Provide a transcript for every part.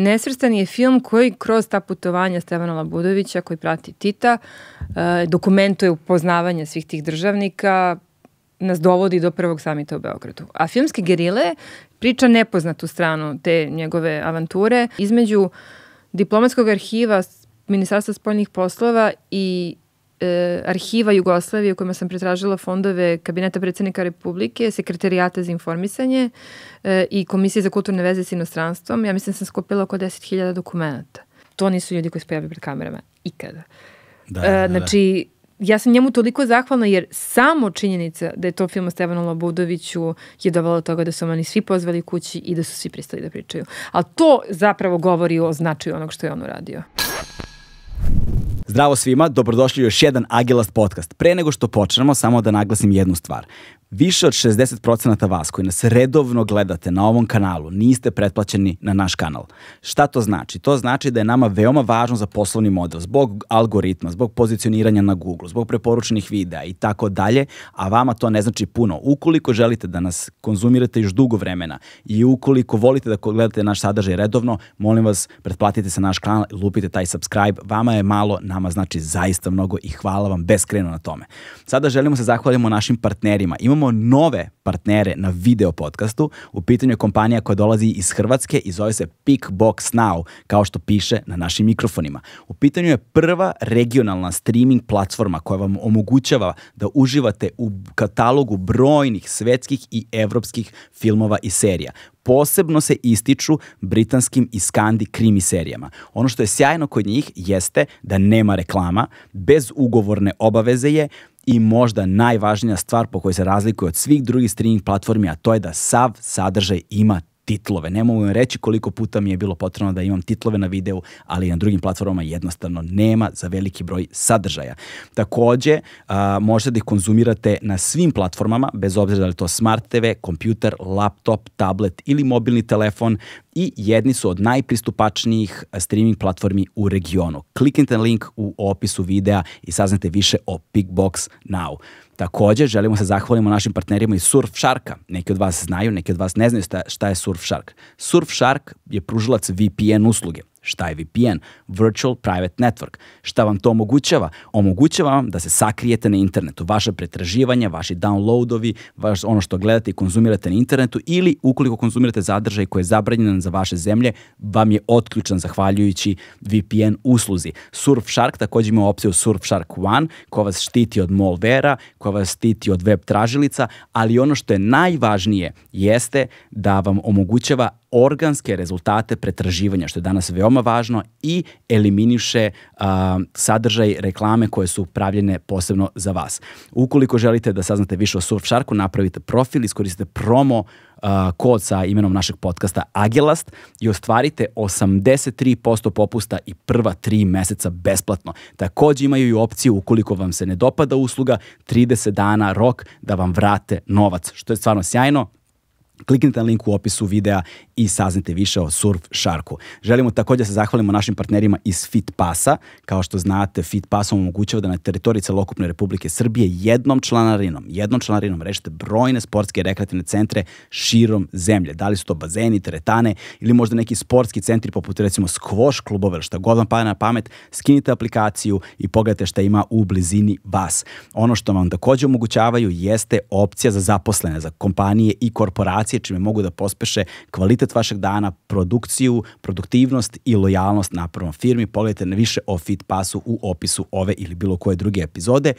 Nesvrstani je film koji kroz ta putovanja Stevana Labudovića, koji prati Tita, e, dokumentuje upoznavanje svih tih državnika, nas dovodi do prvog samita u Beogradu. A filmske gerile priča nepoznatu stranu te njegove avanture između diplomatskog arhiva Ministarstva spoljnih poslova i e, arhiva Jugoslavije u kojima sam pretražila fondove Kabineta predsednika Republike, Sekretarijata za informisanje e, i Komisije za kulturne veze s inostranstvom. Ja mislim da sam skupila oko 10.000 dokumenta. To nisu ljudi koji se pojavljaju pred kamerama ikada. Da, e, da, da. znači, ja sam njemu toliko zahvalna jer samo činjenica da je to film o Stevanu Labudoviću je dovela do toga da su oni svi pozvali kući i da su svi pristali da pričaju. Ali to zapravo govori o značaju onog što je on uradio. Zdravo svima, dobrodošli u još jedan Agilast podcast. Pre nego što počnemo, samo da naglasim jednu stvar. Više od 60% vas koji nas redovno gledate na ovom kanalu niste pretplaćeni na naš kanal. Šta to znači? To znači da je nama veoma važno za poslovni model, zbog algoritma, zbog pozicioniranja na Google, zbog preporučenih videa i tako dalje, a vama to ne znači puno. Ukoliko želite da nas konzumirate još dugo vremena i ukoliko volite da gledate naš sadržaj redovno, molim vas, pretplatite se na naš kanal, lupite taj subscribe, vama je malo, nama znači zaista mnogo i hvala vam beskreno na tome. Sada želimo se zahvalimo našim partnerima. Imamo nove partnere na video podcastu. U pitanju je kompanija koja dolazi iz Hrvatske i zove se Pickbox Now, kao što piše na našim mikrofonima. U pitanju je prva regionalna streaming platforma koja vam omogućava da uživate u katalogu brojnih svetskih i evropskih filmova i serija posebno se ističu britanskim i skandi krimi serijama. Ono što je sjajno kod njih jeste da nema reklama, bez ugovorne obaveze je i možda najvažnija stvar po kojoj se razlikuje od svih drugih streaming platformi, a to je da sav sadržaj ima titlove. Ne mogu vam reći koliko puta mi je bilo potrebno da imam titlove na videu, ali na drugim platformama jednostavno nema za veliki broj sadržaja. Takođe, a, možete da ih konzumirate na svim platformama, bez obzira da li to smart TV, kompjuter, laptop, tablet ili mobilni telefon i jedni su od najpristupačnijih streaming platformi u regionu. Kliknite na link u opisu videa i saznate više o Pickbox Now. Takođe, želimo se zahvalimo našim partnerima iz Surfsharka. Neki od vas znaju, neki od vas ne znaju šta je Surfshark. Surfshark je pružilac VPN usluge. Šta je VPN? Virtual Private Network. Šta vam to omogućava? Omogućava vam da se sakrijete na internetu. Vaše pretraživanja, vaši downloadovi, vaš, ono što gledate i konzumirate na internetu ili ukoliko konzumirate zadržaj koji je zabranjen za vaše zemlje, vam je otključan zahvaljujući VPN usluzi. Surfshark takođe ima opciju Surfshark One koja vas štiti od malvera, koja vas štiti od web tražilica, ali ono što je najvažnije jeste da vam omogućava organske rezultate pretraživanja, što je danas veoma važno i eliminiše uh, sadržaj reklame koje su pravljene posebno za vas. Ukoliko želite da saznate više o Surfsharku, napravite profil, iskoristite promo uh, kod sa imenom našeg podcasta Agilast i ostvarite 83% popusta i prva tri meseca besplatno. Takođe imaju i opciju ukoliko vam se ne dopada usluga, 30 dana rok da vam vrate novac, što je stvarno sjajno Kliknite na link u opisu videa i saznite više o Surf Sharku. Želimo takođe da se zahvalimo našim partnerima iz Fitpasa. Kao što znate, Fitpasom omogućava da na teritoriji celokupne Republike Srbije jednom članarinom, jednom članarinom rešite brojne sportske rekreativne centre širom zemlje. Da li su to bazeni, teretane ili možda neki sportski centri poput recimo squash klubove, šta god vam pada na pamet, skinite aplikaciju i pogledajte šta ima u blizini vas. Ono što vam takođe omogućavaju jeste opcija za zaposlene, za kompanije i korporacije aplikacije čime mogu da pospeše kvalitet vašeg dana, produkciju, produktivnost i lojalnost napravom firmi. Pogledajte na više o FitPassu u opisu ove ili bilo koje druge epizode.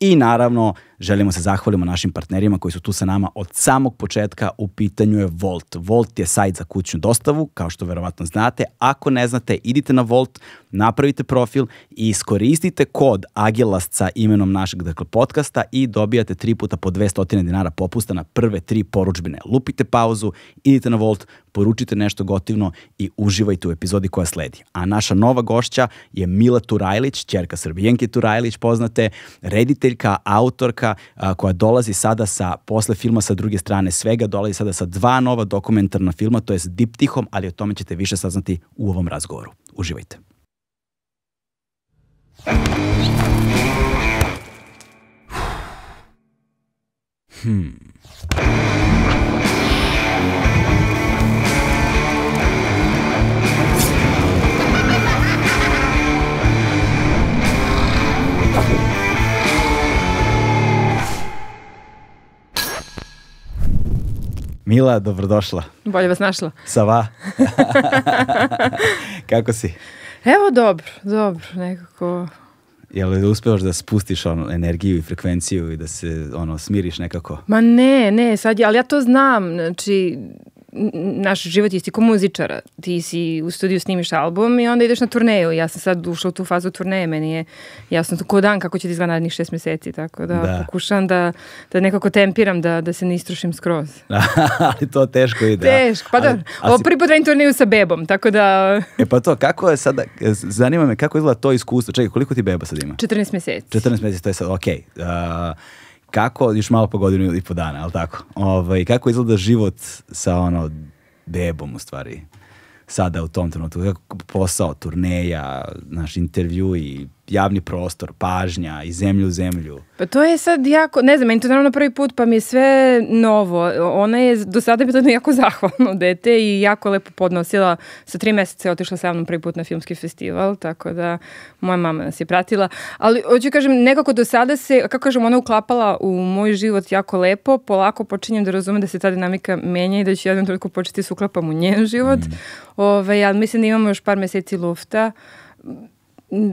I naravno, želimo se zahvalimo našim partnerima koji su tu sa nama od samog početka. U pitanju je Volt. Volt je sajt za kućnu dostavu, kao što verovatno znate. Ako ne znate, idite na Volt, napravite profil i iskoristite kod Agilast sa imenom našeg dakle, podcasta i dobijate tri puta po 200 dinara popusta na prve tri poručbine. Lupite pauzu, idite na Volt, poručite nešto gotivno i uživajte u epizodi koja sledi. A naša nova gošća je Mila Turajlić, čerka Srbijenke Turajlić, poznate, rediteljka, autorka, a, koja dolazi sada sa, posle filma sa druge strane svega, dolazi sada sa dva nova dokumentarna filma, to je s diptihom, ali o tome ćete više saznati u ovom razgovoru. Uživajte. Hmm. Mila, dobrodošla. Bolje vas našla. Sava. Kako si? Evo dobro, dobro, nekako Jel uspevaš da spustiš ono, energiju i frekvenciju i da se ono, smiriš nekako? Ma ne, ne, sad ja, ali ja to znam, znači naš život je isti ko muzičara. Ti si u studiju snimiš album i onda ideš na turneju. Ja sam sad ušla u tu fazu turneje, meni je jasno ko dan kako će ti izgleda narednih šest meseci, tako da, da. pokušam da, da nekako tempiram, da, da se ne istrošim skroz. ali to teško ide. Teško, pa da. Ovo prvi put turneju sa bebom, tako da... e pa to, kako je sada, zanima me kako izgleda to iskustvo. Čekaj, koliko ti beba sad ima? 14 meseci. 14 meseci, to je sad, okej. Okay. Uh, kako, još malo po godinu i po dana, ali tako? Ovaj, kako izgleda život sa ono bebom u stvari? Sada u tom trenutku, kako posao, turneja, naš intervju i javni prostor, pažnja i zemlju u zemlju. Pa to je sad jako, ne znam, meni to naravno prvi put, pa mi je sve novo. Ona je do sada bila jako zahvalno dete i jako lepo podnosila. Sa tri meseca je otišla sa mnom prvi put na filmski festival, tako da moja mama nas je pratila. Ali, hoću kažem, nekako do sada se, kako kažem, ona uklapala u moj život jako lepo. Polako počinjem da razumem da se ta dinamika menja i da ću jednom toliko početi da se uklapam u njen život. Mm. Ove, ovaj, ali mislim da imamo još par meseci lufta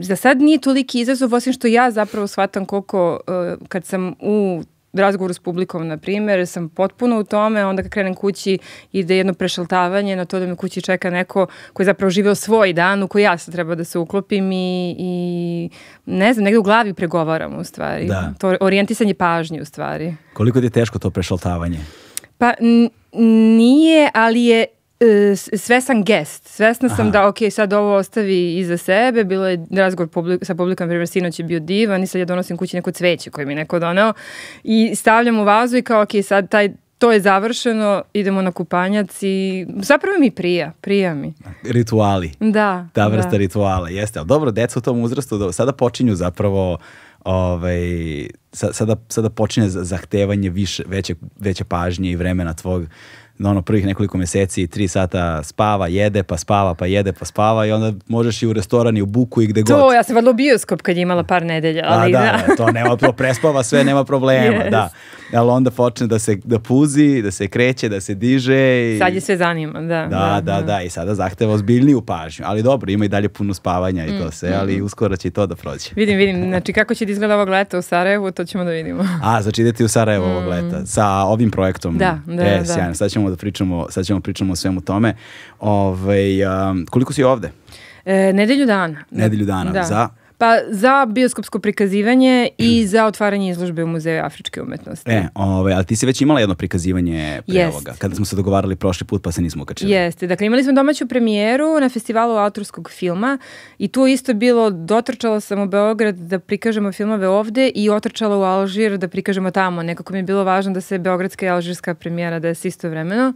za sad nije toliki izazov, osim što ja zapravo shvatam koliko uh, kad sam u razgovoru s publikom, na primjer, sam potpuno u tome, onda kad krenem kući ide jedno prešaltavanje na to da me kući čeka neko koji je zapravo živeo svoj dan u koji ja sad treba da se uklopim i, i ne znam, negde u glavi pregovaram u stvari. Da. To orijentisanje pažnje u stvari. Koliko ti je teško to prešaltavanje? Pa nije, ali je Svesan gest. Svesna sam Aha. da, ok, sad ovo ostavi iza sebe. Bilo je razgovor publik, sa publikom, primjer, sinoć je bio divan i sad ja donosim kući neko cveće koje mi neko doneo i stavljam u vazu i kao, ok, sad taj, to je završeno, idemo na kupanjac i zapravo mi prija, prija mi. Rituali. Da. Ta vrsta da. rituala, jeste. Ali dobro, deca u tom uzrastu sada počinju zapravo ovaj, sada, sada počinje zahtevanje više, veće, veće pažnje i vremena tvog na ono prvih nekoliko meseci, tri sata spava, jede, pa spava, pa jede, pa spava i onda možeš i u restoran i u buku i gde to, god. To, ja sam u bioskop kad je imala par nedelja. Ali da, da, da. to nema, to prespava sve, nema problema, yes. da. Ali onda počne da se da puzi, da se kreće, da se diže. I... Sad je sve zanima, da. Da, da, da, da, i sada zahteva ozbiljniju pažnju. Ali dobro, ima i dalje puno spavanja i to mm, sve, mm, ali mm. uskoro će i to da prođe. Vidim, vidim. Znači, kako će da izgleda ovog leta u Sarajevu, to ćemo da vidimo. A, znači idete u Sarajevo ovog leta sa ovim projektom. Da, da, e, da. Sjajno. Sad ćemo da pričamo, sad ćemo pričamo o svemu tome. Ove, ovaj, um, koliko si ovde? E, nedelju dana. Nedelju dana. Da. Za? Pa za bioskopsko prikazivanje i za otvaranje izložbe u Muzeju afričke umetnosti. E, ovaj, ali ti si već imala jedno prikazivanje pre Jest. ovoga, kada smo se dogovarali prošli put pa se nismo ukačili. Jeste, dakle imali smo domaću premijeru na festivalu autorskog filma i tu isto bilo, dotrčala sam u Beograd da prikažemo filmove ovde i otrčala u Alžir da prikažemo tamo. Nekako mi je bilo važno da se beogradska i alžirska premijera desi istovremeno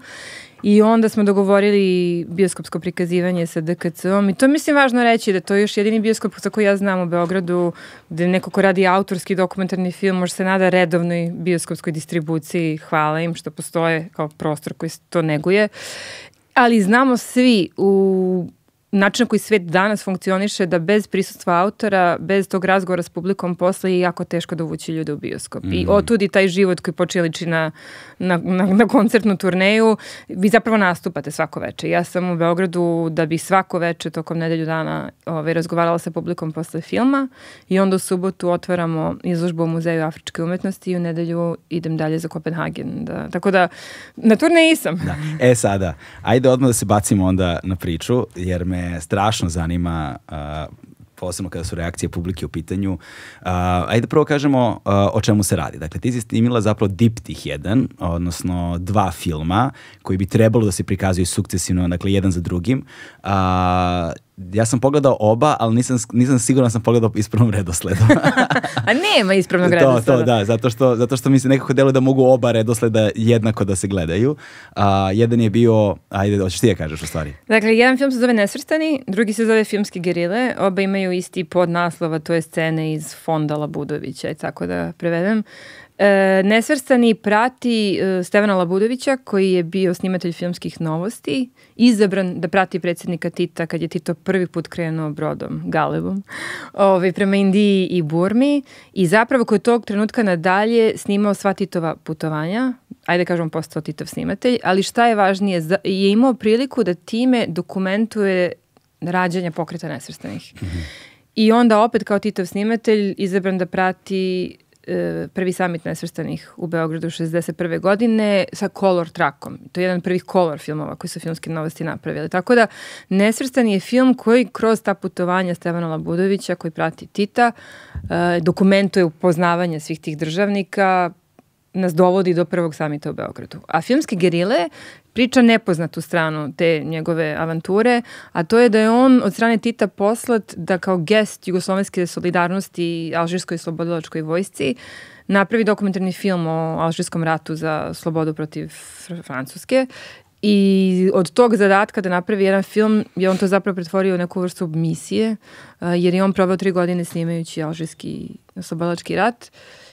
I onda smo dogovorili bioskopsko prikazivanje sa DKC-om i to mislim važno reći da to je još jedini bioskop za koji ja znam u Beogradu gde neko ko radi autorski dokumentarni film može se nada redovnoj bioskopskoj distribuciji. Hvala im što postoje kao prostor koji to neguje. Ali znamo svi u način na koji svet danas funkcioniše da bez prisustva autora, bez tog razgovora s publikom posle je jako teško dovući ljude u bioskop. Mm. I mhm. otudi taj život koji počeli liči na, na, na, na koncertnu turneju, vi zapravo nastupate svako veče. Ja sam u Beogradu da bi svako veče tokom nedelju dana ovaj, razgovarala sa publikom posle filma i onda u subotu otvaramo izložbu u Muzeju afričke umetnosti i u nedelju idem dalje za Kopenhagen. Da, tako da na turneji sam. Da. E sada, ajde odmah da se bacimo onda na priču, jer me me strašno zanima uh, posebno kada su reakcije publike u pitanju. Uh, ajde prvo kažemo uh, o čemu se radi. Dakle, ti si snimila zapravo diptih jedan, odnosno dva filma koji bi trebalo da se prikazuju sukcesivno, dakle, jedan za drugim. Uh, ja sam pogledao oba, ali nisam, nisam siguran da sam pogledao ispravnom redosledu. A nema ispravnog redosleda. To, to, da, zato što, zato što mi se nekako deluje da mogu oba redosleda jednako da se gledaju. A, jedan je bio, ajde, hoćeš ti da kažeš u stvari. Dakle, jedan film se zove Nesvrstani, drugi se zove Filmski gerile, oba imaju isti podnaslova, to je scene iz fonda Labudovića tako da prevedem. E, Nesvrstani prati e, Stevana Labudovića koji je bio snimatelj filmskih novosti, izabran da prati predsjednika Tita kad je Tito prvi put krenuo brodom, Galebom, ovaj, prema Indiji i Burmi i zapravo koji tog trenutka nadalje snimao sva Titova putovanja, ajde kažemo postao Titov snimatelj, ali šta je važnije, je imao priliku da time dokumentuje rađanje pokreta nesvrstanih. Mm -hmm. I onda opet kao Titov snimatelj izabran da prati prvi samit nesvrstanih u Beogradu 61. godine sa color trackom. To je jedan od prvih color filmova koji su filmske novosti napravili. Tako da Nesvrstani je film koji kroz ta putovanja Stevana Labudovića koji prati Tita e, dokumentuje upoznavanje svih tih državnika, nas dovodi do prvog samita u Beogradu. A filmske gerile priča nepoznatu stranu te njegove avanture, a to je da je on od strane Tita poslat da kao gest Jugoslovenske solidarnosti i Alžirskoj slobodilačkoj vojsci napravi dokumentarni film o Alžirskom ratu za slobodu protiv Francuske I od tog zadatka da napravi jedan film je on to zapravo pretvorio u neku vrstu misije, jer je on probao tri godine snimajući alžirski slobodilački rat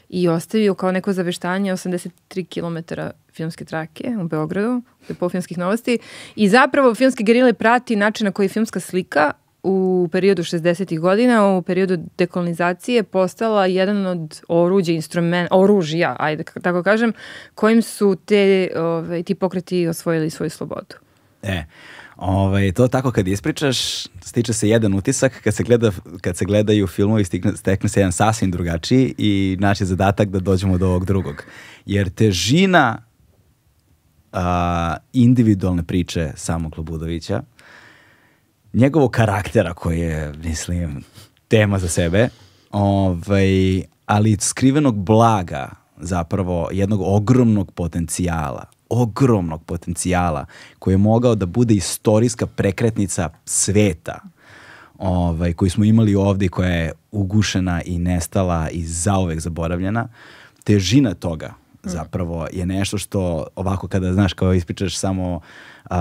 i ostavio kao neko zaveštanje 83 km filmske trake u Beogradu, depo filmskih novosti. I zapravo filmski gerile prati način na koji filmska slika u periodu 60. godina, u periodu dekolonizacije postala jedan od oruđa, instrumenta, oružja, ajde tako kažem, kojim su te, ove, ovaj, ti pokreti osvojili svoju slobodu. E, Ovaj, to tako kad ispričaš, stiče se jedan utisak, kad se, gleda, kad se gledaju filmovi stikne, stekne se jedan sasvim drugačiji i naš je zadatak da dođemo do ovog drugog. Jer težina a, individualne priče samog Lobudovića, njegovog karaktera koji je, mislim, tema za sebe, ovaj, ali skrivenog blaga zapravo jednog ogromnog potencijala ogromnog potencijala koji je mogao da bude istorijska prekretnica sveta ovaj, koji smo imali ovde koja je ugušena i nestala i zauvek zaboravljena. Težina toga zapravo je nešto što ovako kada znaš kao ispričaš samo a,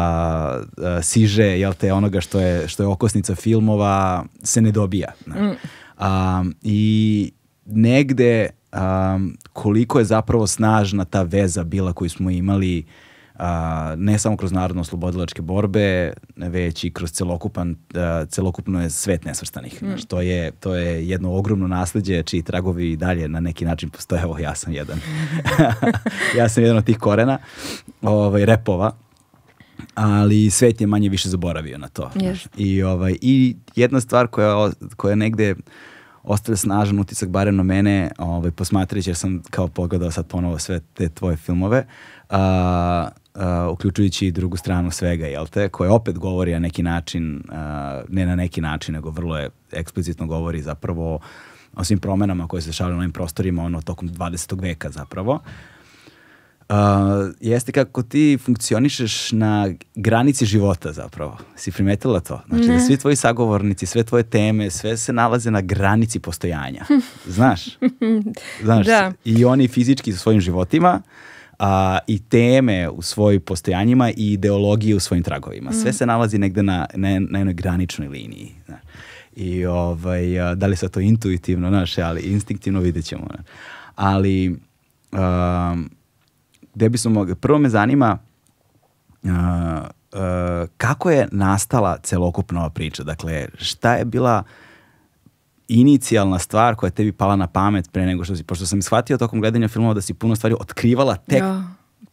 a, siže jel te onoga što je što je okosnica filmova se ne dobija. Ne? A, I negde um, koliko je zapravo snažna ta veza bila koju smo imali uh, ne samo kroz narodno slobodilačke borbe, već i kroz celokupan, uh, celokupno je svet nesvrstanih. Mm. Znači, to, je, to je jedno ogromno nasledđe čiji tragovi i dalje na neki način postoje. Evo, ja sam jedan. ja sam jedan od tih korena, ovaj, repova, ali svet je manje više zaboravio na to. Yes. I, ovaj, I jedna stvar koja, koja negde uh, ostavlja snažan utisak barem na mene, ovaj, posmatrajući jer sam kao pogledao sad ponovo sve te tvoje filmove, a, a, uključujući i drugu stranu svega, jel te, koje opet govori na neki način, a, ne na neki način, nego vrlo je eksplicitno govori zapravo o svim promenama koje se dešavaju na ovim prostorima ono tokom 20. veka zapravo. Uh, jeste kako ti funkcionišeš na granici života zapravo. Si primetila to? Znači ne. da svi tvoji sagovornici, sve tvoje teme, sve se nalaze na granici postojanja. Znaš? Znaš? Da. I oni fizički sa svojim životima a, i teme u svojim postojanjima i ideologije u svojim tragovima. Sve mm. se nalazi negde na, na, na jednoj graničnoj liniji. Znaš. I ovaj, a, da li se to intuitivno, znaš, ali instinktivno vidjet ćemo. Znaš. Ali um, gde bismo mogli, prvo me zanima uh, uh, kako je nastala celokupna ova priča, dakle šta je bila inicijalna stvar koja je tebi pala na pamet pre nego što si, pošto sam shvatio tokom gledanja filmova da si puno stvari otkrivala tek ja. Da,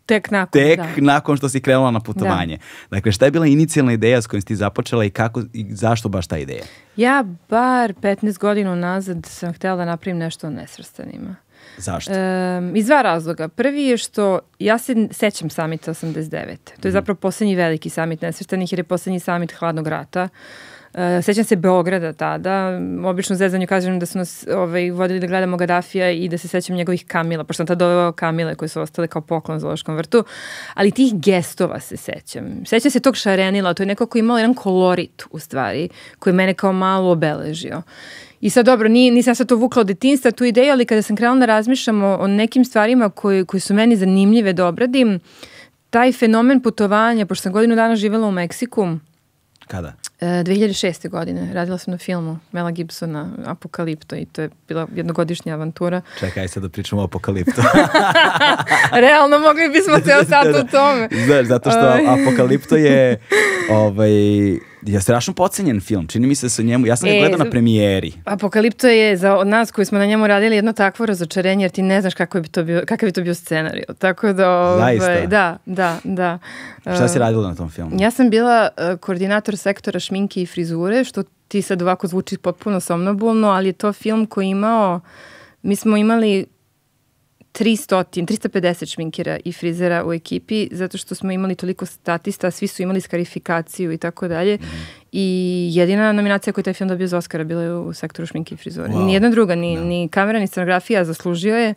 tek nakon, tek da. nakon što si krenula na putovanje. Da. Dakle, šta je bila inicijalna ideja s kojom si ti započela i kako i zašto baš ta ideja? Ja bar 15 godina nazad sam htjela da napravim nešto o nesvrstanima. Zašto? E, iz dva razloga. Prvi je što ja se sećam samita 89. To je mhm. zapravo poslednji veliki samit nesvrstanih jer je poslednji samit hladnog rata. Uh, sećam se Beograda tada, obično zezanju kažem da su nas ovaj, vodili da gledamo Gaddafija i da se sećam njegovih kamila, pošto sam tada doveo kamile koje su ostale kao poklon u Zološkom vrtu, ali tih gestova se sećam. Sećam se tog šarenila, to je neko koji imao jedan kolorit u stvari, koji mene kao malo obeležio. I sad dobro, nije, nisam sad to vukla od detinstva, tu ideju, ali kada sam krenula da razmišljam o, o nekim stvarima koje, koje su meni zanimljive da obradim, taj fenomen putovanja, pošto sam godinu dana živela u Meksiku, Kada? E, 2006. godine. Radila sam na filmu Mela Gibsona, Apokalipto i to je bila jednogodišnja avantura. Čekaj sad da pričamo o Apokalipto. Realno mogli bismo ceo sat o tome. Znaš, zato što Apokalipto je ovaj, je strašno pocenjen film. Čini mi se da se njemu, ja sam ga E, gledao na premijeri. Apokalipto je za od nas koji smo na njemu radili jedno takvo razočarenje jer ti ne znaš kako bi to bio, kakav bi to bio scenario. Tako da, ovaj, Zaista? da, da, da. Šta si Uh, radila na tom filmu? Ja sam bila uh, koordinator sektora šminke i frizure, što ti sad ovako zvuči potpuno somnobulno, ali je to film koji je imao, mi smo imali 300, 350 šminkera i frizera u ekipi, zato što smo imali toliko statista, svi su imali skarifikaciju i tako dalje. I jedina nominacija koju je taj film dobio za Oscara bila je u sektoru šminke i frizure. Wow. Nijedna druga, ni, ni kamera, ni scenografija zaslužio je,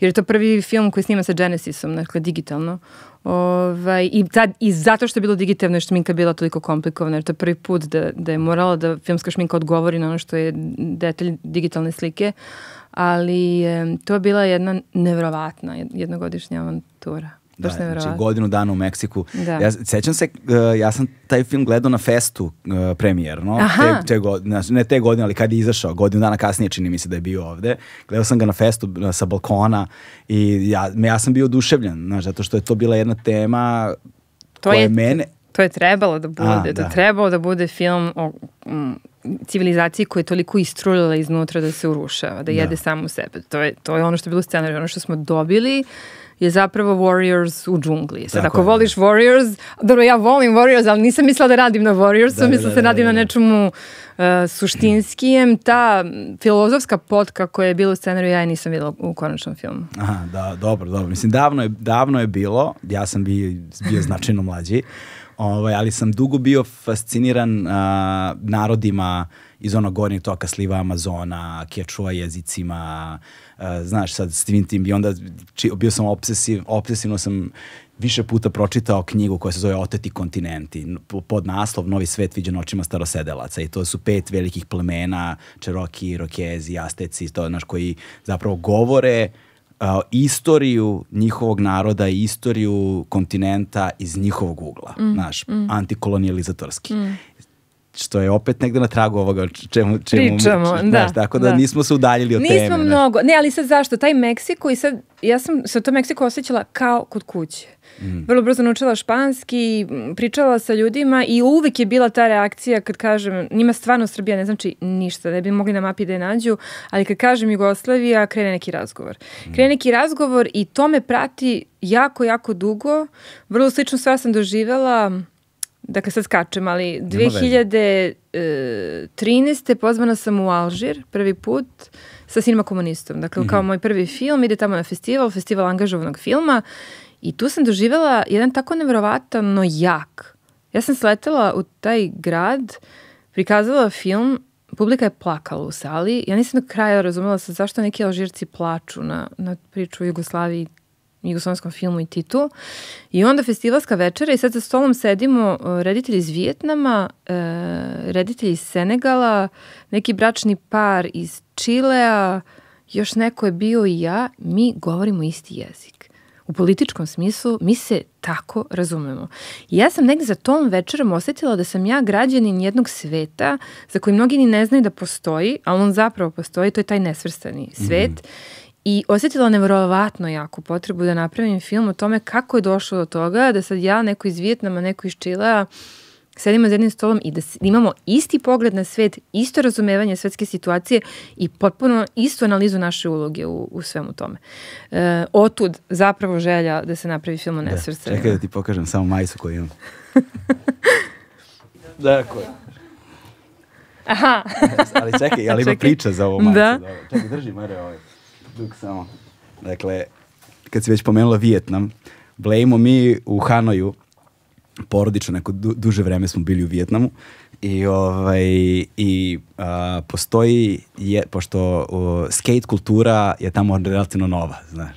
jer je to prvi film koji snima sa Genesisom, dakle digitalno. Ovaj, i, tad, I zato što je bilo digitalno je šminka bila toliko komplikovana, jer to je prvi put da, da je morala da filmska šminka odgovori na ono što je detalj digitalne slike, ali to je bila jedna nevrovatna jed- jednogodišnja avantura. Baš Da, znači godinu dana u Meksiku. Da. Ja sećam se, uh, ja sam taj film gledao na festu uh, premijerno, Aha. te, te godine, ne te godine, ali kad je izašao, godinu dana kasnije čini mi se da je bio ovde. Gledao sam ga na festu uh, sa balkona i ja, ja sam bio oduševljen, znaš, zato što je to bila jedna tema To koja je- mene... To je trebalo da bude, A, da. da. je trebalo da bude film o civilizaciji koja je toliko istruljila iznutra da se urušava, da jede samu sebe. To je, to je ono što je bilo u scenariju. Ono što smo dobili je zapravo Warriors u džungli. Sad, Tako ako je, voliš Warriors, dobro, ja volim Warriors, ali nisam mislila da radim na Warriorsu, Da, da, mislila da, se da, radim da, na da. nečemu uh, suštinskijem. Ta filozofska potka koja je bila u scenariju, ja je nisam videla u konačnom filmu. Aha, da, dobro, dobro. Mislim, davno je, davno je bilo, ja sam bio, bio značajno mlađi, ovaj, ali sam dugo bio fasciniran a, narodima iz onog gornjeg toka sliva Amazona, kečua jezicima, a, znaš, sad s tim i onda či, bio sam obsesiv, obsesivno sam više puta pročitao knjigu koja se zove Oteti kontinenti, pod naslov Novi svet viđen očima starosedelaca i to su pet velikih plemena, Čeroki, Rokezi, Asteci, to, znaš, koji zapravo govore a, istoriju njihovog naroda i istoriju kontinenta iz njihovog ugla, znaš, antikolonijalizatorski. Što je opet negde na tragu ovoga čemu, čemu Pričamo, znaš, da, tako da, da. nismo se udaljili od Nismo teme. znaš. mnogo. Ne, ali sad zašto? Taj Meksiko i sad, ja sam se to Meksiko osjećala kao kod kuće. Mm. Vrlo brzo naučila španski, pričala sa ljudima i uvek je bila ta reakcija kad kažem, njima stvarno Srbija ne znači ništa, ne bi mogli na mapi da je nađu, ali kad kažem Jugoslavija, krene neki razgovor. Mm. Krene neki razgovor i to me prati jako, jako dugo. Vrlo sličnu stvar sam doživela, dakle sad skačem, ali veze. 2013. pozvana sam u Alžir prvi put sa Sinema komunistom. Dakle, kao moj prvi film, ide tamo na festival, festival angažovanog filma i tu sam doživjela jedan tako nevjerovatano jak. Ja sam sletela u taj grad, prikazala film, publika je plakala u sali. Ja nisam do kraja razumela sad zašto neki Alžirci plaču na, na priču o Jugoslaviji jugoslovenskom filmu i Titu. I onda festivalska večera i sad za stolom sedimo uh, reditelji iz Vijetnama, uh, reditelji iz Senegala, neki bračni par iz Čilea, još neko je bio i ja, mi govorimo isti jezik. U političkom smislu mi se tako razumemo. I ja sam negde za tom večerom osetila da sam ja građanin jednog sveta za koji mnogi ni ne znaju da postoji, ali on zapravo postoji, to je taj nesvrstani svet. I osjetila nevjerovatno jako potrebu da napravim film o tome kako je došlo do toga da sad ja, neko iz Vijetnama, neko iz Čilea, sedimo za jednim stolom i da s- imamo isti pogled na svet, isto razumevanje svetske situacije i potpuno istu analizu naše uloge u, u svemu tome. E, otud zapravo želja da se napravi film o nesvrstanima. Čekaj da ti pokažem samo majicu koju imam. da, ko... Aha, ali čekaj, ali ima Čekaj. priča za ovo majicu. Da. dobro. Čekaj, drži Mare ovaj. Duk samo. Dakle, kad si već pomenula Vijetnam, blejimo mi u Hanoju, porodično neko du- duže vreme smo bili u Vijetnamu i ovaj i a, postoji je pošto o, skate kultura je tamo relativno nova, znaš.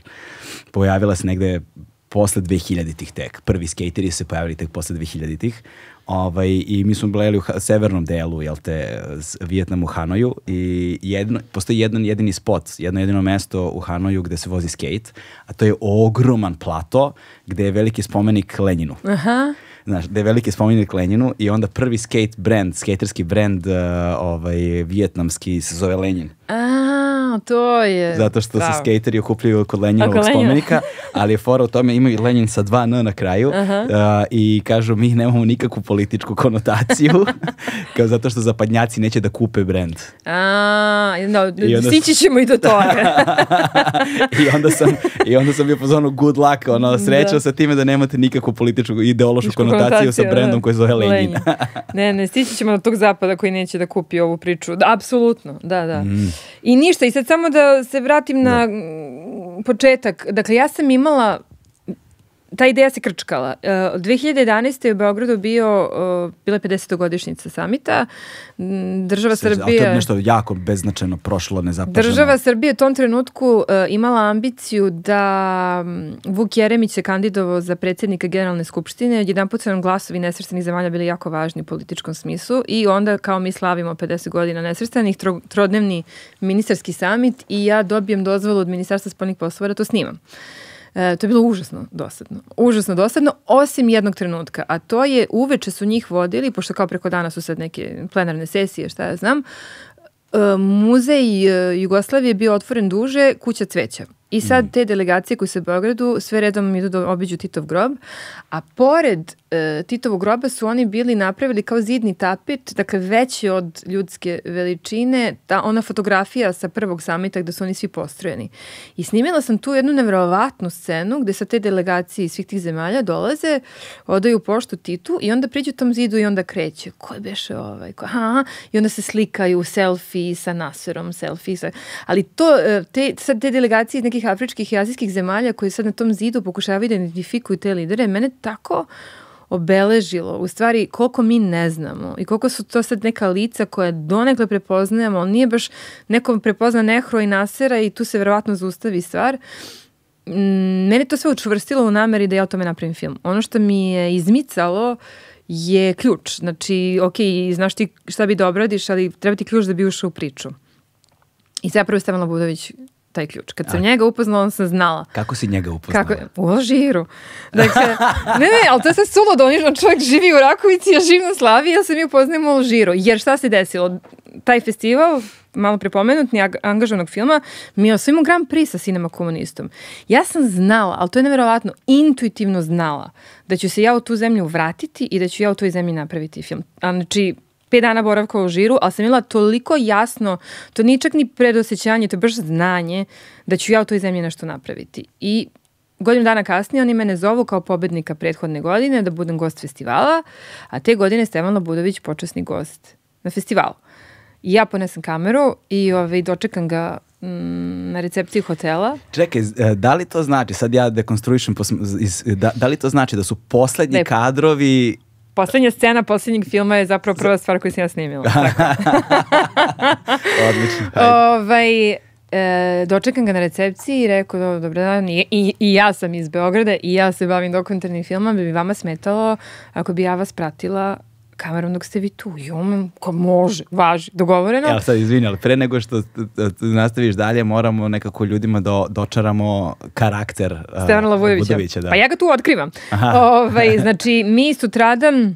Pojavila se negde posle 2000-ih tek. Prvi skateri se pojavili tek posle 2000-ih. Ovaj, I mi smo bili u severnom delu, jel te, Vijetnamu, Hanoju i jedno, postoji jedan jedini spot, jedno jedino mesto u Hanoju gde se vozi skate, a to je ogroman plato gde je veliki spomenik Lenjinu. aha. Znaš, da je veliki spomenik Lenjinu i onda prvi skate brand, skaterski brand uh, ovaj, vijetnamski se zove Lenjin. A, A, to je. Zato što Bravo. se skejteri okupljaju kod Lenjinovog Oko spomenika, ali je fora u tome imaju Lenjin sa dva N na kraju a, i kažu mi nemamo nikakvu političku konotaciju, kao zato što zapadnjaci neće da kupe brend. A, no, I onda- stići ćemo i do toga. I onda sam, i onda sam bio pozvano good luck, ono, sreća Da. sa time da nemate nikakvu političku ideološku Političku konotaciju sa konotaciju, brendom da. koji zove Lenjin. Lenjin. ne, ne, stići ćemo do tog zapada koji neće da kupi ovu priču. Da, apsolutno, da, da. Mm. I ništa, i sad samo da se vratim na mm, početak. Dakle, ja sam imala ta ideja se krčkala. Uh, 2011. je u Beogradu bio, uh, bila je 50. godišnjica samita. Država Ali to Srbije... je nešto jako beznačajno prošlo, nezapaženo. Država Srbije u tom trenutku uh, imala ambiciju da Vuk Jeremić se kandidovao za predsjednika Generalne skupštine. Jedan put su nam glasovi nesvrstanih zemalja bili jako važni u političkom smislu i onda kao mi slavimo 50 godina nesvrstanih, tro, trodnevni ministarski samit i ja dobijem dozvolu od Ministarstva spoljnih poslova da to snimam. E, to je bilo užasno dosadno. Užasno dosadno, osim jednog trenutka. A to je, uveče su njih vodili, pošto kao preko dana su sad neke plenarne sesije, šta ja znam, e, muzej e, Jugoslavije je bio otvoren duže, kuća cveća. I sad te delegacije koje su u Beogradu sve redom idu da obiđu Titov grob, a pored e, Titovog groba su oni bili napravili kao zidni tapet, dakle veći od ljudske veličine, ta ona fotografija sa prvog samita gde su oni svi postrojeni. I snimila sam tu jednu nevjerovatnu scenu gde sa te delegacije iz svih tih zemalja dolaze, odaju poštu Titu i onda priđu tom zidu i onda kreće. Ko je beše ovaj? Ko, aha, I onda se slikaju selfie sa Naserom, selfie sa... Ali to, e, te, sad te delegacije iz nekih afričkih i azijskih zemalja koji sad na tom zidu pokušavaju da identifikuju te lidere, mene tako obeležilo, u stvari koliko mi ne znamo i koliko su to sad neka lica koja donekle prepoznajemo, ali nije baš nekom prepozna Nehro i Nasera i tu se verovatno zaustavi stvar. Mm, Mene to sve učvrstilo u nameri da ja o tome napravim film. Ono što mi je izmicalo je ključ. Znači, ok, znaš ti šta bi da obradiš, ali treba ti ključ da bi ušao u priču. I zapravo je Stevan Labudović taj ključ. Kad sam njega upoznala, on sam znala. Kako si njega upoznala? Kako? U Alžiru. Dakle, ne, ne, ali to je sad suludo, on je- čovjek živi u Rakovici, ja živim na Slavi, ja sam ju poznajem u Alžiru. Jer šta se desilo? Taj festival, malo prepomenut, ni angažovanog filma, mi je osvojimo Grand Prix sa Cinema komunistom. Ja sam znala, ali to je nevjerovatno, intuitivno znala da ću se ja u tu zemlju vratiti i da ću ja u toj zemlji napraviti film. A, znači, pet dana boravka u Alžiru, ali sam imala toliko jasno, to nije čak ni predosećanje, to je baš znanje da ću ja u toj zemlji nešto napraviti. I godinu dana kasnije oni mene zovu kao pobednika prethodne godine da budem gost festivala, a te godine Stevan Labudović počasni gost na festivalu. I ja ponesem kameru i ovaj, dočekam ga mm, na recepciji hotela. Čekaj, e, da li to znači, sad ja dekonstruišem, da, da li to znači da su poslednji Ne. kadrovi Poslednja scena poslednjeg filma je zapravo prva stvar koju sam ja snimila. odlični? Ajde. Ovaj, e, dočekam ga na recepciji i rekao, "Do- dobar dan, I, i, i ja sam iz Beograda i ja se bavim dokumentarnim filmom, bi vama smetalo ako bi ja vas pratila kamerom dok ste vi tu. I on, ko može, važi, dogovoreno. Evo sad, izvini, ali pre nego što t- t- nastaviš dalje, moramo nekako ljudima do, dočaramo karakter a, Stevana Lavujevića. Budovića, da. Pa ja ga tu otkrivam. Aha. Ovaj, znači, mi sutradan,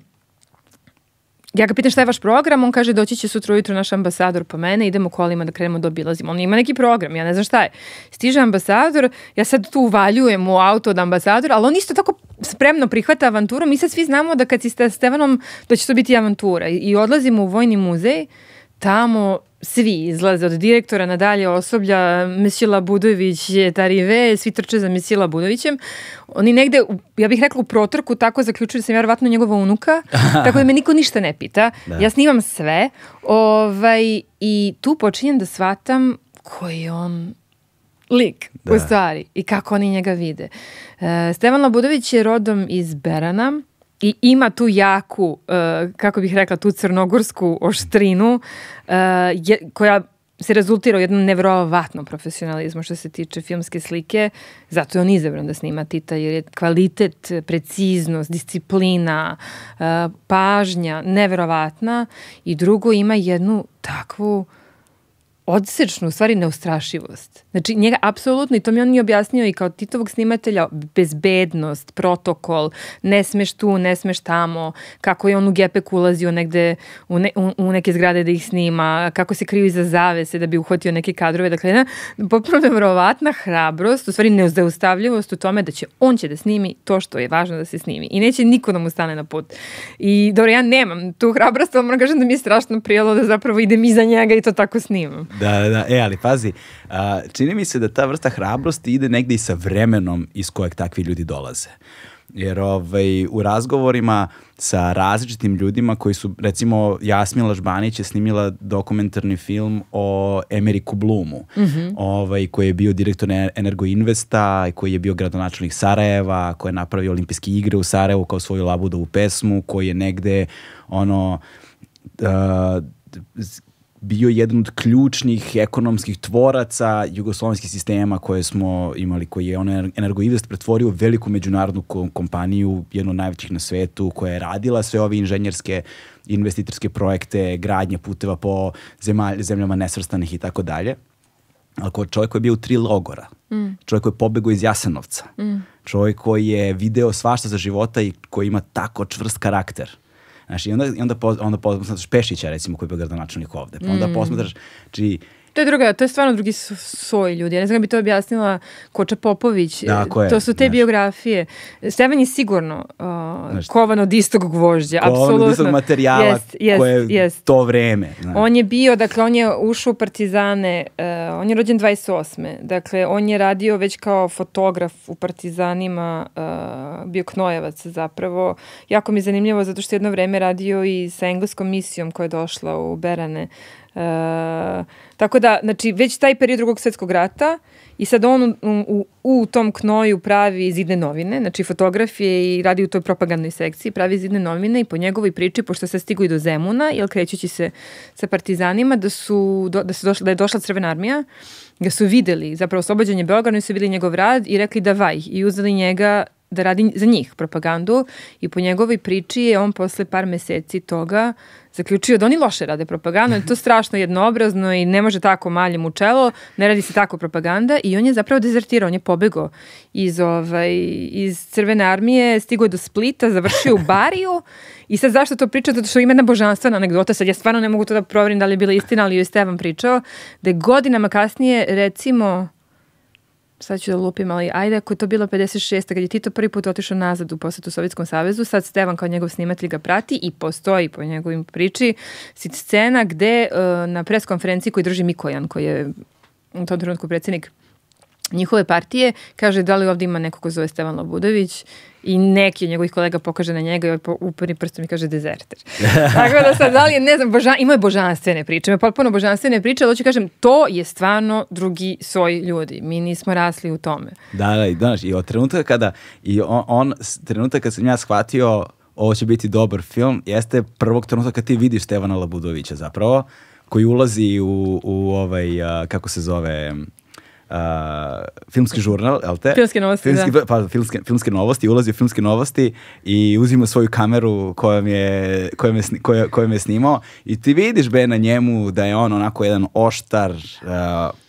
ja ga pitam šta je vaš program, on kaže doći će sutra ujutro naš ambasador po mene, idemo kolima da krenemo da obilazimo. On ima neki program, ja ne znam šta je. Stiže ambasador, ja sad tu uvaljujem u auto od ambasadora, ali on isto tako spremno prihvata avanturu. Mi sad svi znamo da kad si sa Stevanom, da će to biti avantura. I, odlazimo u Vojni muzej, tamo svi izlaze od direktora nadalje osoblja, Mesila Budović je Tarive, svi trče za Mesila Budovićem. Oni negde, ja bih rekla u protrku, tako zaključili sam ja verovatno njegova unuka, tako da me niko ništa ne pita. Da. Ja snimam sve ovaj, i tu počinjem da shvatam koji je on lik Da. u stvari i kako oni njega vide. E, Stevan Labudović je rodom iz Berana i ima tu jaku, e, kako bih rekla, tu crnogorsku oštrinu e, koja se rezultira u jednom nevrovatnom profesionalizmu što se tiče filmske slike. Zato je on izabran da snima Tita jer je kvalitet, preciznost, disciplina, e, pažnja neverovatna i drugo ima jednu takvu odsečnu, u stvari, neustrašivost. Znači, njega apsolutno, i to mi on nije objasnio i kao Titovog snimatelja, bezbednost, protokol, ne smeš tu, ne smeš tamo, kako je on u gepek ulazio negde u, ne, u, u neke zgrade da ih snima, kako se kriju iza zavese da bi uhvatio neke kadrove. Dakle, jedna potpuno nevrovatna hrabrost, u stvari neuzaustavljivost u tome da će on će da snimi to što je važno da se snimi. I neće niko da mu stane na put. I dobro, ja nemam tu hrabrost, ali moram kažem da mi je strašno prijelo da zapravo idem iza njega i to tako snimam. Da, da, da. E, ali pazi, a, čini mi se da ta vrsta hrabrosti ide negde i sa vremenom iz kojeg takvi ljudi dolaze. Jer ovaj, u razgovorima sa različitim ljudima koji su, recimo, Jasmila Žbanić je snimila dokumentarni film o Emeriku Blumu, mm -hmm. ovaj, koji je bio direktor Energoinvesta, koji je bio gradonačelnik Sarajeva, koji je napravio olimpijske igre u Sarajevu kao svoju labudovu pesmu, koji je negde ono... Uh, bio jedan od ključnih ekonomskih tvoraca jugoslovenskih sistema koje smo imali, koji je ono Energoinvest pretvorio u veliku međunarodnu kompaniju, jednu od najvećih na svetu, koja je radila sve ove inženjerske investitorske projekte, gradnje puteva po zemalj, zemljama nesvrstanih i tako dalje. Ali ko čovjek koji je bio u tri logora, mm. čovjek koji je pobegao iz Jasenovca, mm. čovjek koji je video svašta za života i koji ima tako čvrst karakter – Znaš, i onda, i onda, po, onda posmatraš Pešića, recimo, koji je bio gradonačelnik ovde. Pa onda mm. posmatraš, či To je druga, to je stvarno drugi svoj ljudi. Ja ne znam bi to objasnila Koča Popović. Da, ko je, to su te znaš. biografije. Stevan je sigurno uh, kovan od istog gvožđa. Kovan od istog materijala yes, yes, koje yes. to vreme. Znaš. On je bio, dakle, on je ušao u Partizane, uh, on je rođen 28. Dakle, on je radio već kao fotograf u Partizanima, uh, bio Knojevac zapravo. Jako mi je zanimljivo zato što jedno vreme radio i sa engleskom misijom koja je došla u Berane E, tako da, znači, već taj period drugog svetskog rata i sad on u, u, u tom knoju pravi zidne novine, znači fotografije i radi u toj propagandnoj sekciji, pravi zidne novine i po njegovoj priči, pošto se stigu i do Zemuna, jel krećući se sa partizanima, da su, da, su došla, da je došla Crvena armija, ga su videli, zapravo oslobađanje Beograda, su videli njegov rad i rekli da vaj i uzeli njega da radi za njih propagandu i po njegovoj priči je on posle par meseci toga zaključio da oni loše rade propagandu, je to strašno jednoobrazno i ne može tako maljem u čelo, ne radi se tako propaganda i on je zapravo dezertirao, on je pobegao iz, ovaj, iz Crvene armije, stigo do Splita, završio u Bariju i sad zašto to priča? Zato što ima jedna božanstvena anegdota, sad ja stvarno ne mogu to da proverim da li je bila istina, ali joj je Stevan pričao, da je godinama kasnije, recimo, sad ću da lupim, ali ajde ako je to bilo 56. kad je Tito prvi put otišao nazad u posetu Sovjetskom savezu, sad Stevan kao njegov snimatelj ga prati i postoji po njegovim priči scena gde uh, na preskonferenciji koji drži Mikojan, koji je u tom trenutku predsednik njihove partije, kaže da li ovde ima neko ko zove Stevan Lobudović i neki od njegovih kolega pokaže na njega i uporni prstom i kaže dezerter. Tako da sad, da li je, ne znam, božan, ima je božanstvene priče, ima potpuno božanstvene priče, ali hoću kažem, to je stvarno drugi svoj ljudi. Mi nismo rasli u tome. Da, da, i, znaš, i od trenutka kada, i on, on trenutak kad sam ja shvatio ovo će biti dobar film, jeste prvog trenutka kad ti vidiš Stevana Labudovića zapravo, koji ulazi u, u ovaj, a, kako se zove, uh, filmski žurnal, jel te? Filmske novosti, filmski, da. Pa, filmske, filmske novosti, ulazi u filmske novosti i uzima svoju kameru kojom je, kojom je, koja, kojom je snimao i ti vidiš be na njemu da je on onako jedan oštar, uh,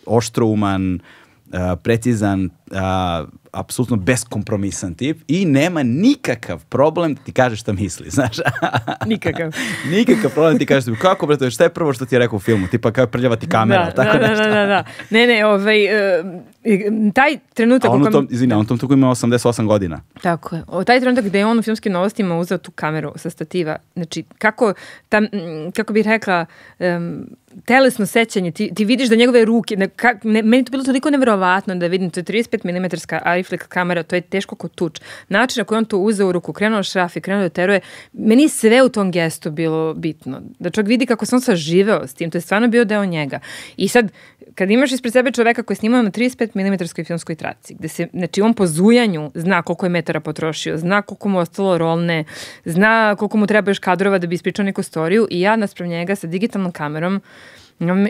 oštrouman, uh, precizan, uh, apsolutno beskompromisan tip i nema nikakav problem da ti kaže šta misli, znaš. Nikakav. nikakav problem da ti kaže kako bre, šta je prvo što ti je rekao u filmu, tipa kako prljava ti kamera, da, tako da, nešto. Da, da, da. Ne, ne, ovaj, uh, taj trenutak... A on u tom, izvini, on u tom tuku ima 88 godina. Tako je. O, taj trenutak gde je on u filmskim novostima uzeo tu kameru sa stativa, znači, kako, tam, kako bih rekla, um, telesno sećanje, ti, ti vidiš da njegove ruke, ne, ka, ne, meni to bilo toliko neverovatno da vidim, to je 35 mm refleks kamera, to je teško kod tuč. Način na koji on to uzeo u ruku, krenuo šraf i krenuo da teruje, meni sve u tom gestu bilo bitno. Da čovjek vidi kako sam saživeo s tim, to je stvarno bio deo njega. I sad, kad imaš ispred sebe čoveka koji je snimao na 35 mm filmskoj traci, gde se, znači on po zujanju zna koliko je metara potrošio, zna koliko mu ostalo rolne, zna koliko mu treba još kadrova da bi ispričao neku storiju i ja nasprav njega sa digitalnom kamerom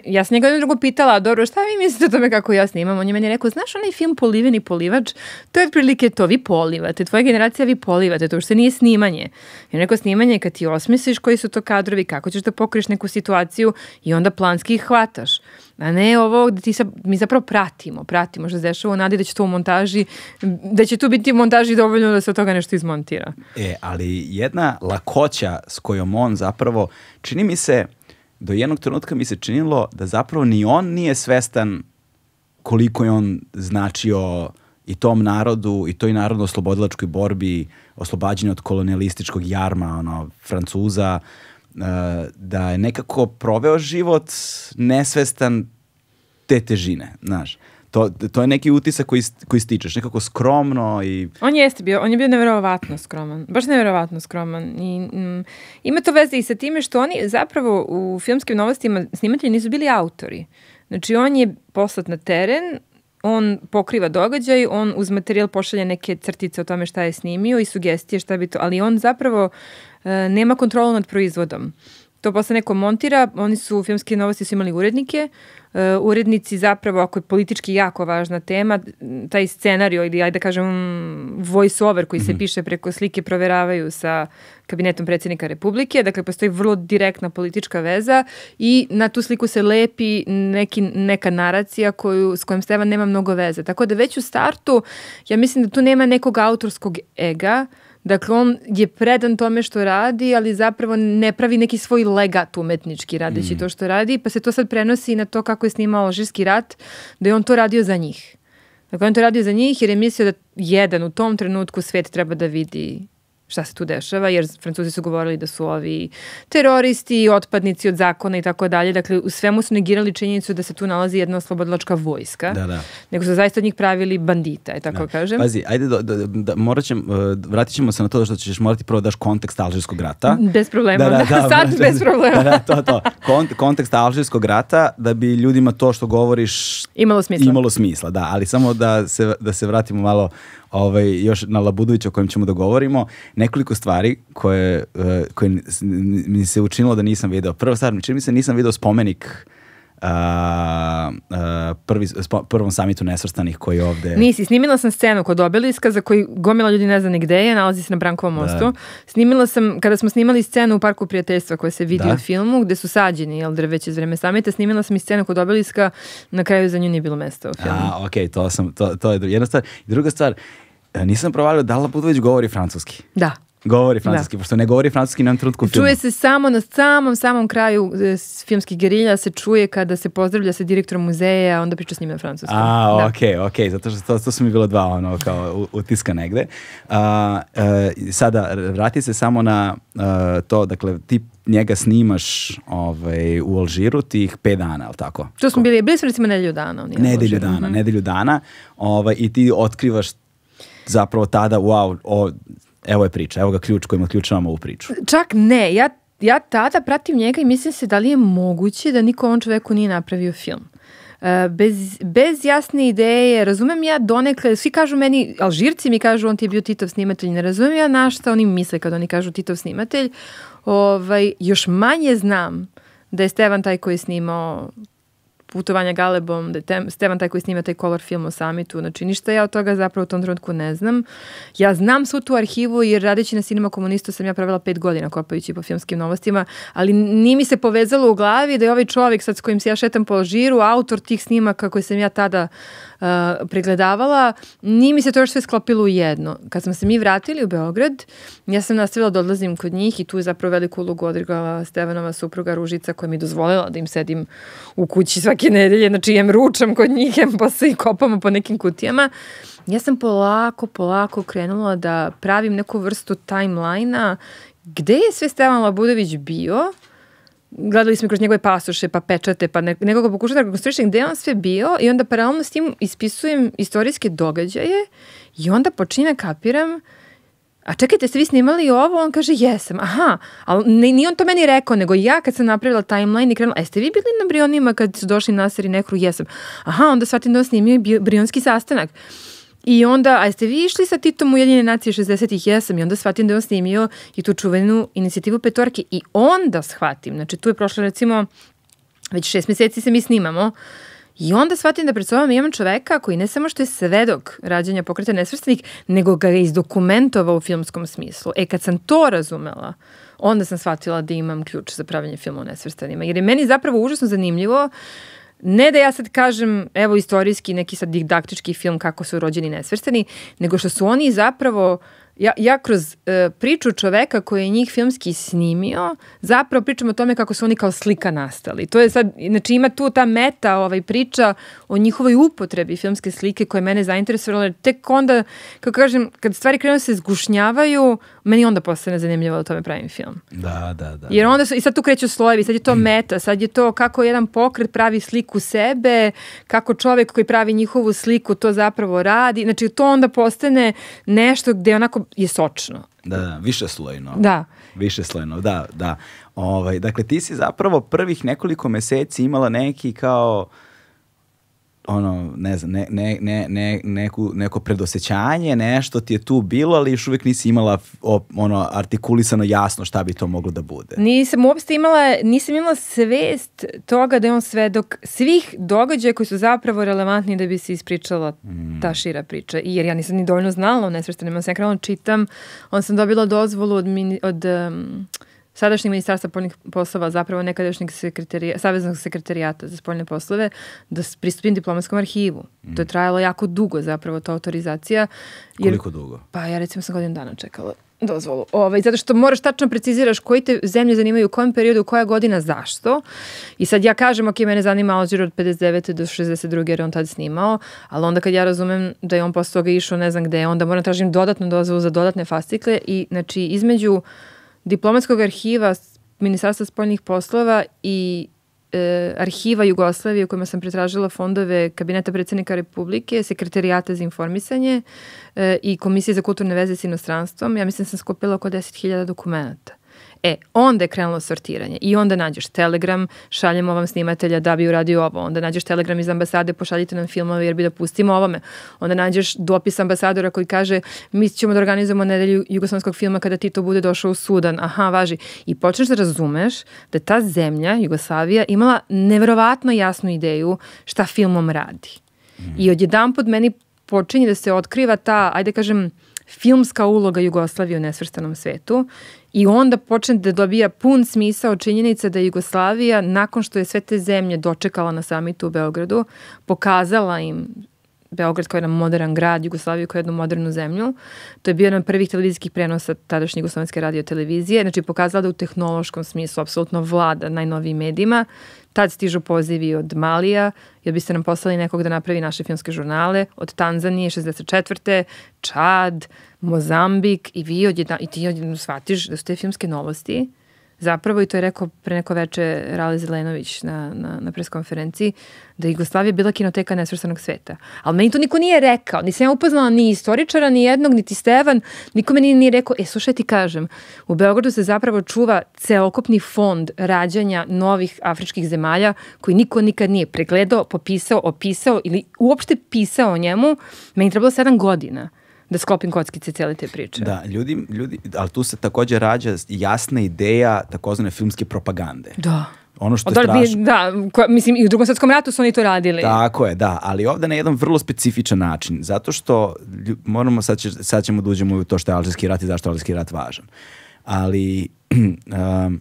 Ja sam njega drugo pitala, dobro, šta vi mislite o tome kako ja snimam? On je meni rekao, znaš onaj film Poliveni polivač? To je otprilike to, vi polivate, tvoja generacija vi polivate, to što nije snimanje. I rekao, snimanje je kad ti osmisliš koji su to kadrovi, kako ćeš da pokriješ neku situaciju i onda planski ih hvataš. A ne ovo gde ti sa, mi zapravo pratimo, pratimo što se dešava u nadi da će to u montaži, da će tu biti u montaži dovoljno da se od toga nešto izmontira. E, ali jedna lakoća s kojom on zapravo, čini mi se, do jednog trenutka mi se činilo da zapravo ni on nije svestan koliko je on značio i tom narodu i toj narodno-oslobodilačkoj borbi, oslobađanju od kolonialističkog jarma, ono, Francuza, uh, da je nekako proveo život nesvestan te težine, znaš. To, to je neki utisak koji, koji stičeš, nekako skromno i... On jeste bio, on je bio neverovatno skroman, baš neverovatno skroman. I, mm, ima to veze i sa time što oni zapravo u filmskim novostima snimatelji nisu bili autori. Znači on je poslat na teren, on pokriva događaj, on uz materijal pošalje neke crtice o tome šta je snimio i sugestije šta bi to, ali on zapravo e, nema kontrolu nad proizvodom. To posle neko montira, oni su, filmske novosti su imali urednike, uh, urednici zapravo, ako je politički jako važna tema, taj scenario ili ajde da kažem voice over koji mm -hmm. se mhm. piše preko slike proveravaju sa kabinetom predsjednika Republike, dakle postoji vrlo direktna politička veza i na tu sliku se lepi neki, neka naracija koju, s kojom Stevan nema mnogo veze. Tako da već u startu ja mislim da tu nema nekog autorskog ega, Dakle, on je predan tome što radi, ali zapravo ne pravi neki svoj legat umetnički radeći mm. to što radi, pa se to sad prenosi na to kako je snimao Alžirski rat, da je on to radio za njih. Dakle, on to radio za njih jer je mislio da jedan u tom trenutku svet treba da vidi šta se tu dešava, jer Francuzi su govorili da su ovi teroristi, otpadnici od zakona i tako dalje. Dakle, u svemu su negirali činjenicu da se tu nalazi jedna oslobodilačka vojska. Da, da. Nego su zaista od njih pravili bandita, je tako da. kažem. Pazi, ajde, da, da, da, morat ćemo, uh, vratit ćemo se na to što ćeš morati prvo daš kontekst alžirskog rata. Bez problema, da, da, da, sad bez problema. Da, da, to, to. Kont, kontekst alžirskog rata, da bi ljudima to što govoriš imalo smisla. Imalo smisla, da, ali samo da se, da se vratimo malo ovaj, još na Labudovića o kojem ćemo da govorimo, nekoliko stvari koje, uh, koje mi se učinilo da nisam video. Prva stvar, čini mi se nisam video spomenik uh, prvi, spo, prvom samitu nesvrstanih koji ovde... Nisi, snimila sam scenu kod obeliska za koji gomila ljudi ne zna ni gde je, nalazi se na Brankovom da. mostu. Da. Snimila sam, kada smo snimali scenu u Parku prijateljstva koja se vidi da. u filmu, gde su sađeni jel, drveće iz vreme samita, snimila sam i scenu kod obeliska, na kraju za nju nije bilo mesta u filmu. A, okej, okay, to, sam, to, to je jedna stvar. Druga stvar, e, nisam provalio da li Budović govori francuski. Da. Govori francuski, da. pošto ne govori francuski na trenutku filmu. Čuje se samo na samom, samom kraju e, filmskih gerilja se čuje kada se pozdravlja sa direktorom muzeja, onda priča s njim na francuskom. A, da. okej, okay, okej, okay, zato što to, to su mi bilo dva ono kao utiska negde. A, a, e, sada, vrati se samo na a, to, dakle, ti njega snimaš ovaj, u Alžiru tih 5 dana, ali tako? To smo bili, bili smo recimo nedelju dana. Nedelju dana, mm -hmm. nedelju dana ovaj, i ti otkrivaš zapravo tada, wow, o, evo je priča, evo ga ključ kojim otključavamo ovu priču. Čak ne, ja, ja tada pratim njega i mislim se da li je moguće da niko ovom čoveku nije napravio film. Uh, bez, bez jasne ideje, razumem ja donekle, svi kažu meni, Alžirci mi kažu on ti je bio Titov snimatelj, ne razumem ja na šta oni misle kad oni kažu Titov snimatelj, ovaj, još manje znam da je Stevan taj koji je snimao putovanja Galebom, da je Stevan taj koji snima taj color film o samitu, znači ništa ja od toga zapravo u tom trenutku ne znam. Ja znam svu tu arhivu jer radeći na Cinema Komunistu sam ja pravila pet godina kopajući po filmskim novostima, ali nije mi se povezalo u glavi da je ovaj čovjek sad s kojim se ja šetam po Alžiru, autor tih snimaka koje sam ja tada uh, pregledavala, nije mi se to još sve sklopilo u jedno. Kad smo se mi vratili u Beograd, ja sam nastavila da odlazim kod njih i tu je zapravo veliku ulogu odigrala Stevanova supruga Ružica koja mi dozvolila da im sedim u kući svake nedelje, znači jem ručam kod njih, jem posle i kopamo po nekim kutijama. Ja sam polako, polako krenula da pravim neku vrstu timeline-a gde je sve Stevan Labudović bio, gledali smo kroz njegove pasoše, pa pečate, pa ne, nekoga pokušati da rekonstruišem gde on sve bio i onda paralelno s tim ispisujem istorijske događaje i onda počinjem da kapiram a čekajte, ste vi snimali ovo? On kaže, jesam. Aha, ali ne, nije on to meni rekao, nego ja kad sam napravila timeline i krenula, jeste vi bili na Brionima kad su došli Nasar i Nekru? Jesam. Aha, onda shvatim da on snimio Brionski sastanak. I onda, a jeste vi išli sa Titom u Jedine nacije 60-ih? Jesam. I onda shvatim da je on snimio i tu čuvenu inicijativu petorke. I onda shvatim, znači tu je prošlo recimo Već šest meseci se mi snimamo. I onda shvatim da pred sobom imam čoveka koji ne samo što je svedok rađanja pokreta nesvrstanih, nego ga je izdokumentovao u filmskom smislu. E, kad sam to razumela, onda sam shvatila da imam ključ za pravljanje filma o nesvrstanima. Jer je meni zapravo užasno zanimljivo Ne da ja sad kažem, evo istorijski neki sad didaktički film kako su rođeni nesvrstani, nego što su oni zapravo ja, ja kroz uh, priču čoveka koji je njih filmski snimio, zapravo pričam o tome kako su oni kao slika nastali. To je sad, znači ima tu ta meta ovaj, priča o njihovoj upotrebi filmske slike koje mene zainteresovala. Tek onda, kako kažem, kad stvari krenu da se zgušnjavaju, meni onda postane zanimljivo da o tome pravim film. Da, da, da. Jer onda su, i sad tu kreću slojevi, sad je to meta, sad je to kako jedan pokret pravi sliku sebe, kako čovek koji pravi njihovu sliku to zapravo radi. Znači to onda postane nešto gde onako je sočno. Da, da, više slojno. Da. Više slojno, da, da. Ovaj, dakle, ti si zapravo prvih nekoliko meseci imala neki kao ono, ne znam, ne, ne, ne, ne, neku, neko predosećanje, nešto ti je tu bilo, ali još uvijek nisi imala ono, artikulisano jasno šta bi to moglo da bude. Nisam uopšte imala, nisam imala svest toga da je on svedok svih događaja koji su zapravo relevantni da bi se ispričala mm. ta šira priča. I jer ja nisam ni dovoljno znala o nesvrstanima, sam krenula da čitam, on sam dobila dozvolu od, mini, od um, sadašnjeg ministarstva spoljnih poslova, zapravo nekadašnjeg sekretarija, saveznog sekretarijata za spoljne poslove, da pristupim diplomatskom arhivu. Mm. To je trajalo jako dugo zapravo ta autorizacija. Jer, Koliko dugo? Pa ja recimo sam godinu dana čekala dozvolu. Ovaj, zato što moraš tačno preciziraš koji te zemlje zanimaju u kojem periodu, koja godina, zašto. I sad ja kažem, ok, mene zanima Alžir od 59. do 62. jer je on tad snimao, ali onda kad ja razumem da je on posle toga išao ne znam gde, onda moram da tražim dodatnu dozvolu za dodatne fascikle i znači između diplomatskog arhiva Ministarstva spoljnih poslova i e, arhiva Jugoslavije u kojima sam pretražila fondove Kabineta predsednika Republike, Sekretarijata za informisanje e, i Komisije za kulturne veze s inostranstvom. Ja mislim da sam skupila oko 10.000 dokumenta. E, onda je krenulo sortiranje i onda nađeš telegram, šaljemo vam snimatelja da bi uradio ovo, onda nađeš telegram iz ambasade, pošaljite nam filmove jer bi da pustimo ovome, onda nađeš dopis ambasadora koji kaže mi ćemo da organizujemo nedelju jugoslovenskog filma kada Tito bude došao u Sudan, aha, važi. I počneš da razumeš da ta zemlja, Jugoslavija, imala neverovatno jasnu ideju šta filmom radi. I odjedan pod meni počinje da se otkriva ta, ajde kažem, filmska uloga Jugoslavije u nesvrstanom svetu i onda počne da dobija pun smisao činjenica da Jugoslavija nakon što je sve te zemlje dočekala na samitu u Beogradu, pokazala im Beograd kao jedan modern grad, Jugoslaviju kao jednu modernu zemlju. To je bio jedan prvih televizijskih prenosa tadašnje Jugoslovenske radio televizije. Znači pokazala da u tehnološkom smislu apsolutno vlada najnovijim medijima. Tad stižu pozivi od Malija, jer biste nam poslali nekog da napravi naše filmske žurnale, od Tanzanije 64. Čad, Mozambik i vi odjedna, i ti odjedno shvatiš da su te filmske novosti zapravo, i to je rekao pre neko veče Rali Zelenović na, na, na preskonferenciji, da je Jugoslavija bila kinoteka nesvrstanog sveta. Ali meni to niko nije rekao. Nisam ja upoznala ni istoričara, ni jednog, niti Stevan. Niko meni nije rekao, e, slušaj ti kažem, u Beogradu se zapravo čuva celokupni fond rađanja novih afričkih zemalja koji niko nikad nije pregledao, popisao, opisao ili uopšte pisao o njemu. Meni trebalo sedam godina da sklopim kockice cijele te priče. Da, ljudi, ljudi, ali tu se takođe rađa jasna ideja takozvane filmske propagande. Da. Ono što je strašno. Da, ko, mislim i u drugom svetskom ratu su oni to radili. Tako je, da, ali ovde na jedan vrlo specifičan način, zato što moramo, sad, će, sad ćemo da uđemo u to što je Alžirski rat i zašto je Alžirski rat važan. Ali um,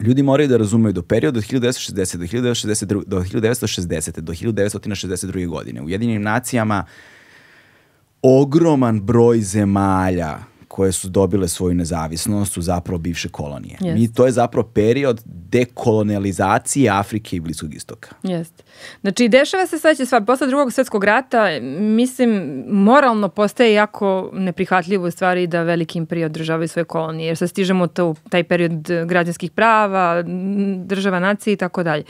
ljudi moraju da razumeju do perioda od 1960 do 1962, do 1960 do 1962. godine u jedinim nacijama ogroman broj zemalja koje su dobile svoju nezavisnost su zapravo bivše kolonije. Yes. Mi, to je zapravo period dekolonializacije Afrike i Bliskog istoka. Jeste. Znači, dešava se sledeća stvar. Posle drugog svetskog rata, mislim, moralno postaje jako neprihvatljivo u stvari da veliki imperije održavaju svoje kolonije, jer sad stižemo u taj period građanskih prava, država nacije i tako dalje.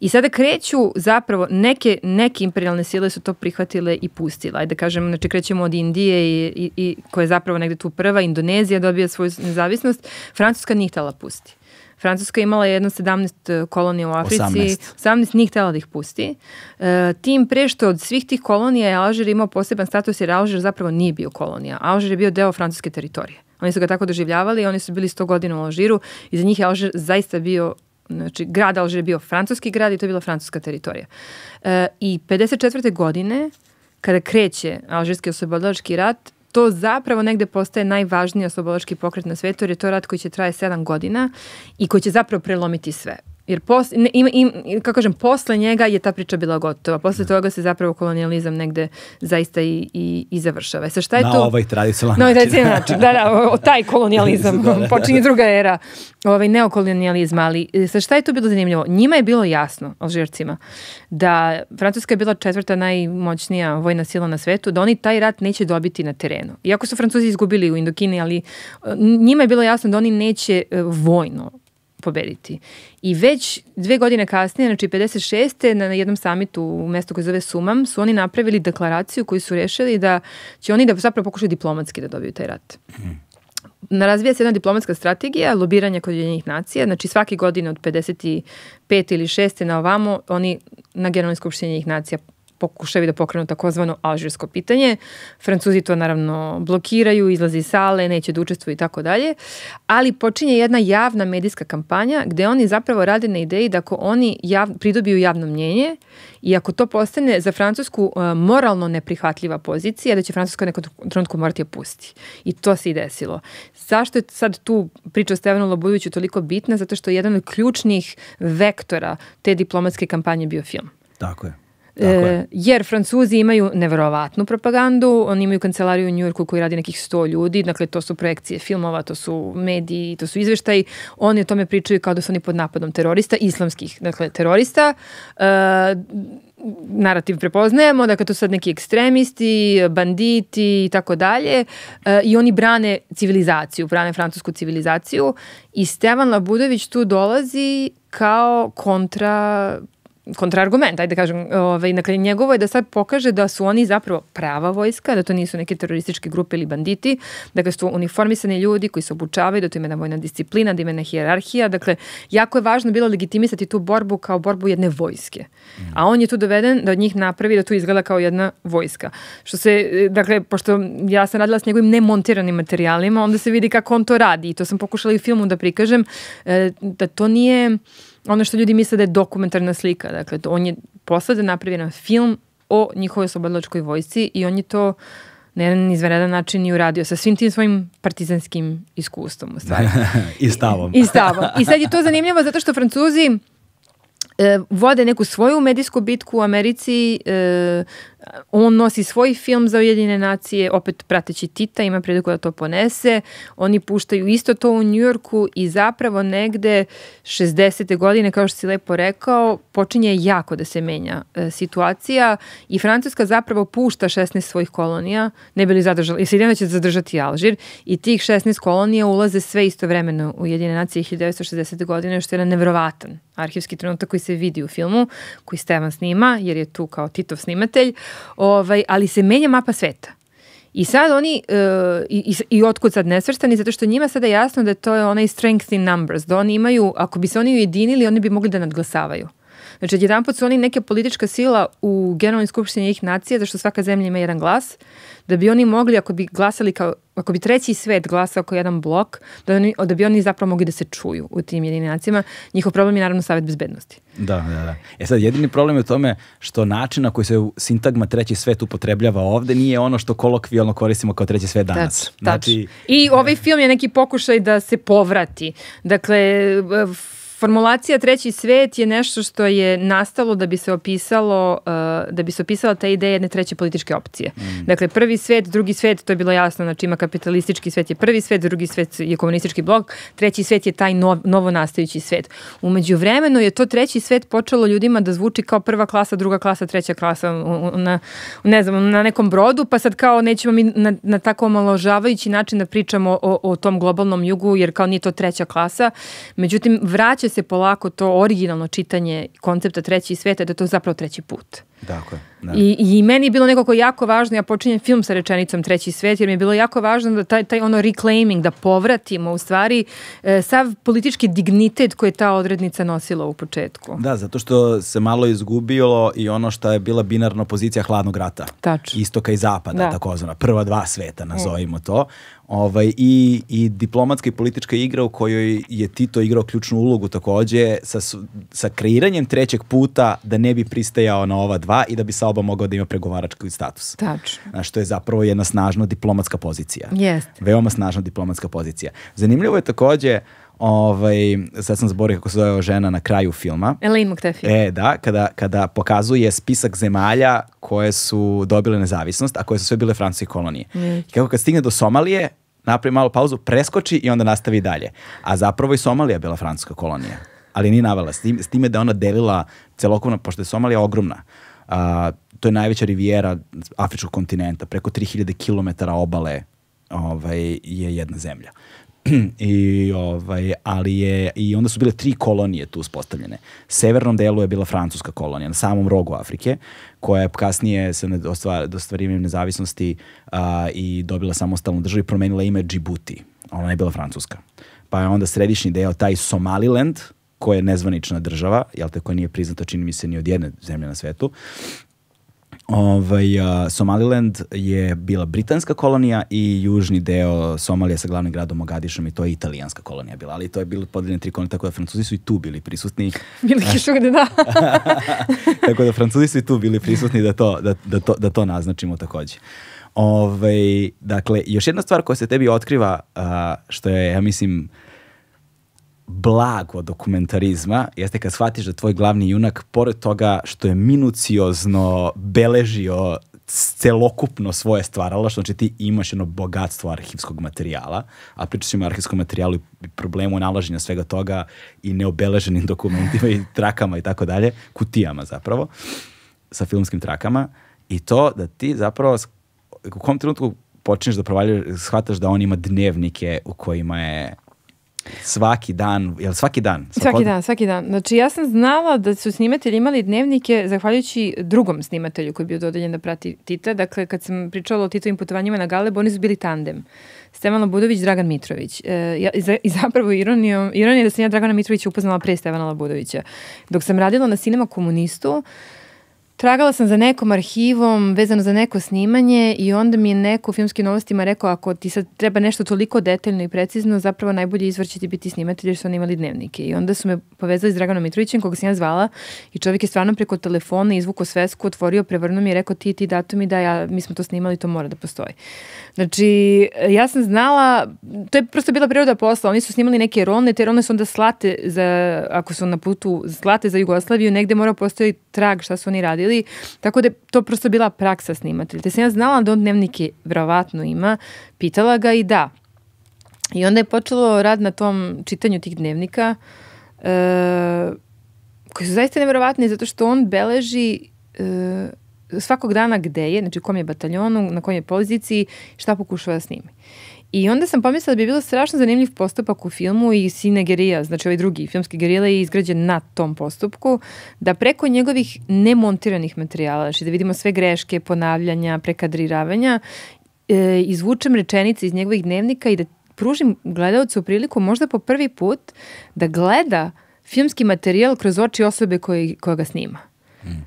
I sada kreću zapravo neke, neke imperialne sile su to prihvatile i pustile. Ajde da kažem, znači krećemo od Indije i, i, i koja je zapravo negde tu prva, Indonezija dobija svoju nezavisnost, Francuska nije htela pusti. Francuska imala jedno 17 kolonija u Africi, 18, 18 nije htela da ih pusti. E, tim pre što od svih tih kolonija je Alžir imao poseban status jer Alžir zapravo nije bio kolonija. Alžir je bio deo francuske teritorije. Oni su ga tako doživljavali, oni su bili 100 godina u Alžiru i za njih je Alžir zaista bio Znači, grad Alžir je bio francuski grad i to je bila francuska teritorija. E, I 54. godine, kada kreće Alžirski oslobodilački rat, to zapravo negde postaje najvažniji oslobodilački pokret na svetu, jer je to rat koji će traje 7 godina i koji će zapravo prelomiti sve. Jer pos, ne, im, im, kako kažem, posle njega je ta priča bila gotova. Posle toga se zapravo kolonijalizam negde zaista i, i, i završava. E, sa šta je Na to? ovaj tradicionalan Na ovaj način. tradicionalan način. Da, da, o, taj kolonijalizam. Da, da. Počinje druga era ovaj, neokolonijalizma. Ali e, sa šta je tu bilo zanimljivo? Njima je bilo jasno, Alžircima, da Francuska je bila četvrta najmoćnija vojna sila na svetu, da oni taj rat neće dobiti na terenu. Iako su Francuzi izgubili u Indokini, ali e, njima je bilo jasno da oni neće e, vojno pobediti. I već dve godine kasnije, znači 56. na jednom samitu u mestu koje zove Sumam, su oni napravili deklaraciju koju su rešili da će oni da zapravo pokušaju diplomatski da dobiju taj rat. Na razvija se jedna diplomatska strategija lobiranja kod Ujedinjenih nacija, znači svake godine od 55. ili 6. na ovamo oni na Generalnoj skupštini Ujedinjenih nacija pokušaju da pokrenu takozvano alžirsko pitanje. Francuzi to naravno blokiraju, izlazi iz sale, neće da učestvuju i tako dalje. Ali počinje jedna javna medijska kampanja gde oni zapravo rade na ideji da ako oni jav, pridobiju javno mnjenje i ako to postane za Francusku uh, moralno neprihvatljiva pozicija, da će Francuska neko trenutku morati je pusti. I to se i desilo. Zašto je sad tu priča o Stevanu Lobudoviću toliko bitna? Zato što je jedan od ključnih vektora te diplomatske kampanje bio film. Tako je. E, jer Francuzi imaju neverovatnu propagandu, oni imaju kancelariju u Njujorku koji radi nekih 100 ljudi, dakle to su projekcije filmova, to su mediji, to su izveštaji, oni o tome pričaju kao da su oni pod napadom terorista, islamskih, dakle terorista, e, narativ prepoznajemo, dakle to su sad neki ekstremisti, banditi i tako dalje. E, i oni brane civilizaciju, brane francusku civilizaciju. I Stevan Labudović tu dolazi kao kontra kontraargument, ajde da kažem, ovaj, dakle, njegovo je da sad pokaže da su oni zapravo prava vojska, da to nisu neke terorističke grupe ili banditi, da su uniformisani ljudi koji se obučavaju, da to ima jedna vojna disciplina, da ima jedna hijerarhija, dakle, jako je važno bilo legitimisati tu borbu kao borbu jedne vojske. A on je tu doveden da od njih napravi da tu izgleda kao jedna vojska. Što se, dakle, pošto ja sam radila s njegovim nemontiranim materijalima, onda se vidi kako on to radi i to sam pokušala i u filmu da prikažem, e, da to nije ono što ljudi misle da je dokumentarna slika. Dakle, to, on je posle da napravi jedan film o njihovoj oslobodilačkoj vojsci i on je to na jedan izvanredan način i uradio sa svim tim svojim partizanskim iskustvom u stvari. I stavom. I stavom. I sad je to zanimljivo zato što Francuzi e, vode neku svoju medijsku bitku u Americi, e, on nosi svoj film za Ujedine nacije, opet prateći Tita, ima priliku da to ponese. Oni puštaju isto to u Njujorku i zapravo negde 60. godine, kao što si lepo rekao, počinje jako da se menja e, situacija i Francuska zapravo pušta 16 svojih kolonija, ne bi li zadržala, i Sjedina će zadržati Alžir i tih 16 kolonija ulaze sve istovremeno u Ujedine nacije 1960. godine, što je jedan nevrovatan arhivski trenutak koji se vidi u filmu, koji Stevan snima, jer je tu kao Titov snimatelj, ovaj, ali se menja mapa sveta. I sad oni, uh, i, i otkud sad nesvrstani, zato što njima sada jasno da to je onaj strength in numbers, da oni imaju, ako bi se oni ujedinili, oni bi mogli da nadglasavaju. Znači, jedan put su oni neka politička sila u Generalnoj skupštini njih nacija, zašto svaka zemlja ima jedan glas, da bi oni mogli, ako bi glasali kao, ako bi treći svet glasao kao jedan blok, da, oni, da bi oni zapravo mogli da se čuju u tim jedinacijama. Njihov problem je naravno Savet bezbednosti. Da, da, da. E sad, jedini problem je u tome što način na koji se sintagma treći svet upotrebljava ovde nije ono što kolokvijalno koristimo kao treći svet danas. Tač, znači, I ovaj film je neki pokušaj da se povrati. Dakle, formulacija treći svet je nešto što je nastalo da bi se opisalo uh, da bi se opisala ta ideja jedne treće političke opcije. Mm. Dakle prvi svet, drugi svet, to je bilo jasno, znači ima kapitalistički svet je prvi svet, drugi svet je komunistički blok, treći svet je taj nov, novo nastajući svet. Umeđu vremenu je to treći svet počelo ljudima da zvuči kao prva klasa, druga klasa, treća klasa na ne znam, na nekom brodu, pa sad kao nećemo mi na, na tako omaložavajući način da pričamo o, o tom globalnom jugu, jer kao nije to treća klasa. Međutim, vraća se polako to originalno čitanje koncepta treći sveta, da je to zapravo treći put. Tako je. Da. I, I meni je bilo nekako jako važno, ja počinjem film sa rečenicom Treći svet, jer mi je bilo jako važno da taj, taj ono reclaiming, da povratimo u stvari e, sav politički dignitet koji je ta odrednica nosila u početku. Da, zato što se malo izgubilo i ono što je bila binarna pozicija hladnog rata. Tačno. Istoka i zapada, Da. takozvana. Prva dva sveta, nazovimo to. Ovaj, i, I diplomatska i politička igra u kojoj je Tito igrao ključnu ulogu takođe sa, sa kreiranjem trećeg puta da ne bi pristajao na ova dva i da bi sa oba mogao da ima pregovarački status. Tačno. Znaš, što je zapravo jedna snažna diplomatska pozicija. Jeste. Veoma snažna diplomatska pozicija. Zanimljivo je takođe, ovaj, sad sam zaboravio kako se zove žena na kraju filma, Elaine McTaffy. E, da, kada, kada pokazuje spisak zemalja koje su dobile nezavisnost, a koje su sve bile francuske kolonije. I kako kad stigne do Somalije, napravi malu pauzu, preskoči i onda nastavi dalje. A zapravo i Somalija je bila francuska kolonija. Ali nije navela, s, tim, s time da ona delila celokupno, pošto je Somalija ogromna, a, to je najveća rivijera afričkog kontinenta, preko 3000 km obale ovaj, je jedna zemlja. I, ovaj, ali je, I onda su bile tri kolonije tu uspostavljene. Severnom delu je bila francuska kolonija, na samom rogu Afrike, koja je kasnije se do ostvarivanjem nezavisnosti a, i dobila samostalnu državu i promenila ime Djibouti. Ona je bila francuska. Pa je onda središnji deo, taj Somaliland, koja je nezvanična država, jel te, koja nije priznata, čini mi se, ni od jedne zemlje na svetu, Ovaj, a, Somaliland je bila britanska kolonija i južni deo Somalije sa glavnim gradom Mogadišom i to je italijanska kolonija bila, ali to je bilo podeljene tri kolonije, tako da Francuzi su i tu bili prisutni, Bili kišugde, da. tako da Francuzi su i tu bili prisutni da to, da, da to, da to naznačimo takođe. Ovaj, dakle, još jedna stvar koja se tebi otkriva, a, što je, ja mislim, blago dokumentarizma jeste kad shvatiš da tvoj glavni junak, pored toga što je minuciozno beležio celokupno svoje stvarala, što znači ti imaš jedno bogatstvo arhivskog materijala, a pričat ćemo o arhivskom materijalu i problemu nalaženja svega toga i neobeleženim dokumentima i trakama i tako dalje, kutijama zapravo, sa filmskim trakama, i to da ti zapravo u kom trenutku počneš da provaljuješ, shvataš da on ima dnevnike u kojima je svaki dan, jel svaki dan? Svaki Svakodne- dan, svaki dan. Znači ja sam znala da su snimatelji imali dnevnike zahvaljujući drugom snimatelju koji je bio dodeljen da prati Tita. Dakle, kad sam pričala o Titovim putovanjima na Galeb, oni su bili tandem. Stevana Labudović, Dragan Mitrović. E, ja, i, za- I zapravo ironijom, ironija je da sam ja Dragana Mitrovića upoznala pre Stevana Labudovića. Dok sam radila na Cinema komunistu, Tragala sam za nekom arhivom vezano za neko snimanje i onda mi je neko u filmskim novostima rekao ako ti sad treba nešto toliko detaljno i precizno, zapravo najbolji izvor će ti biti snimatelj jer su oni imali dnevnike. I onda su me povezali s Draganom Mitrovićem koga sam ja zvala i čovjek je stvarno preko telefona izvukao svesku, otvorio, prevrnuo mi i rekao ti ti datumi da ja, mi smo to snimali, to mora da postoji. Znači, ja sam znala, to je prosto bila priroda posla, oni su snimali neke rolne, te rolne su onda slate za, ako su na putu slate za Jugoslaviju, negde mora postoji trag šta su oni radili, tako da je to prosto bila praksa snimatelja. Te sam ja znala da on dnevnike verovatno ima, pitala ga i da. I onda je počelo rad na tom čitanju tih dnevnika, e, koji su zaista neverovatni zato što on beleži e, svakog dana gde je, znači kom je bataljonu, na kojoj je poziciji, šta pokušava da snimi. I onda sam pomislila da bi bilo strašno zanimljiv postupak u filmu i Sine Gerija, znači ovaj drugi filmski gerila je izgrađen na tom postupku, da preko njegovih nemontiranih materijala, znači da vidimo sve greške, ponavljanja, prekadriravanja, e, izvučem rečenice iz njegovih dnevnika i da pružim gledalcu priliku možda po prvi put da gleda filmski materijal kroz oči osobe koji, koja ga snima.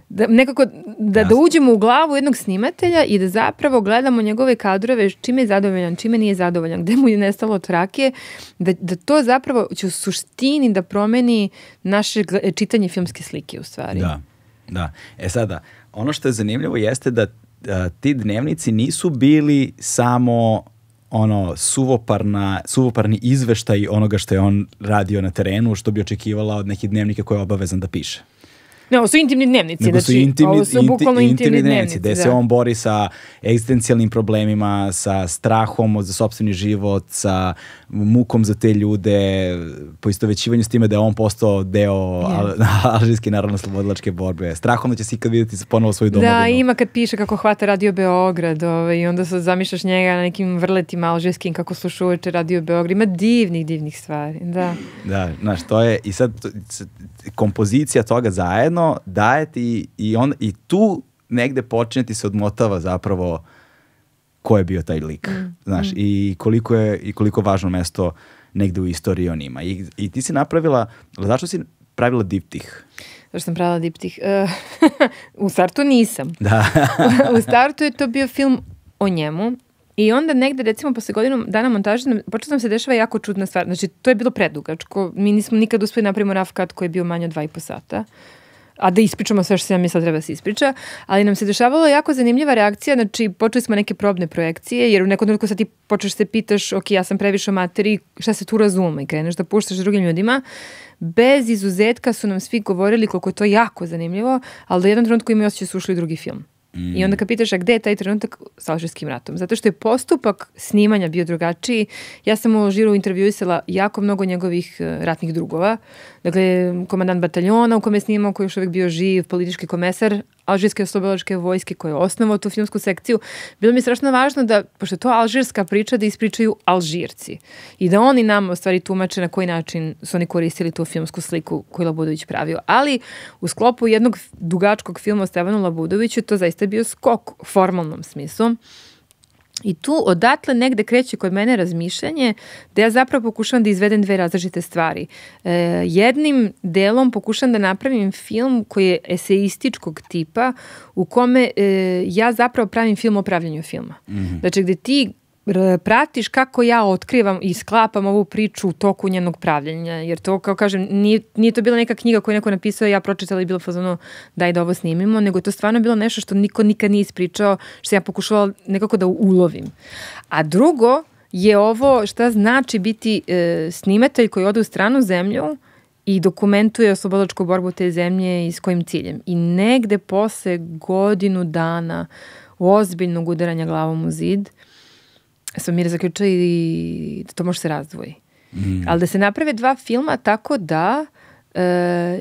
Da, nekako da, da uđemo u glavu jednog snimatelja i da zapravo gledamo njegove kadrove, čime je zadovoljan, čime nije zadovoljan, gde mu je nestalo trake, da, da to zapravo će u suštini da promeni naše čitanje filmske slike u stvari. Da, da. E sada, ono što je zanimljivo jeste da a, ti dnevnici nisu bili samo ono suvoparna, suvoparni izveštaj onoga što je on radio na terenu, što bi očekivala od nekih dnevnika koje je obavezan da piše. Ne, ovo su intimni dnevnici. Nego su znači, intimni, ovo su inti- bukvalno intimni, dnevnici, gde se da. on bori sa egzistencijalnim problemima, sa strahom za sopstveni život, sa mukom za te ljude, poistovećivanju s time da je on postao deo al, alžirske narodno-slobodilačke borbe, strahom da će se ikad vidjeti ponovo svoju domovinu. Da, ima kad piše kako hvata Radio Beograd ovaj, i onda se zamišljaš njega na nekim vrletima alžirskim kako sluša uveče Radio Beograd. Ima divnih, divnih stvari. Da. Da, znaš, to je, i sad, kompozicija toga zajedno daje ti i, on, i tu negde počne ti se odmotava zapravo ko je bio taj lik, mm. znaš, mm. i koliko je i koliko važno mesto negde u istoriji on ima. I, i ti si napravila, zašto si pravila diptih? Zašto sam pravila diptih? Uh, u startu nisam. Da. u startu je to bio film o njemu I onda negde, recimo, posle godinu dana montaže, počela sam se dešava jako čudna stvar. Znači, to je bilo predugačko. Mi nismo nikad uspeli napravimo raf cut koji je bio manje od dva i po sata a da ispričamo sve što se nam misla treba da se ispriča, ali nam se dešavala jako zanimljiva reakcija, znači počeli smo neke probne projekcije, jer u nekom trenutku sad ti počeš da se pitaš, ok, ja sam previše o materiji, šta se tu razume i kreneš da puštaš drugim ljudima, bez izuzetka su nam svi govorili koliko je to jako zanimljivo, ali da jednom trenutku imaju osjećaj da su ušli u drugi film. Mm. I onda kad pitaš, a gde je taj trenutak sa Alžirskim ratom? Zato što je postupak snimanja bio drugačiji. Ja sam u Žiru intervjuisala jako mnogo njegovih uh, ratnih drugova. Dakle, komandant bataljona u kome je snimao, koji je još uvijek bio živ, politički komesar Alžirske oslobodilačke vojske koje je osnovao tu filmsku sekciju. Bilo mi je strašno važno da, pošto je to alžirska priča, da ispričaju Alžirci. I da oni nam, u stvari, tumače na koji način su oni koristili tu filmsku sliku koju Labudović pravio. Ali u sklopu jednog dugačkog filma o Stevanu Labudoviću to zaista je bio skok u formalnom smislu. I tu odatle negde kreće kod mene razmišljanje da ja zapravo pokušavam da izvedem dve različite stvari. E, jednim delom pokušavam da napravim film koji je eseističkog tipa u kome e, ja zapravo pravim film o pravljanju filma. Mm -hmm. Znači gde ti pratiš kako ja otkrivam i sklapam ovu priču u toku njenog pravljenja, jer to, kao kažem, nije, nije to bila neka knjiga koju neko napisao, ja pročitala i bilo fazono daj da ovo snimimo, nego je to stvarno bilo nešto što niko nikad nije ispričao, što sam ja pokušavala nekako da ulovim. A drugo je ovo šta znači biti e, snimatelj koji ode u stranu zemlju i dokumentuje oslobodačku borbu te zemlje i s kojim ciljem. I negde posle godinu dana ozbiljnog udaranja glavom u zid, smo mi zaključili da to može se razdvoji. Mm. Ali da se naprave dva filma tako da uh,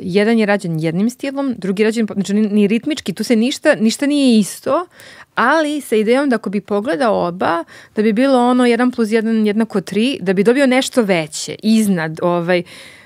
jedan je rađen jednim stilom, drugi je rađen, znači ni, ni ritmički, tu se ništa, ništa nije isto, ali sa idejom da ako bi pogledao oba, da bi bilo ono 1 plus 1 jednako 3, da bi dobio nešto veće, iznad, ovaj,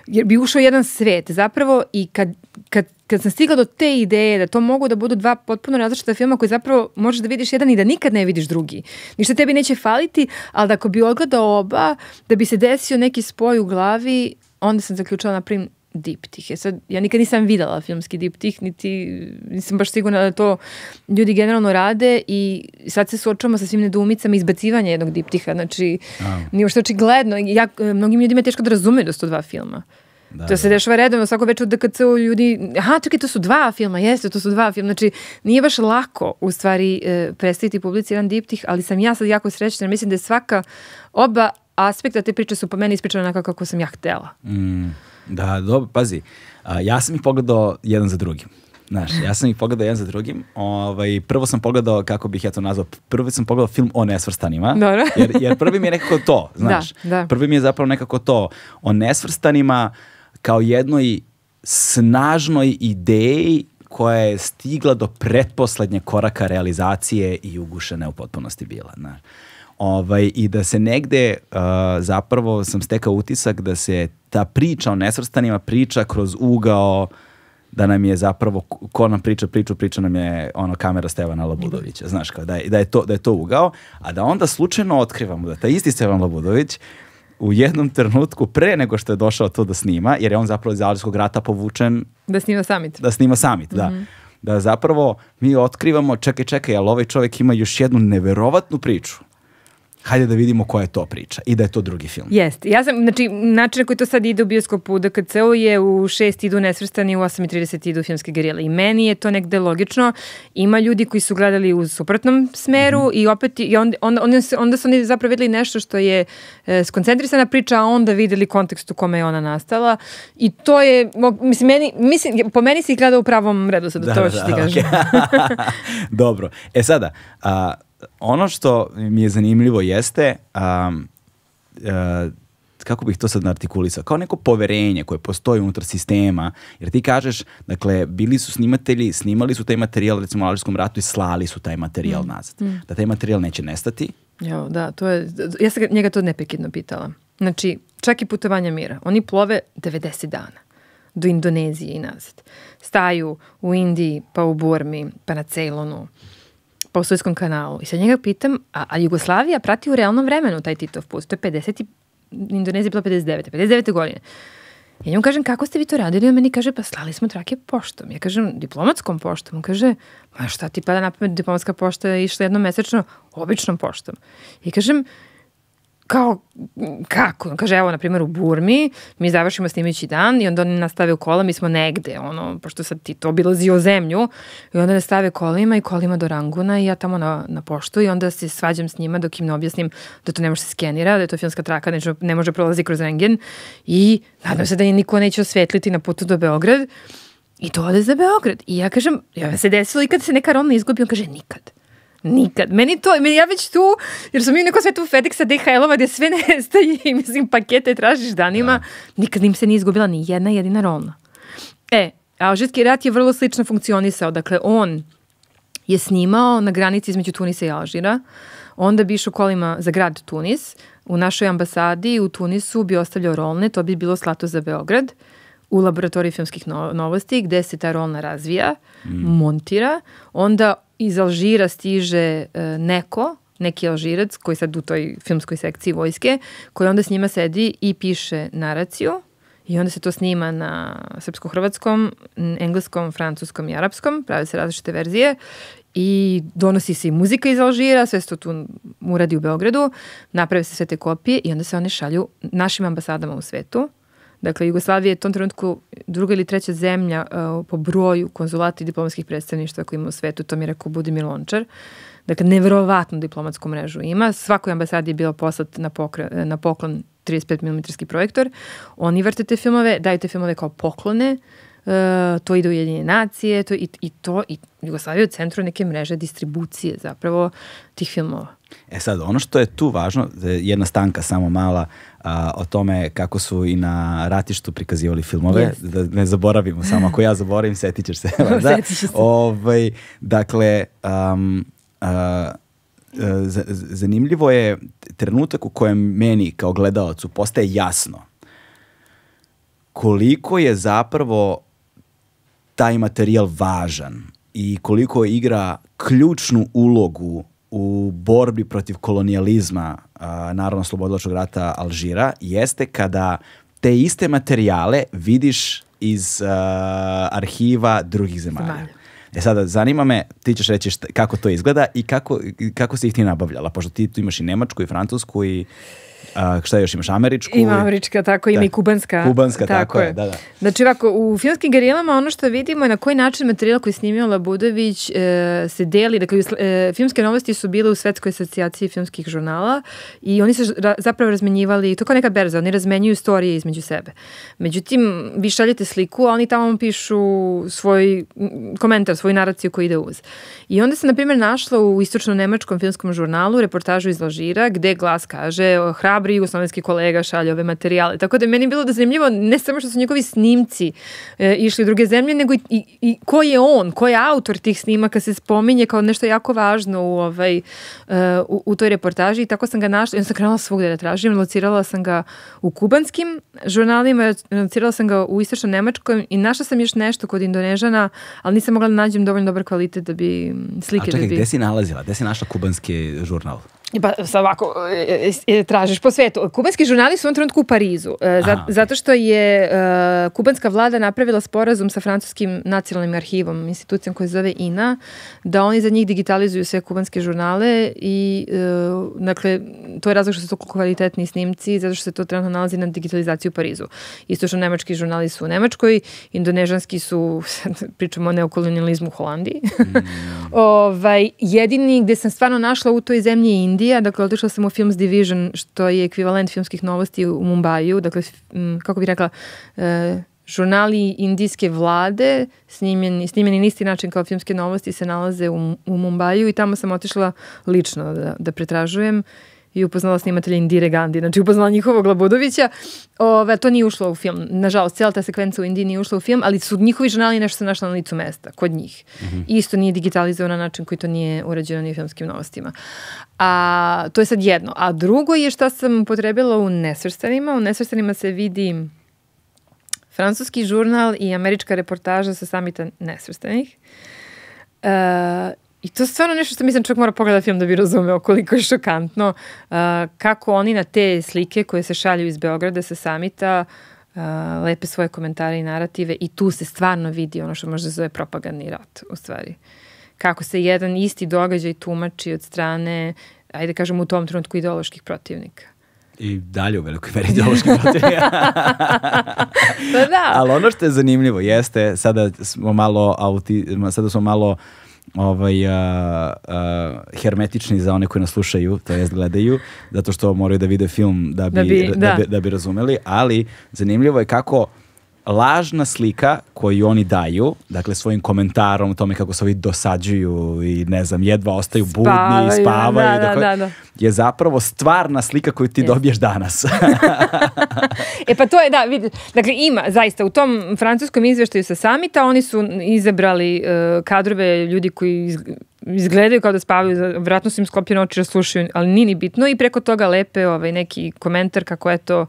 jer bi ušao jedan svet zapravo i kad, kad, kad sam stigla do te ideje da to mogu da budu dva potpuno različita filma koji zapravo možeš da vidiš jedan i da nikad ne vidiš drugi. Ništa tebi neće faliti, ali da ako bi odgledao oba, da bi se desio neki spoj u glavi, onda sam zaključala na prim diptih. E sad, ja nikad nisam videla filmski diptih, niti nisam baš sigurna da to ljudi generalno rade i sad se suočavamo sa svim nedumicama izbacivanja jednog diptiha. Znači, A. nije što očigledno. Ja, mnogim ljudima je teško da razumeju da su to dva filma. Da, to se da. dešava redovno, svako večer u DKC-u ljudi, aha, čekaj, to su dva filma, jeste, to su dva filma. Znači, nije baš lako, u stvari, e, predstaviti publici jedan diptih, ali sam ja sad jako srećna, mislim da je svaka, oba aspekta te priče su po meni ispričane onako kako sam ja htela. Mm. Da, dobro, pazi. A, ja sam ih pogledao jedan za drugim. Znaš, ja sam ih pogledao jedan za drugim. Ovaj, prvo sam pogledao, kako bih ja to nazvao, prvo sam pogledao film o nesvrstanima. Dobro. jer, jer prvi mi je nekako to, da, znaš. Da, da. Prvi mi je zapravo nekako to o nesvrstanima kao jednoj snažnoj ideji koja je stigla do pretposlednje koraka realizacije i ugušena u potpunosti bila. Znaš. Ovaj, I da se negde uh, zapravo sam stekao utisak da se ta priča o nesvrstanima priča kroz ugao da nam je zapravo ko nam priča priču, priča nam je ono kamera Stevana Labudovića, znaš kao da je, da je, to, da je to ugao, a da onda slučajno otkrivamo da taj isti Stevan Labudović u jednom trenutku pre nego što je došao to da snima, jer je on zapravo iz Alžirskog rata povučen da snima samit. Da snima samit, mm -hmm. da. Mhm. Da zapravo mi otkrivamo, čekaj, čekaj, ali ovaj čovjek ima još jednu neverovatnu priču hajde da vidimo koja je to priča i da je to drugi film. Jeste. Ja sam, znači, način na koji to sad ide u bioskopu u DKC-u je u 6 idu nesvrstani, u 8.30 idu filmske gerile. I meni je to negde logično. Ima ljudi koji su gledali u suprotnom smeru mm -hmm. i opet, i onda, onda, onda, onda su oni zapravo videli nešto što je e, skoncentrisana priča, a onda videli kontekst u kome je ona nastala. I to je, mislim, meni, mislim po meni si gledao u pravom redu, sad da, to da, ti da, kažem. Okay. Dobro. E sada, a, ono što mi je zanimljivo jeste um, uh, kako bih to sad artikulisao, kao neko poverenje koje postoji unutar sistema, jer ti kažeš, dakle, bili su snimatelji, snimali su taj materijal, recimo u Alžijskom ratu i slali su taj materijal mm. nazad. Mm. Da taj materijal neće nestati. Jo, da, to je, ja sam njega to nepekidno pitala. Znači, čak i putovanja mira, oni plove 90 dana. do Indonezije i nazad. Staju u Indiji, pa u Burmi, pa na Ceylonu, u Sovjetskom kanalu. I sad njega pitam, a, a Jugoslavija prati u realnom vremenu taj Titov pust. To je 50. Indonezija je bila 59. 59. godine. Ja njemu kažem, kako ste vi to radili? On meni kaže, pa slali smo trake poštom. Ja kažem, diplomatskom poštom. On kaže, ma šta ti pada na pamet, diplomatska pošta je išla jednom mesečno običnom poštom. I kažem, kao, kako? Kaže, evo, na primjer, u Burmi, mi završimo snimajući dan i onda oni nastave u kola, mi smo negde, ono, pošto sad ti to obilazio zemlju, i onda nastave kolima i kolima do Ranguna i ja tamo na, na poštu i onda se svađam s njima dok im ne objasnim da to ne može se skenira, da je to filmska traka, ne, ne može prolazi kroz rengen i nadam se da je niko neće osvetliti na putu do Beograd i to ode za Beograd. I ja kažem, ja se desilo i kad se neka rolna izgubi, on kaže nikad. Nikad. Meni to, meni ja već tu, jer sam mi u nekom svetu FedExa, DHL-ova gde sve nestaje i mislim pakete tražiš danima, da. nikad im se nije izgubila ni jedna jedina rolna. E, Alžirski rat je vrlo slično funkcionisao, dakle on je snimao na granici između Tunisa i Alžira, onda bi išao kolima za grad Tunis, u našoj ambasadi u Tunisu bi ostavljao rolne, to bi bilo slato za Beograd, u laboratoriji filmskih novosti gde se ta rolna razvija, mm. montira, onda iz Alžira stiže uh, neko, neki Alžirac koji sad u toj filmskoj sekciji vojske, koji onda s njima sedi i piše naraciju i onda se to snima na srpsko-hrvatskom, engleskom, francuskom i arapskom, prave se različite verzije i donosi se i muzika iz Alžira, sve se to tu uradi u Beogradu, naprave se sve te kopije i onda se one šalju našim ambasadama u svetu Dakle, Jugoslavija je u tom trenutku druga ili treća zemlja uh, po broju konzulata i diplomatskih predstavništva koji ima u svetu, to mi je rekao Budimir Lončar. Dakle, neverovatnu diplomatsku mrežu ima. Svakoj ambasadi je bilo poslat na, pokre, na poklon 35 mm projektor. Oni vrte te filmove, daju te filmove kao poklone, uh, to ide u jedinje nacije, to, i, i to, i Jugoslavija je u centru neke mreže distribucije zapravo tih filmova. E sad, ono što je tu važno, jedna stanka samo mala, a, o tome kako su i na ratištu prikazivali filmove, yes. da ne zaboravimo, samo ako ja zaboravim, setit ćeš se. da? se. Ovaj, dakle, um, a, zanimljivo je trenutak u kojem meni kao gledalcu postaje jasno koliko je zapravo taj materijal važan i koliko igra ključnu ulogu u borbi protiv kolonijalizma Narodno-slobodilačkog rata Alžira jeste kada te iste materijale vidiš iz uh, arhiva drugih zemalja. zemalja. E sada, zanima me, ti ćeš reći šta, kako to izgleda i kako, kako si ih ti nabavljala, pošto ti tu imaš i Nemačku i Francusku i A, šta još imaš, američku? Ima američka, tako, ima da. i kubanska. Kubanska, tako, tako je. Da, da. Znači ovako, u filmskim gerilama ono što vidimo je na koji način materijal koji je snimio Labudović e, se deli, dakle, e, filmske novosti su bile u Svetskoj asocijaciji filmskih žurnala i oni se ra, zapravo razmenjivali, to kao neka berza, oni razmenjuju istorije između sebe. Međutim, vi šaljete sliku, a oni tamo pišu svoj komentar, svoju naraciju koji ide uz. I onda se, na primjer, našla u istočno-nemačkom filmskom žurnalu reportažu iz Lažira, gde glas kaže, hrabro hrabri jugoslovenski kolega šalje ove materijale. Tako da je meni bilo da zanimljivo ne samo što su njegovi snimci e, išli u druge zemlje, nego i, i, i ko je on, ko je autor tih snimaka se spominje kao nešto jako važno u, ovaj, uh, u, u toj reportaži i tako sam ga našla i onda sam krenula svugde da tražim, locirala sam ga u kubanskim žurnalima, locirala sam ga u istočno nemačkom i našla sam još nešto kod Indonežana, ali nisam mogla da nađem dovoljno dobar kvalitet da bi slike... A čekaj, da bi... gde si nalazila? Gde si našla kubanski žurnal? Pa sad ovako, e, e, tražiš po svetu. Kubanski žurnali su u ovom trenutku u Parizu, e, Aha, zato što je uh, kubanska vlada napravila sporazum sa francuskim nacionalnim arhivom, institucijom koja se zove INA, da oni za njih digitalizuju sve kubanske žurnale i uh, dakle, to je razlog što su to kvalitetni snimci, zato što se to trenutno nalazi na digitalizaciju u Parizu. Isto što nemački žurnali su u Nemačkoj, indonežanski su, pričamo o neokolonializmu u Holandiji. Mm. ovaj, jedini gde sam stvarno našla u toj zemlji je Indija, dakle otišla sam u Films Division, što je ekvivalent filmskih novosti u Mumbaju, dakle, kako bih rekla, e, žurnali indijske vlade, snimljeni, snimljeni na isti način kao filmske novosti, se nalaze u, u Mumbaju i tamo sam otišla lično da, da pretražujem i upoznala snimatelja Indire Gandhi, znači upoznala njihovog Labudovića. Ove, to nije ušlo u film. Nažalost, cijela ta sekvenca u Indiji nije ušla u film, ali su njihovi žurnali nešto se našla na licu mesta, kod njih. Mm -hmm. Isto nije digitalizovano na način koji to nije urađeno ni u filmskim novostima. A to je sad jedno. A drugo je šta sam potrebila u nesvrstanima. U nesvrstanima se vidi francuski žurnal i američka reportaža sa samita nesvrstanih. Uh, I to je stvarno nešto što mislim čovjek mora pogledati film da bi razumeo koliko je šokantno. Uh, kako oni na te slike koje se šalju iz Beograda sa samita uh, lepe svoje komentare i narative i tu se stvarno vidi ono što možda zove propagandni rat u stvari. Kako se jedan isti događaj tumači od strane, ajde kažem u tom trenutku ideoloških protivnika. I dalje u velikoj meri ideološki protivnika. pa da. Ali ono što je zanimljivo jeste, sada smo malo, auti, sada smo malo ovaj, uh, uh, hermetični za one koji nas slušaju, to jest gledaju, zato što moraju da vide film da bi, da bi, da. Da bi, da bi razumeli, ali zanimljivo je kako lažna slika koju oni daju, dakle svojim komentarom o tome kako se ovi dosađuju i ne znam, jedva ostaju budni spavaju, i spavaju, da, da, da, je zapravo stvarna slika koju ti yes. dobiješ danas. e pa to je, da, vidi, dakle ima, zaista, u tom francuskom izveštaju sa samita oni su izabrali uh, kadrove ljudi koji izgledaju kao da spavaju, vratno su im sklopljene oči da slušaju, ali nije ni bitno i preko toga lepe ovaj, neki komentar kako je to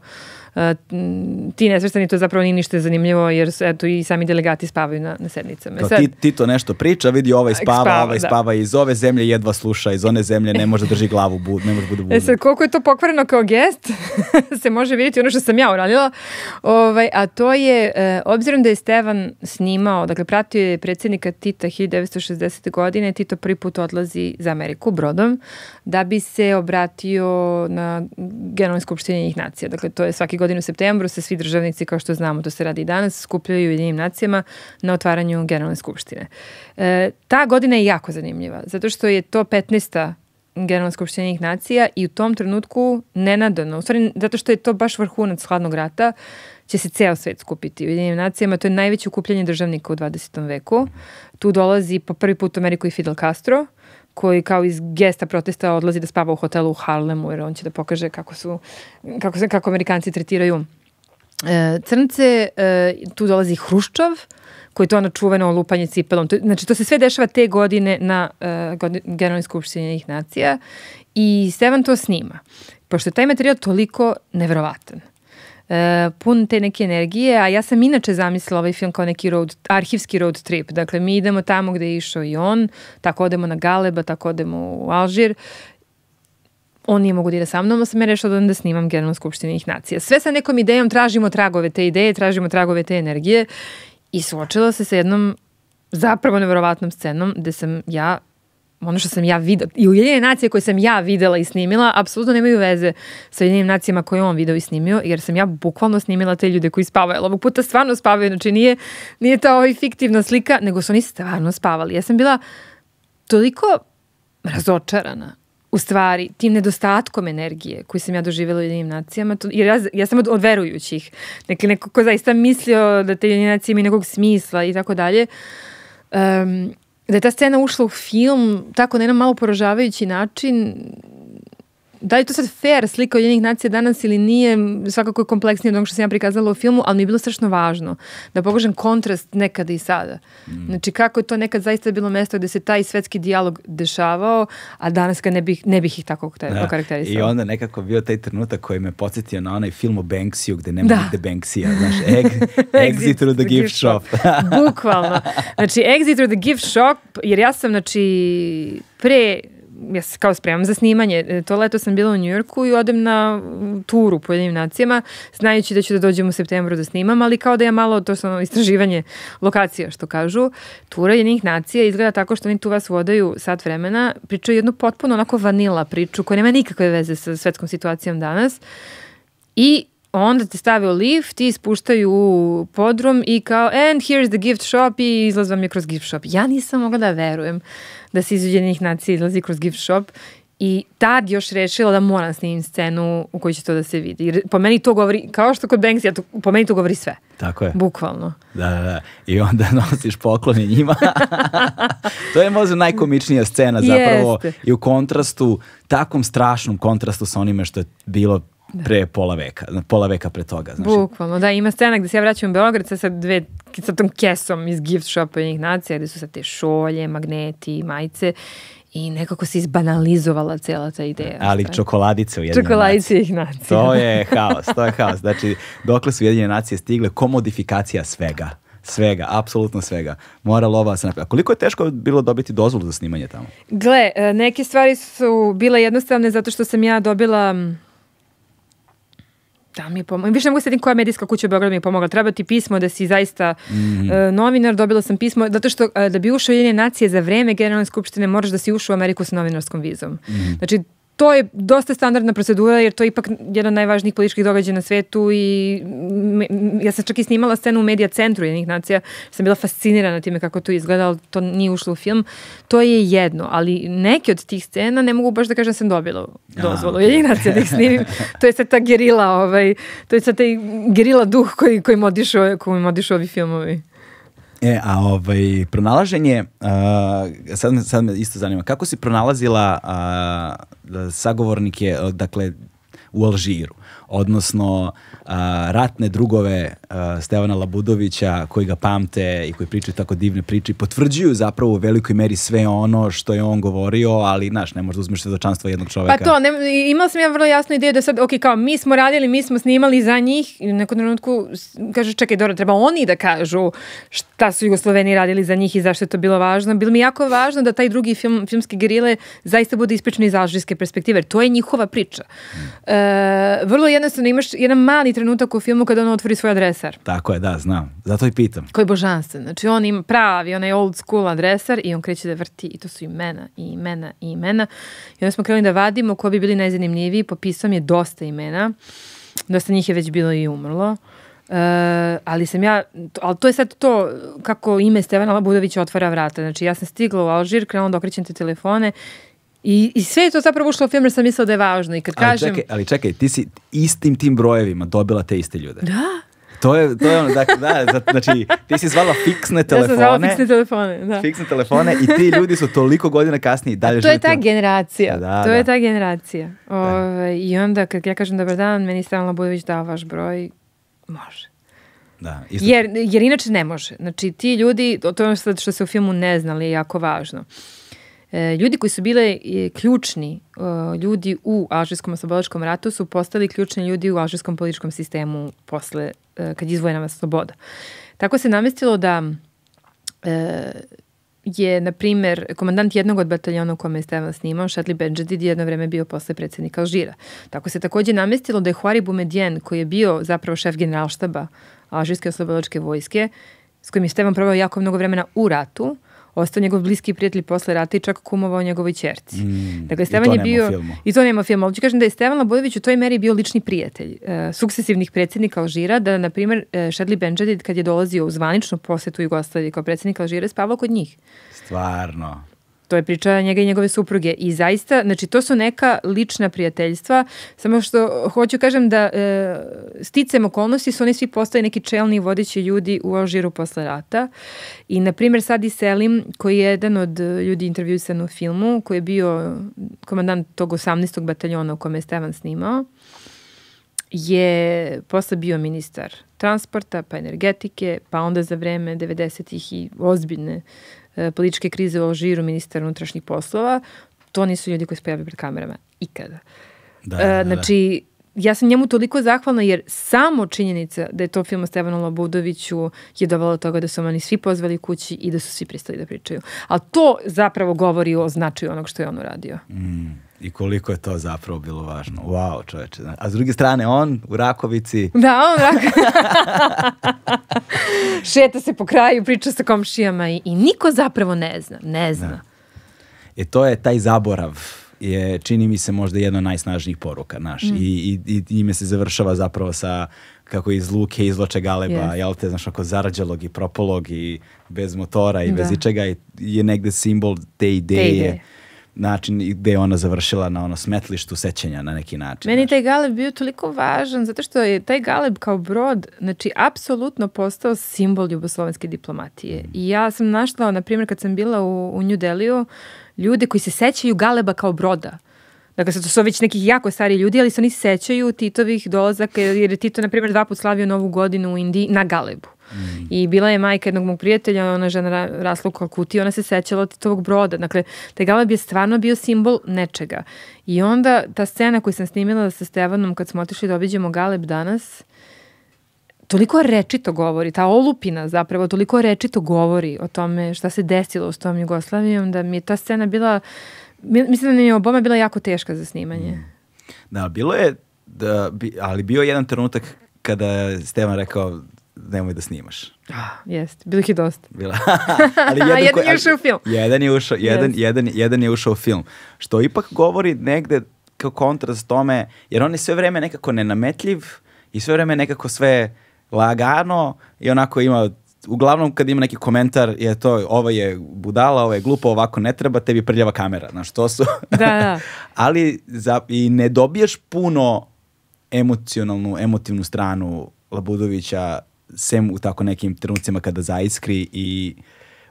ti nesvrstani to zapravo nije ništa zanimljivo jer su, eto i sami delegati spavaju na, na sednicama. Kao Sad, ti, ti to nešto priča, vidi ovaj spava, spava ovaj da. spava iz ove zemlje jedva sluša, iz one zemlje ne može da drži glavu, bud, ne može da bude budno. E sad, koliko je to pokvareno kao gest, se može vidjeti ono što sam ja uradila, ovaj, a to je, e, obzirom da je Stevan snimao, dakle pratio je predsjednika Tita 1960. godine, Tito prvi put odlazi za Ameriku brodom, da bi se obratio na Generalnoj skupštini njih nacija. Dakle, to je svaki godin u septembru se svi državnici, kao što znamo, to se radi i danas, skupljaju u jedinim nacijama na otvaranju Generalne skupštine. E, ta godina je jako zanimljiva, zato što je to 15. Generalna skupština njih nacija i u tom trenutku nenadano, u stvari zato što je to baš vrhunac hladnog rata, će se ceo svet skupiti u jedinim nacijama. To je najveće okupljanje državnika u 20. veku. Tu dolazi po prvi put u Ameriku i Fidel Castro, koji kao iz gesta protesta odlazi da spava u hotelu u Harlemu jer on će da pokaže kako su kako se kako Amerikanci tretiraju e, crnce, e, tu dolazi Hruščov, koji to ono čuveno lupanje cipelom. To, znači, to se sve dešava te godine na uh, godin, Generalnoj skupštini njih nacija i Stevan to snima. Pošto je taj materijal toliko nevrovatan e, pun te neke energije, a ja sam inače zamislila ovaj film kao neki road, arhivski road trip. Dakle, mi idemo tamo gde je išao i on, tako odemo na Galeba, tako odemo u Alžir on nije mogu da ide sa mnom, sam ja rešila da, da snimam Generalnu skupštinu ih nacija. Sve sa nekom idejom tražimo tragove te ideje, tražimo tragove te energije i suočila se sa jednom zapravo neverovatnom scenom gde sam ja ono što sam ja videla, i Ujedinjene nacije koje sam ja videla i snimila, apsolutno nemaju veze sa Ujedinjenim nacijama koje on video i snimio, jer sam ja bukvalno snimila te ljude koji spavaju. Ovog puta stvarno spavaju, znači nije, nije ta ovaj fiktivna slika, nego su oni stvarno spavali. Ja sam bila toliko razočarana u stvari tim nedostatkom energije koji sam ja doživjela u jedinim nacijama, to, jer ja, ja sam od, od verujućih, neki neko ko zaista mislio da te jedine nacije imaju nekog smisla i tako dalje, um, da je ta scena ušla u film tako na jedan malo poražavajući način da li je to sad fair slika Ujedinih nacija danas ili nije, svakako je kompleksnije od onog što sam ja prikazala u filmu, ali mi je bilo strašno važno da pokažem kontrast nekada i sada. Mm. Znači kako je to nekad zaista bilo mesto gde se taj svetski dijalog dešavao, a danas ga ne bih, ne bih ih tako da. I onda nekako bio taj trenutak koji me podsjetio na onaj film o Banksiju gde nema da. nigde Banksija, znaš, egg, exit through the gift shop. Bukvalno. Znači, exit through the gift shop, jer ja sam, znači, pre ja se kao spremam za snimanje. E, to leto sam bila u Njujorku i odem na turu po jedinim nacijama, znajući da ću da dođem u septembru da snimam, ali kao da je malo to samo istraživanje lokacija, što kažu. Tura jedinih nacija izgleda tako što oni tu vas vodaju sat vremena, pričaju jednu potpuno onako vanila priču koja nema nikakve veze sa svetskom situacijom danas i onda te stave u lift i spuštaju u podrum i kao and here's the gift shop i izlaz vam je kroz gift shop. Ja nisam mogla da verujem da se iz Ujedinjenih nacija izlazi kroz gift shop i tad još rešila da moram snimim scenu u kojoj će to da se vidi. Jer po meni to govori, kao što kod Banksy, to, po meni to govori sve. Tako je. Bukvalno. Da, da, da. I onda nosiš poklone njima. to je možda najkomičnija scena zapravo Jeste. i u kontrastu, takvom strašnom kontrastu sa onime što je bilo. Pre pola veka, pola veka pre toga. Znači. Bukvalno, da, ima scena gde se ja vraćam u Beograd sa, sa, dve, sa tom kesom iz gift shopa njih nacija, gde su sa te šolje, magneti, majice I nekako se izbanalizovala cijela ta ideja. Ali Šta čokoladice u jedinje Čokoladice ih nacija. To je haos, to je haos. Znači, dokle su Ujedinjene nacije stigle, komodifikacija svega. Svega, apsolutno svega. Mora lova se napravi. A koliko je teško bilo dobiti dozvolu za snimanje tamo? Gle, e, neke stvari su bile jednostavne zato što sam ja dobila da mi je pomogla. Više ne mogu sedim koja medijska kuća u Beogradu mi je pomogla. Treba ti pismo da si zaista Mhm. e, novinar. Dobila sam pismo zato što e, da bi ušao u Ujedinjene nacije za vreme Generalne skupštine moraš da si ušao u Ameriku sa novinarskom vizom. Mhm. Znači, to je dosta standardna procedura jer to je ipak jedan od najvažnijih političkih događaja na svetu i m, m, ja sam čak i snimala scenu u medija centru jednih nacija, sam bila fascinirana time kako to izgleda, ali to nije ušlo u film. To je jedno, ali neke od tih scena ne mogu baš da kažem da sam dobila dozvolu jednih nacija da ih snimim. to je sad ta gerila, ovaj, to je sad taj gerila duh koji, koji modišu, koji modišu ovi filmovi. E, a ovaj, pronalaženje, a, sad, me, sad me isto zanima, kako si pronalazila da sagovornike, dakle, u Alžiru, odnosno a, ratne drugove a, Stevana Labudovića koji ga pamte i koji pričaju tako divne priče i potvrđuju zapravo u velikoj meri sve ono što je on govorio, ali, znaš, ne možeš da uzmeš svedočanstvo jednog čoveka. Pa to, ne, imala sam ja vrlo jasnu ideju da sad, ok, kao mi smo radili, mi smo snimali za njih i u nekom trenutku s- kaže, čekaj, dobro, treba oni da kažu šta su Jugosloveni radili za njih i zašto je to bilo važno. Bilo mi jako važno da taj drugi film, filmski gerile zaista bude ispričan iz alžirske perspektive, jer to je njihova priča. E, vrlo jednostavno imaš jedan mali trenutak u filmu kada on otvori svoj adresar Tako je, da, znam. Zato i pitam. koji je božanstven. Znači on ima pravi, onaj old school adresar i on kreće da vrti i to su imena i imena i imena. I onda smo krenuli da vadimo ko bi bili najzanimljiviji. Popisao mi je dosta imena. Dosta njih je već bilo i umrlo. E, ali sam ja, ali to je sad to kako ime Stevana Labudovića otvara vrata. Znači ja sam stigla u Alžir, krenula da okrećem te telefone i, i sve je to zapravo ušlo u film jer sam mislila da je važno. I kad Ali kažem... čekaj, ali čekaj, ti si istim tim brojevima dobila te iste ljude. Da, To je, to je ono, dakle, da, za- znači, ti si zvala fiksne ja telefone. sam zvala fiksne telefone. Da. fiksne telefone i ti ljudi su toliko godina kasnije i dalje To je živite ta generacija. Da, to je da. ta generacija. Ove, I onda kad ja kažem dobar dan, meni Stevan Labudović dao vaš broj, može. Da, isto. Jer, jer inače ne može. Znači ti ljudi, to je ono što se u filmu ne znali, je jako važno. E, ljudi koji su bile ključni e, ljudi u Alžirskom oslobodilačkom ratu su postali ključni ljudi u alžirskom političkom sistemu posle, e, kad je izvojena sloboda. Tako se namestilo da e, je, na primjer, komandant jednog od bataljona u kome je Stevan snimao, Šatli Benđedid, jedno vreme bio posle predsjednika Alžira. Tako se takođe namestilo da je Huari Boumedienne, koji je bio zapravo šef generalštaba Alžirske oslobodilačke vojske, s kojim je Stevan proveo jako mnogo vremena u ratu, ostao njegov bliski prijatelj posle rata i čak kumovao njegovoj čerci. Mm, dakle, Stevan je bio... filmu. I to nema filma. Ću kažem da je Stevan Labodović u toj meri bio lični prijatelj e, sukcesivnih predsjednika Alžira, da, na primjer, e, Šadli Benđadid, kad je dolazio u zvaničnu posetu Jugoslaviji kao predsjednik Alžira, spavao kod njih. Stvarno. To je priča njega i njegove supruge. I zaista, znači to su neka lična prijateljstva, samo što hoću kažem da e, sticam okolnosti su oni svi postali neki čelni i vodeći ljudi u Alžiru posle rata. I na primjer Sadi Selim, koji je jedan od ljudi intervjuisan u filmu, koji je bio komandant tog 18. bataljona u kome je Stevan snimao, je posle bio ministar transporta, pa energetike, pa onda za vreme 90-ih i ozbiljne političke krize u Alžiru ministar unutrašnjih poslova. To nisu ljudi koji se pojavljaju pred kamerama ikada. Da, E, da, da. znači, ja sam njemu toliko zahvalna jer samo činjenica da je to film o Stevanu Labudoviću je dovelo do toga da su oni svi pozvali kući i da su svi pristali da pričaju. Ali to zapravo govori o značaju onog što je on uradio. Mm, I koliko je to zapravo bilo važno. Wow, čoveče. A s druge strane, on u Rakovici, Da, on rak... Šeta se po kraju, priča sa komšijama i, i niko zapravo ne zna. Ne zna. E to je taj zaborav je čini mi se možda jedna od najsnažnijih poruka naš Mm. I, i, i ime se završava zapravo sa kako iz luke izloče galeba, Yes. jel te, znaš, ako zarađalog i propolog i bez motora i bez Da. ičega i- je negde simbol te ideje, ideje. Način gde je ona završila na ono smetlištu sećanja na neki način. Meni taj galeb bio toliko važan zato što je taj galeb kao brod, znači apsolutno postao simbol jugoslovenske diplomatije. I ja sam našla, na primjer, kad sam bila u, u New Deliju, ljude koji se sećaju galeba kao broda. Dakle, sad to su već nekih jako stari ljudi, ali se oni sećaju Titovih dolazaka, jer je Tito, na primjer, dva put slavio Novu godinu u Indiji na Galebu. Mm. I bila je majka jednog mog prijatelja, ona je žena rasla u Kalkuti, ona se sećala od Titovog broda. Dakle, taj Galeb je stvarno bio simbol nečega. I onda ta scena koju sam snimila sa Stevanom kad smo otišli da obiđemo Galeb danas, toliko rečito govori, ta olupina zapravo toliko rečito govori o tome šta se desilo s tom Jugoslavijom, da mi je ta scena bila, mislim da mi je oboma bila jako teška za snimanje. Mm. Da, bilo je, da, ali bio jedan trenutak kada je Stevan rekao nemoj da snimaš. Ah, jest, bilo ih je dosta. Bila. ali jedan, jedan je ušao u film. Jedan je ušao, jedan, yes. jedan, jedan je ušao u film. Što ipak govori negde kao kontrast tome, jer on je sve vreme nekako nenametljiv i sve vreme nekako sve lagano i onako ima uglavnom kad ima neki komentar je to ovo je budala, ovo je glupo, ovako ne treba, tebi prljava kamera, znaš, to su. Da, da. Ali za, i ne dobiješ puno emocionalnu, emotivnu stranu Labudovića sem u tako nekim trenucima kada zaiskri i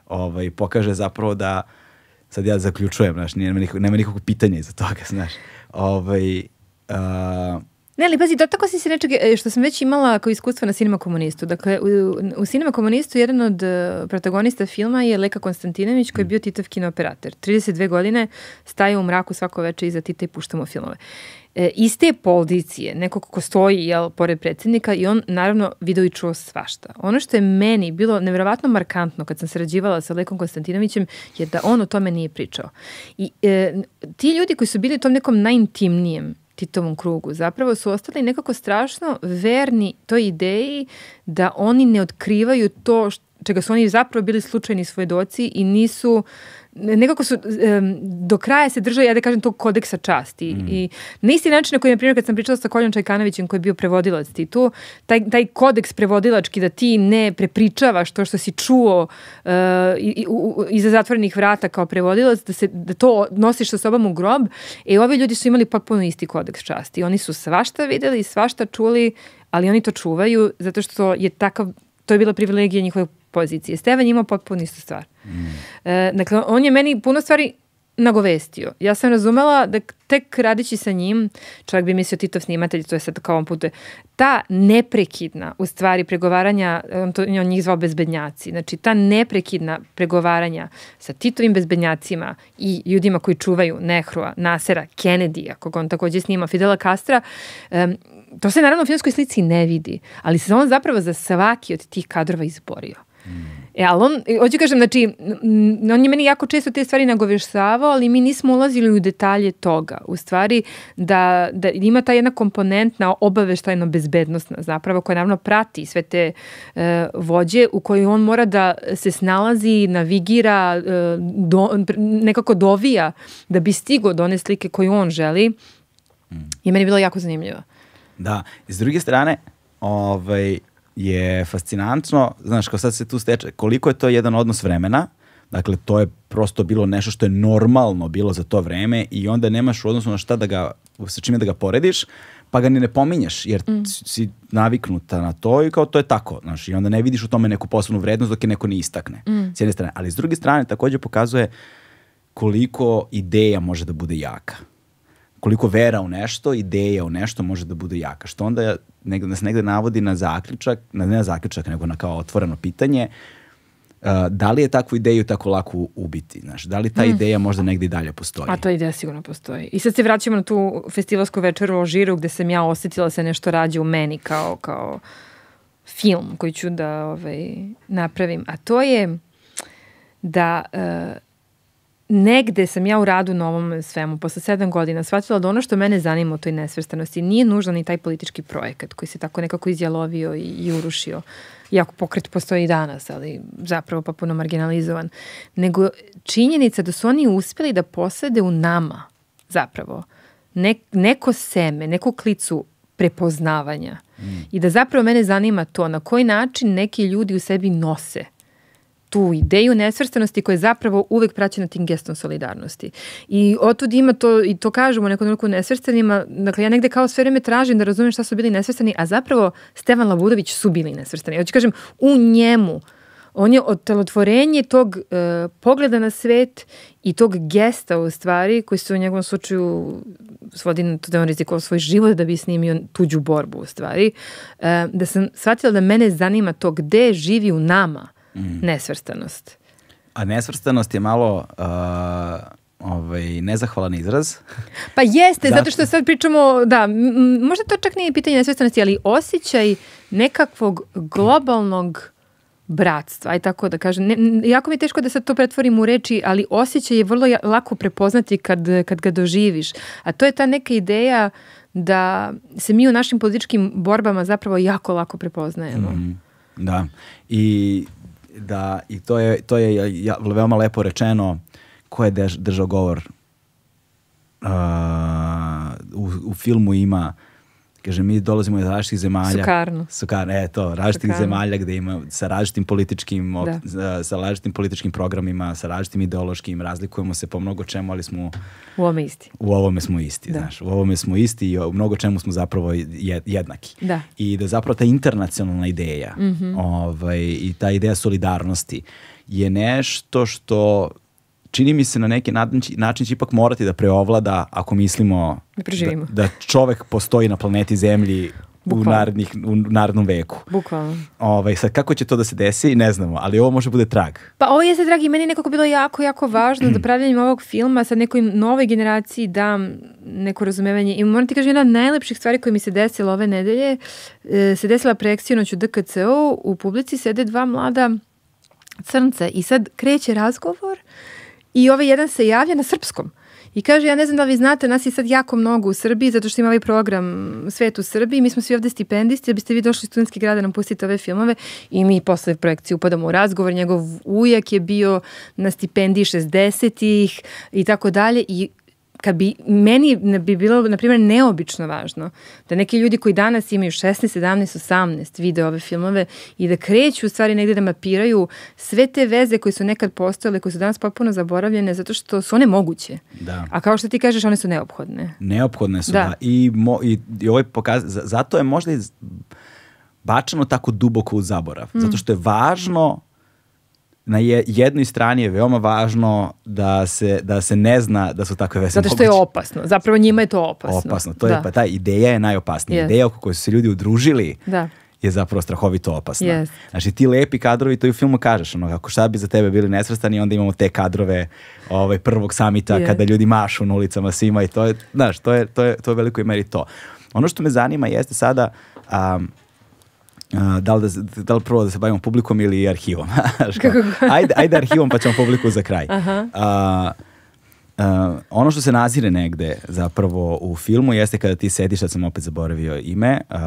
ovaj, pokaže zapravo da sad ja zaključujem, znaš, nema, nikog, nema nikakvog pitanja iza toga, znaš. Ovaj, uh, Ne, ali pazi, tako si se nečeg, e, što sam već imala kao iskustvo na Cinema komunistu. Dakle, u, u Cinema komunistu jedan od uh, protagonista filma je Leka Konstantinović koji je bio Titov kinooperator. 32 godine staje u mraku svako veče iza Tita i puštamo filmove. E, iz te pozicije, neko ko stoji jel, pored predsednika i on naravno video i čuo svašta. Ono što je meni bilo nevjerovatno markantno kad sam sarađivala sa Lekom Konstantinovićem je da on o tome nije pričao. I e, ti ljudi koji su bili u tom nekom najintimnijem Titovom krugu. Zapravo su ostali nekako strašno verni toj ideji da oni ne otkrivaju to čega su oni zapravo bili slučajni svedoci i nisu nekako su um, do kraja se držao, ja da kažem, tog kodeksa časti. Mm. I na isti način na koji, na primjer, kad sam pričala sa Koljom Čajkanovićem koji je bio prevodilac ti tu, taj, taj kodeks prevodilački da ti ne prepričavaš to što si čuo uh, i, u, iza zatvorenih vrata kao prevodilac, da, se, da to nosiš sa sobom u grob, e ovi ljudi su imali potpuno isti kodeks časti. Oni su svašta videli, svašta čuli, ali oni to čuvaju zato što je takav, to je bila privilegija njihove pozicije. Stevan imao potpuno istu stvar. Mm. E, dakle, on je meni puno stvari nagovestio. Ja sam razumela da tek radići sa njim, čovjek bi mislio Titov snimatelj, to je sad kao on putuje, ta neprekidna, u stvari, pregovaranja, on, to, on njih zvao bezbednjaci, znači ta neprekidna pregovaranja sa Titovim bezbednjacima i ljudima koji čuvaju Nehrua, Nasera, Kennedy-a, koga on takođe snima, Fidela Castra, um, to se naravno u filmskoj slici ne vidi, ali se on zapravo za svaki od tih kadrova izborio. E, ali on, hoću kažem, znači, on je meni jako često te stvari nagovještavao, ali mi nismo ulazili u detalje toga. U stvari, da, da ima ta jedna komponentna obaveštajno bezbednostna zapravo, koja naravno prati sve te e, vođe u kojoj on mora da se snalazi, navigira, e, do, nekako dovija da bi stigo do one slike koju on želi. Mm. I meni je bilo jako zanimljivo. Da, s druge strane, ovaj, je fascinantno, znaš, kao sad se tu steče, koliko je to jedan odnos vremena, dakle, to je prosto bilo nešto što je normalno bilo za to vreme i onda nemaš u odnosu na šta da ga, sa čime da ga porediš, pa ga ni ne pominješ, jer mm. si naviknuta na to i kao to je tako, znaš, i onda ne vidiš u tome neku posebnu vrednost dok je neko ne istakne, mm. s jedne strane. Ali s druge strane takođe pokazuje koliko ideja može da bude jaka koliko vera u nešto, ideja u nešto može da bude jaka. Što onda negde, nas negde navodi na zaključak, na, ne na zaključak, nego na kao otvoreno pitanje, uh, da li je takvu ideju tako lako ubiti? Znaš, da li ta mm. ideja možda negde i dalje postoji? A ta ideja sigurno postoji. I sad se vraćamo na tu festivalsku večeru o Žiru gde sam ja osetila da se nešto rađe u meni kao, kao film koji ću da ovaj, napravim. A to je da uh, negde sam ja u radu na ovom svemu, posle sedam godina, shvatila da ono što mene zanima u toj nesvrstanosti nije nužno ni taj politički projekat koji se tako nekako izjalovio i, i urušio. Iako pokret postoji i danas, ali zapravo pa puno marginalizovan. Nego činjenica da su oni uspeli da posade u nama zapravo ne, neko seme, neku klicu prepoznavanja. Mm. I da zapravo mene zanima to na koji način neki ljudi u sebi nose tu ideju nesvrstanosti koja je zapravo uvek praćena tim gestom solidarnosti. I otud ima to, i to kažemo nekom ruku nesvrstanima, dakle ja negde kao sve vreme tražim da razumem šta su bili nesvrstani, a zapravo Stevan Labudović su bili nesvrstani. Hoću kažem, u njemu on je otelotvorenje tog uh, pogleda na svet i tog gesta u stvari koji se u njegovom slučaju svodi na to da on rizikovao svoj život da bi snimio tuđu borbu u stvari. Uh, da sam shvatila da mene zanima to gde živi u nama mm. nesvrstanost. A nesvrstanost je malo uh, ovaj, nezahvalan izraz. Pa jeste, zato što sad pričamo, da, možda to čak nije pitanje nesvrstanosti, ali osjećaj nekakvog globalnog bratstva, aj tako da kažem. Ne, jako mi je teško da sad to pretvorim u reči, ali osjećaj je vrlo lako prepoznati kad, kad ga doživiš. A to je ta neka ideja da se mi u našim političkim borbama zapravo jako lako prepoznajemo. Mm, da. I da i to je to je ja, veoma lepo rečeno ko je držao govor uh, u, u filmu ima Kaže, mi dolazimo iz različitih zemalja. Sukarno. Sukarno, e to, različitih Sukarno. zemalja gde ima sa različitim političkim, da. sa različitim političkim programima, sa različitim ideološkim, razlikujemo se po mnogo čemu, ali smo... U ovome isti. U ovome smo isti, da. znaš. U ovome smo isti i u mnogo čemu smo zapravo jednaki. Da. I da zapravo ta internacionalna ideja mm -hmm. ovaj, i ta ideja solidarnosti je nešto što čini mi se na neki način će ipak morati da preovlada ako mislimo da, da, da čovek postoji na planeti Zemlji u, narednih, u narednom veku. Bukvalno. Ovaj, sad, kako će to da se desi, ne znamo, ali ovo može bude trag. Pa ovo je se dragi i meni nekako bilo jako, jako važno da pravljanjem ovog filma sad nekoj novoj generaciji dam neko razumevanje. I moram ti kažem, jedna od najlepših stvari koje mi se desila ove nedelje, e, se desila projekcija noć u DKCO, u publici sede dva mlada crnca i sad kreće razgovor I ovaj jedan se javlja na srpskom. I kaže, ja ne znam da li vi znate, nas je sad jako mnogo u Srbiji, zato što ima ovaj program Svet u Srbiji, mi smo svi ovde stipendisti, da biste vi došli iz studentski grada da nam pustite ove filmove. I mi posle projekcije upadamo u razgovor, njegov ujak je bio na stipendiji 60-ih i tako dalje. I kad bi, meni bi bilo, na primjer, neobično važno da neki ljudi koji danas imaju 16, 17, 18 vide ove filmove i da kreću u stvari negde da mapiraju sve te veze koje su nekad postojale, koje su danas potpuno zaboravljene, zato što su one moguće. Da. A kao što ti kažeš, one su neophodne. Neophodne su, da. da. I, mo, i, i ovaj pokaz, zato je možda iz, bačano tako duboko u zaborav. Mm. Zato što je važno na je, jednoj strani je veoma važno da se, da se ne zna da su takve veze Zato što je opasno. Zapravo njima je to opasno. Opasno. To da. je, pa ta ideja je najopasnija. Yes. Ideja oko koje su se ljudi udružili da je zapravo strahovito opasna. Yes. Znači ti lepi kadrovi, to i u filmu kažeš, ono, ako šta bi za tebe bili nesvrstani, onda imamo te kadrove ovaj, prvog samita yes. kada ljudi mašu na ulicama svima i to je, znaš, to je, to je, to je veliko i meri to. Ono što me zanima jeste sada, um, Uh, da, li da, da li prvo da se bavimo publikom ili arhivom? ajde, ajde arhivom pa ćemo publiku za kraj. Aha. Uh, Uh, ono što se nazire negde zapravo u filmu jeste kada ti sediš, sad sam opet zaboravio ime, uh, uh,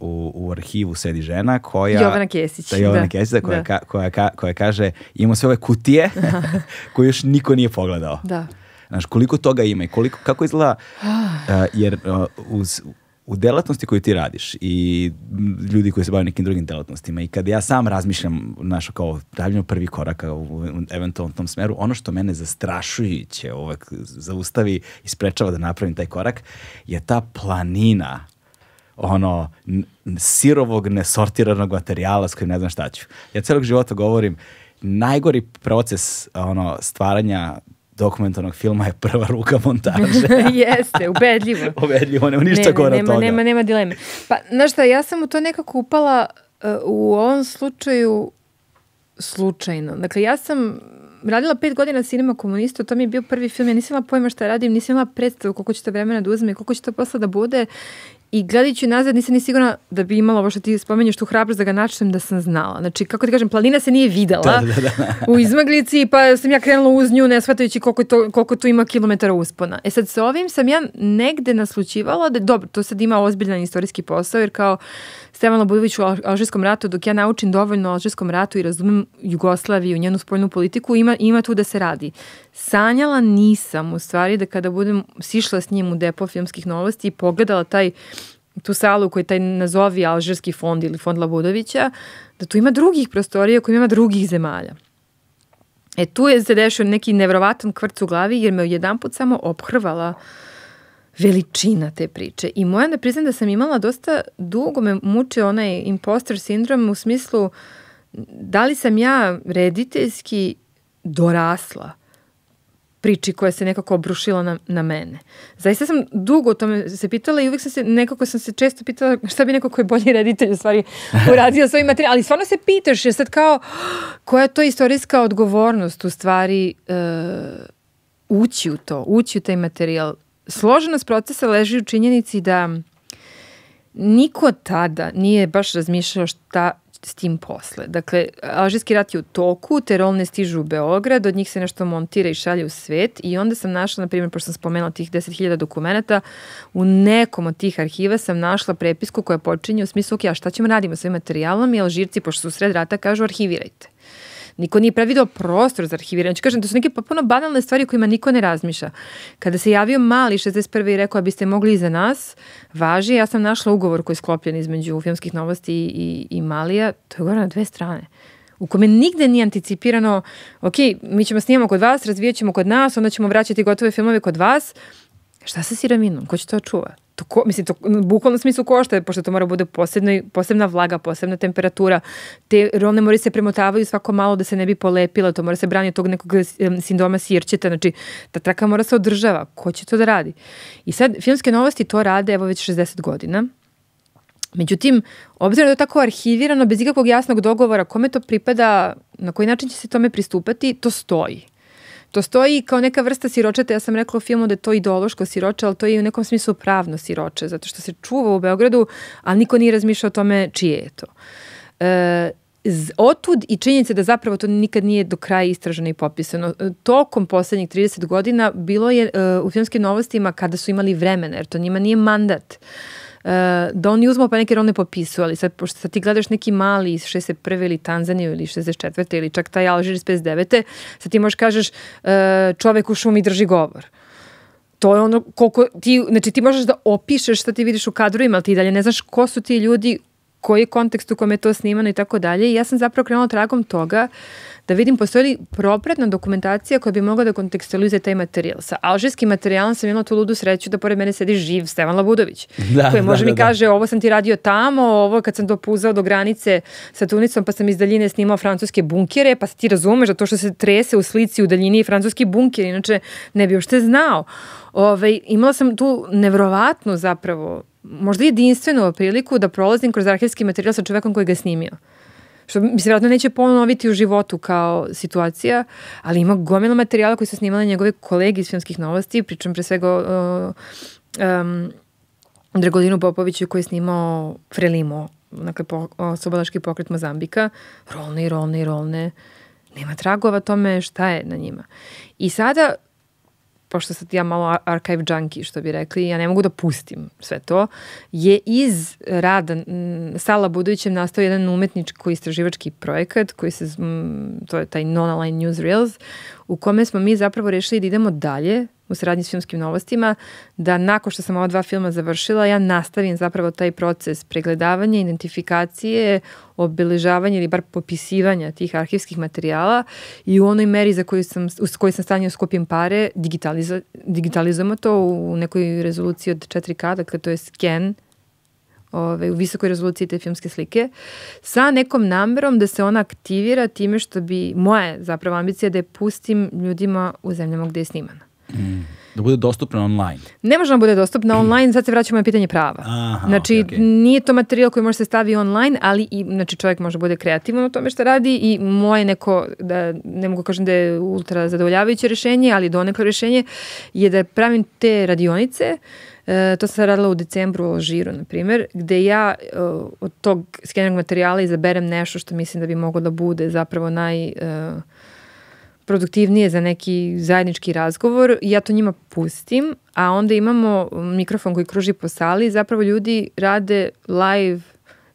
u, u arhivu sedi žena koja... Jovana Kesić. Da, Jovana da. Kesić, koja, da. Ka, koja, ka, koja kaže imamo sve ove kutije koje još niko nije pogledao. Da. Znaš, koliko toga ima i koliko, kako izgleda, uh, jer uh, uz, u delatnosti koju ti radiš i ljudi koji se bave nekim drugim delatnostima i kad ja sam razmišljam našo kao davljeno prvi koraka u, u eventualnom tom smeru, ono što mene zastrašujuće ovak zaustavi i sprečava da napravim taj korak je ta planina ono sirovog nesortiranog materijala s kojim ne znam šta ću. Ja celog života govorim najgori proces ono stvaranja dokumentarnog filma je prva ruka montaže. Jeste, ubedljivo. ubedljivo, nema ništa gore nema, toga. Nema, nema dileme. Pa, znaš šta, ja sam u to nekako upala uh, u ovom slučaju slučajno. Dakle, ja sam radila pet godina cinema komunista, to mi je bio prvi film, ja nisam imala pojma šta radim, nisam imala predstavu koliko će to vremena da uzme, koliko će to posla da bude I gledajući nazad nisam ni sigurna da bi imala ovo što ti spomenješ tu hrabrost da ga načnem da sam znala. Znači, kako ti kažem, planina se nije videla da, da, da. u izmaglici, pa sam ja krenula uz nju ne shvatajući koliko, to, koliko tu ima kilometara uspona. E sad, sa ovim sam ja negde naslučivala da, dobro, to sad ima ozbiljan istorijski posao, jer kao Stevan Labudović u Alžirskom ratu, dok ja naučim dovoljno o Alžirskom ratu i razumem Jugoslaviju, njenu spoljnu politiku, ima, ima tu da se radi. Sanjala nisam, u stvari, da kada budem sišla s njim u depo filmskih novosti i pogledala taj tu salu koji taj nazovi Alžirski fond ili fond Labudovića, da tu ima drugih prostorija koji ima drugih zemalja. E tu je se dešao neki nevrovatan kvrc u glavi jer me jedan put samo ophrvala veličina te priče. I moja da priznam da sam imala dosta dugo me muče onaj imposter sindrom u smislu da li sam ja rediteljski dorasla priči koja se nekako obrušila na, na mene. Zaista sam dugo o tome se pitala i uvek sam se, nekako sam se često pitala šta bi neko ko je bolji reditelj u stvari uradio svoj materijal. Ali stvarno se pitaš, je sad kao koja je to istorijska odgovornost u stvari uh, ući u to, ući u taj materijal. Složenost procesa leži u činjenici da niko tada nije baš razmišljao šta s tim posle. Dakle, Alžirski rat je u toku, te rolne stižu u Beograd, od njih se nešto montira i šalje u svet i onda sam našla, na primjer, pošto sam spomenula tih 10.000 dokumenta, u nekom od tih arhiva sam našla prepisku koja počinje u smislu, ok, a šta ćemo radimo sa ovim materijalom i Alžirci, pošto su sred rata, kažu arhivirajte. Niko nije predvideo prostor za arhiviranje. Znači, kažem, to su neke potpuno banalne stvari o kojima niko ne razmišlja. Kada se javio Mali 61. i rekao, a biste mogli iza nas, važi, ja sam našla ugovor koji je sklopljen između filmskih novosti i, i, i Malija, to je ugovor na dve strane u kome nigde nije anticipirano, ok, mi ćemo snimamo kod vas, razvijat ćemo kod nas, onda ćemo vraćati gotove filmove kod vas. Šta sa siraminom? Ko će to čuva? To ko, mislim, to bukvalno smislu košta, pošto to mora bude posebna, posebna vlaga, posebna temperatura. Te rolne mori se premotavaju svako malo da se ne bi polepila, to mora se braniti tog nekog sindoma sirćeta, znači ta traka mora se održava. Ko će to da radi? I sad, filmske novosti to rade, evo već 60 godina. Međutim, obzirom da je tako arhivirano, bez ikakvog jasnog dogovora, kome to pripada, na koji način će se tome pristupati, to stoji. To stoji kao neka vrsta siročeta, ja sam rekla u filmu da je to ideološko siroče, ali to je u nekom smislu pravno siroče, zato što se čuva u Beogradu, ali niko nije razmišljao o tome čije je to. E, otud i činjenica da zapravo to nikad nije do kraja istraženo i popisano. E, tokom poslednjih 30 godina bilo je uh, u filmskim novostima kada su imali vremena, jer to njima nije mandat. Uh, E, da oni uzmu pa neke ronde popisuju, ali sad, pošto sad ti gledaš neki mali iz 61. ili Tanzaniju ili 64. ili čak taj Alžir iz 59. sad ti možeš kažeš e, čovek u šumi drži govor to je ono koliko ti, znači ti možeš da opišeš šta ti vidiš u kadrovima, ali ti dalje ne znaš ko su ti ljudi, koji je kontekst u kome je to snimano i tako dalje. I ja sam zapravo krenula tragom toga da vidim postoji li propratna dokumentacija koja bi mogla da kontekstualizuje taj materijal. Sa alžirskim materijalom sam imala tu ludu sreću da pored mene sedi živ Stevan Labudović, da, koji može da, mi da, kaže ovo sam ti radio tamo, ovo kad sam dopuzao do granice sa Tunicom pa sam iz daljine snimao francuske bunkere, pa ti razumeš da to što se trese u slici u daljini je francuski bunker, inače ne bi uopšte znao. Ove, ovaj, imala sam tu nevrovatnu zapravo možda jedinstvenu priliku da prolazim kroz arhivski materijal sa čovekom koji ga snimio. Što mi se vjerojatno neće ponoviti u životu kao situacija, ali ima gomila materijala koji su snimali njegove kolege iz filmskih novosti, pričam pre svega o um, Dragolinu Popoviću koji je snimao Frelimo, dakle po, Sobalaški pokret Mozambika, rolne i rolne i rolne, nema tragova tome šta je na njima. I sada pošto sad ja malo archive junkie, što bi rekli, ja ne mogu da pustim sve to, je iz rada Sala Budovićem nastao jedan umetničko istraživački projekat koji se, to je taj non-align newsreels, u kome smo mi zapravo rešili da idemo dalje u saradnji s filmskim novostima, da nakon što sam ova dva filma završila, ja nastavim zapravo taj proces pregledavanja, identifikacije, obeležavanja ili bar popisivanja tih arhivskih materijala i u onoj meri za koju sam, u kojoj sam stanio skupim pare, digitalizo, digitalizujemo to u nekoj rezoluciji od 4K, dakle to je scan ove, u visokoj rezoluciji te filmske slike, sa nekom namerom da se ona aktivira time što bi, moja zapravo ambicija da je pustim ljudima u zemljama gde je snimana. Mm. Da bude dostupna online. Ne može da bude dostupna online, sad se vraćamo na pitanje prava. Aha, znači, okay, okay. nije to materijal koji može se stavi online, ali i, znači, čovjek može da bude kreativan u tome što radi i moje neko, da ne mogu kažem da je ultra zadovoljavajuće rešenje, ali donekle rešenje je da pravim te radionice E, to sam radila u decembru u Alžiru, na primjer, gde ja e, od tog skenernog materijala izaberem nešto što mislim da bi moglo da bude zapravo naj... E, produktivnije za neki zajednički razgovor ja to njima pustim, a onda imamo mikrofon koji kruži po sali i zapravo ljudi rade live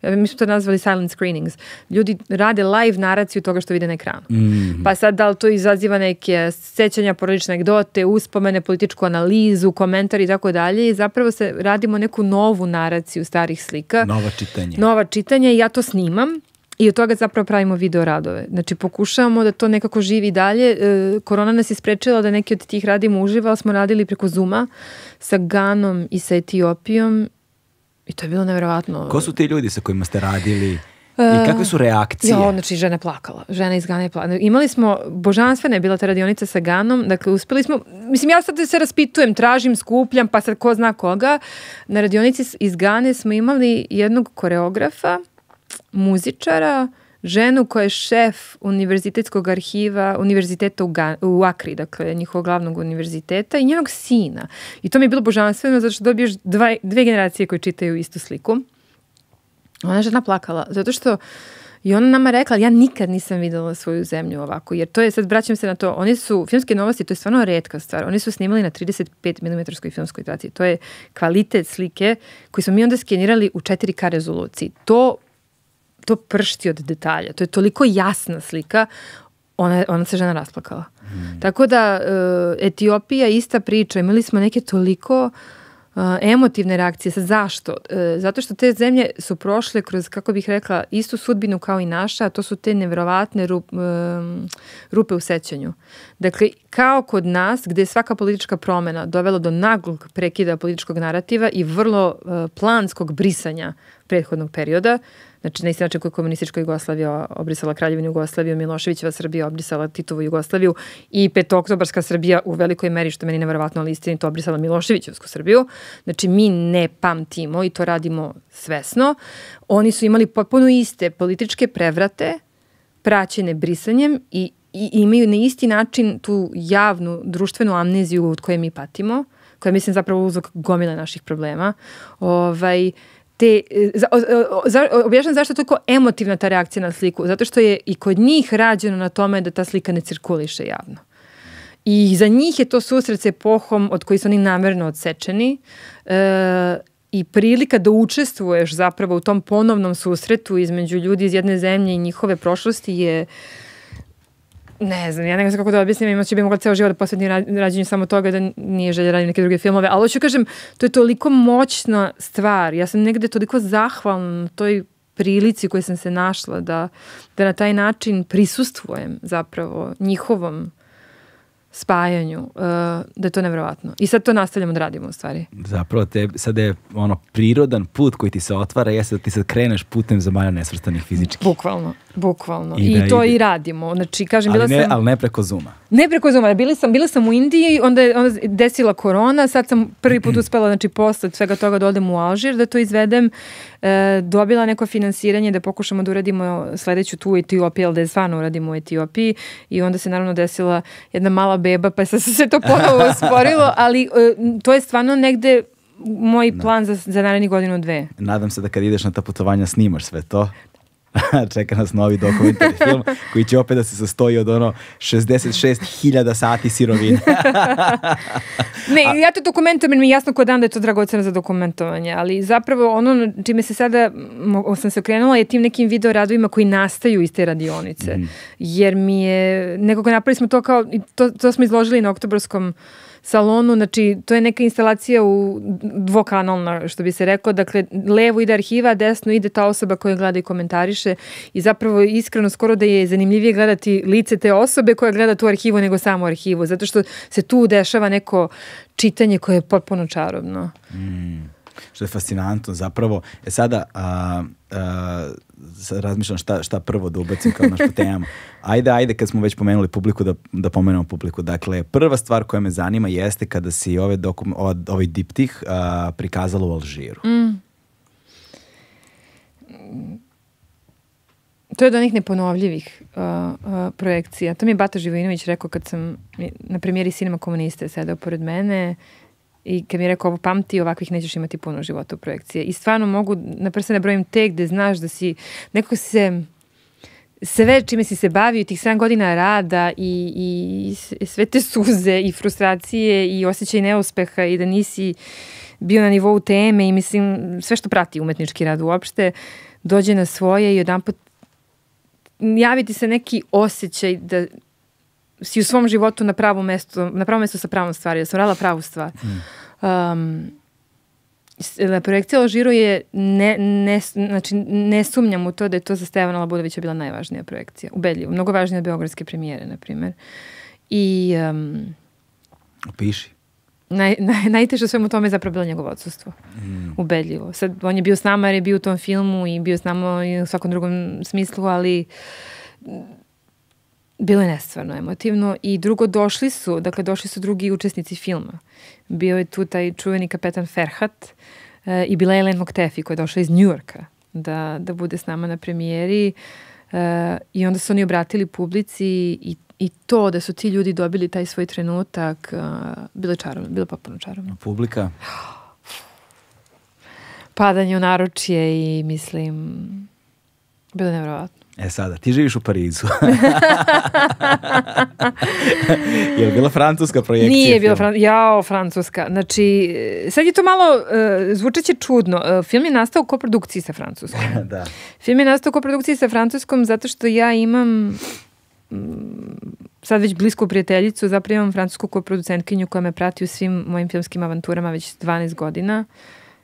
mi smo to nazvali silent screenings. Ljudi rade live naraciju toga što vide na ekranu. Mm. Pa sad da li to izaziva neke sećanja, porodične anegdote, uspomene, političku analizu, komentar i tako dalje i zapravo se radimo neku novu naraciju starih slika. Nova čitanja. Nova čitanja i ja to snimam I od toga zapravo pravimo video radove. Znači pokušavamo da to nekako živi dalje. E, korona nas je sprečila da neki od tih radimo uživa, ali smo radili preko Zuma sa Ganom i sa Etiopijom i to je bilo nevjerovatno. Ko su ti ljudi sa kojima ste radili? I kakve su reakcije? Ja, znači žena je plakala. Žena iz Gane je plakala. Imali smo, božanstvena je bila ta radionica sa Ganom, dakle uspeli smo, mislim ja sad se raspitujem, tražim, skupljam, pa sad ko zna koga. Na radionici iz Gane smo imali jednog koreografa, muzičara, ženu koja je šef univerzitetskog arhiva univerziteta u, Ga, u Akri, dakle njihovog glavnog univerziteta i njenog sina. I to mi je bilo božanstveno zato što dobiješ dva, dve generacije koje čitaju istu sliku. Ona je žena plakala, zato što I ona nama rekla, ja nikad nisam videla svoju zemlju ovako, jer to je, sad vraćam se na to, oni su, filmske novosti, to je stvarno redka stvar, oni su snimali na 35 mm filmskoj traciji, to je kvalitet slike koji smo mi onda skenirali u 4K rezoluciji. To, to pršti od detalja, to je toliko jasna slika, ona, ona se žena rasplakala. Mm. Tako da, uh, Etiopija, ista priča, imali smo neke toliko uh, emotivne reakcije. Sa zašto? E, zato što te zemlje su prošle kroz, kako bih rekla, istu sudbinu kao i naša, a to su te nevjerovatne rup, rupe u sećanju. Dakle, kao kod nas, gde je svaka politička promena dovela do naglog prekida političkog narativa i vrlo e, planskog brisanja prethodnog perioda, Znači, na isti način koji je komunistička Jugoslavija obrisala Kraljevinu Jugoslaviju, Miloševićeva Srbija obrisala Titovu Jugoslaviju i petoktobarska Srbija u velikoj meri, što meni neverovatno, ali istinito obrisala Miloševićevsku Srbiju. Znači, mi ne pamtimo i to radimo svesno. Oni su imali potpuno iste političke prevrate, praćene brisanjem i, i imaju na isti način tu javnu društvenu amneziju od koje mi patimo, koja mislim, zapravo uzok gomile naših problema. Ovaj, uh, te, za, za, objašnjam zašto je toliko emotivna ta reakcija na sliku, zato što je i kod njih rađeno na tome da ta slika ne cirkuliše javno. I za njih je to susret s epohom od koji su oni namerno odsečeni e, i prilika da učestvuješ zapravo u tom ponovnom susretu između ljudi iz jedne zemlje i njihove prošlosti je ne znam, ja ne znam kako da objasnim, imaće bi mogla ceo život da posvetim rađenju samo toga da nije želja raditi neke druge filmove, ali hoću kažem, to je toliko moćna stvar, ja sam negde toliko zahvalna na toj prilici koju sam se našla da, da na taj način prisustvujem zapravo njihovom spajanju, uh, da je to nevjerovatno. I sad to nastavljamo da radimo u stvari. Zapravo te, sad je ono prirodan put koji ti se otvara jeste da ti sad kreneš putem zemalja nesvrstanih fizički. Bukvalno, bukvalno. I, I da to ide. i radimo. Znači, kažem, ali bila ne, sam... Ali ne preko Zuma. Ne preko Zuma, bila sam, bila sam u Indiji, onda je onda desila korona, sad sam prvi put uspela, znači posle svega toga da odem u Alžir, da to izvedem, e, dobila neko finansiranje da pokušamo da uradimo sledeću tu u Etiopiji, ali da je stvarno uradimo u Etiopiji i onda se naravno desila jedna mala beba, pa se se to ponovo usporilo, ali e, to je stvarno negde moj da. plan za, za naredni godinu dve. Nadam se da kad ideš na ta putovanja snimaš sve to. čeka nas novi dokumentarni film koji će opet da se sastoji od ono 66.000 sati sirovine. ne, ja to dokumentujem, mi je jasno kod dan da je to dragoceno za dokumentovanje, ali zapravo ono čime se sada sam se okrenula je tim nekim video radovima koji nastaju iz te radionice. Mm. Jer mi je, nekako napravili smo to kao, to, to smo izložili na oktobarskom salonu, znači to je neka instalacija u dvokanalna, što bi se reklo, dakle levo ide arhiva, desno ide ta osoba koja gleda i komentariše i zapravo iskreno skoro da je zanimljivije gledati lice te osobe koja gleda tu arhivu nego samo arhivu, zato što se tu dešava neko čitanje koje je potpuno čarobno. Mm što je fascinantno zapravo. E sada, a, a, razmišljam šta, šta prvo da ubacim kao naš temama. Ajde, ajde, kad smo već pomenuli publiku, da, da pomenemo publiku. Dakle, prva stvar koja me zanima jeste kada si ove dokum, ova, ovaj diptih a, prikazala u Alžiru. Mm. To je od onih neponovljivih uh, uh, projekcija. To mi je Bata Živojinović rekao kad sam na premijeri Cinema Komuniste sedao pored mene I kad mi je rekao ovo pamti, ovakvih nećeš imati puno života u projekcije. I stvarno mogu na prste ne brojim te gde znaš da si neko se sve čime si se bavio tih 7 godina rada i, i sve te suze i frustracije i osjećaj neuspeha i da nisi bio na nivou teme i mislim sve što prati umetnički rad uopšte dođe na svoje i jedan put javiti se neki osjećaj da si u svom životu na pravom mestu, na pravom mestu sa pravom stvari, da sam radila pravu stvar. Mm. Um, na projekcija Alžiru je, ne, ne, znači, ne sumnjam u to da je to za Stevana Labudovića bila najvažnija projekcija. Ubedljivo. Mnogo važnija od Beogradske premijere, na primjer. I... Um, Piši. naj, naj, najteže svemu tome je zapravo bilo njegovo odsustvo. Mm. Ubedljivo. Sad, on je bio s nama jer je bio u tom filmu i bio s nama i u svakom drugom smislu, ali bilo je nestvarno emotivno i drugo došli su, dakle došli su drugi učesnici filma. Bio je tu taj čuveni kapetan Ferhat e, i bila je Ellen Moktefi koja je došla iz Njujorka da, da bude s nama na premijeri e, i onda su oni obratili publici i, i to da su ti ljudi dobili taj svoj trenutak e, bilo je čarovno, bilo potpuno čarovno. Publika? Padanje u naručje i mislim bilo je nevrovatno. E sada, ti živiš u Parizu. je li bila francuska projekcija? Nije bila francuska, jao, francuska. Znači, sad je to malo, uh, zvučeće čudno. Uh, film je nastao u koprodukciji sa francuskom. da. Film je nastao u koprodukciji sa francuskom zato što ja imam sad već blisku prijateljicu, zapravo imam francusku koproducentkinju koja me prati u svim mojim filmskim avanturama već 12 godina.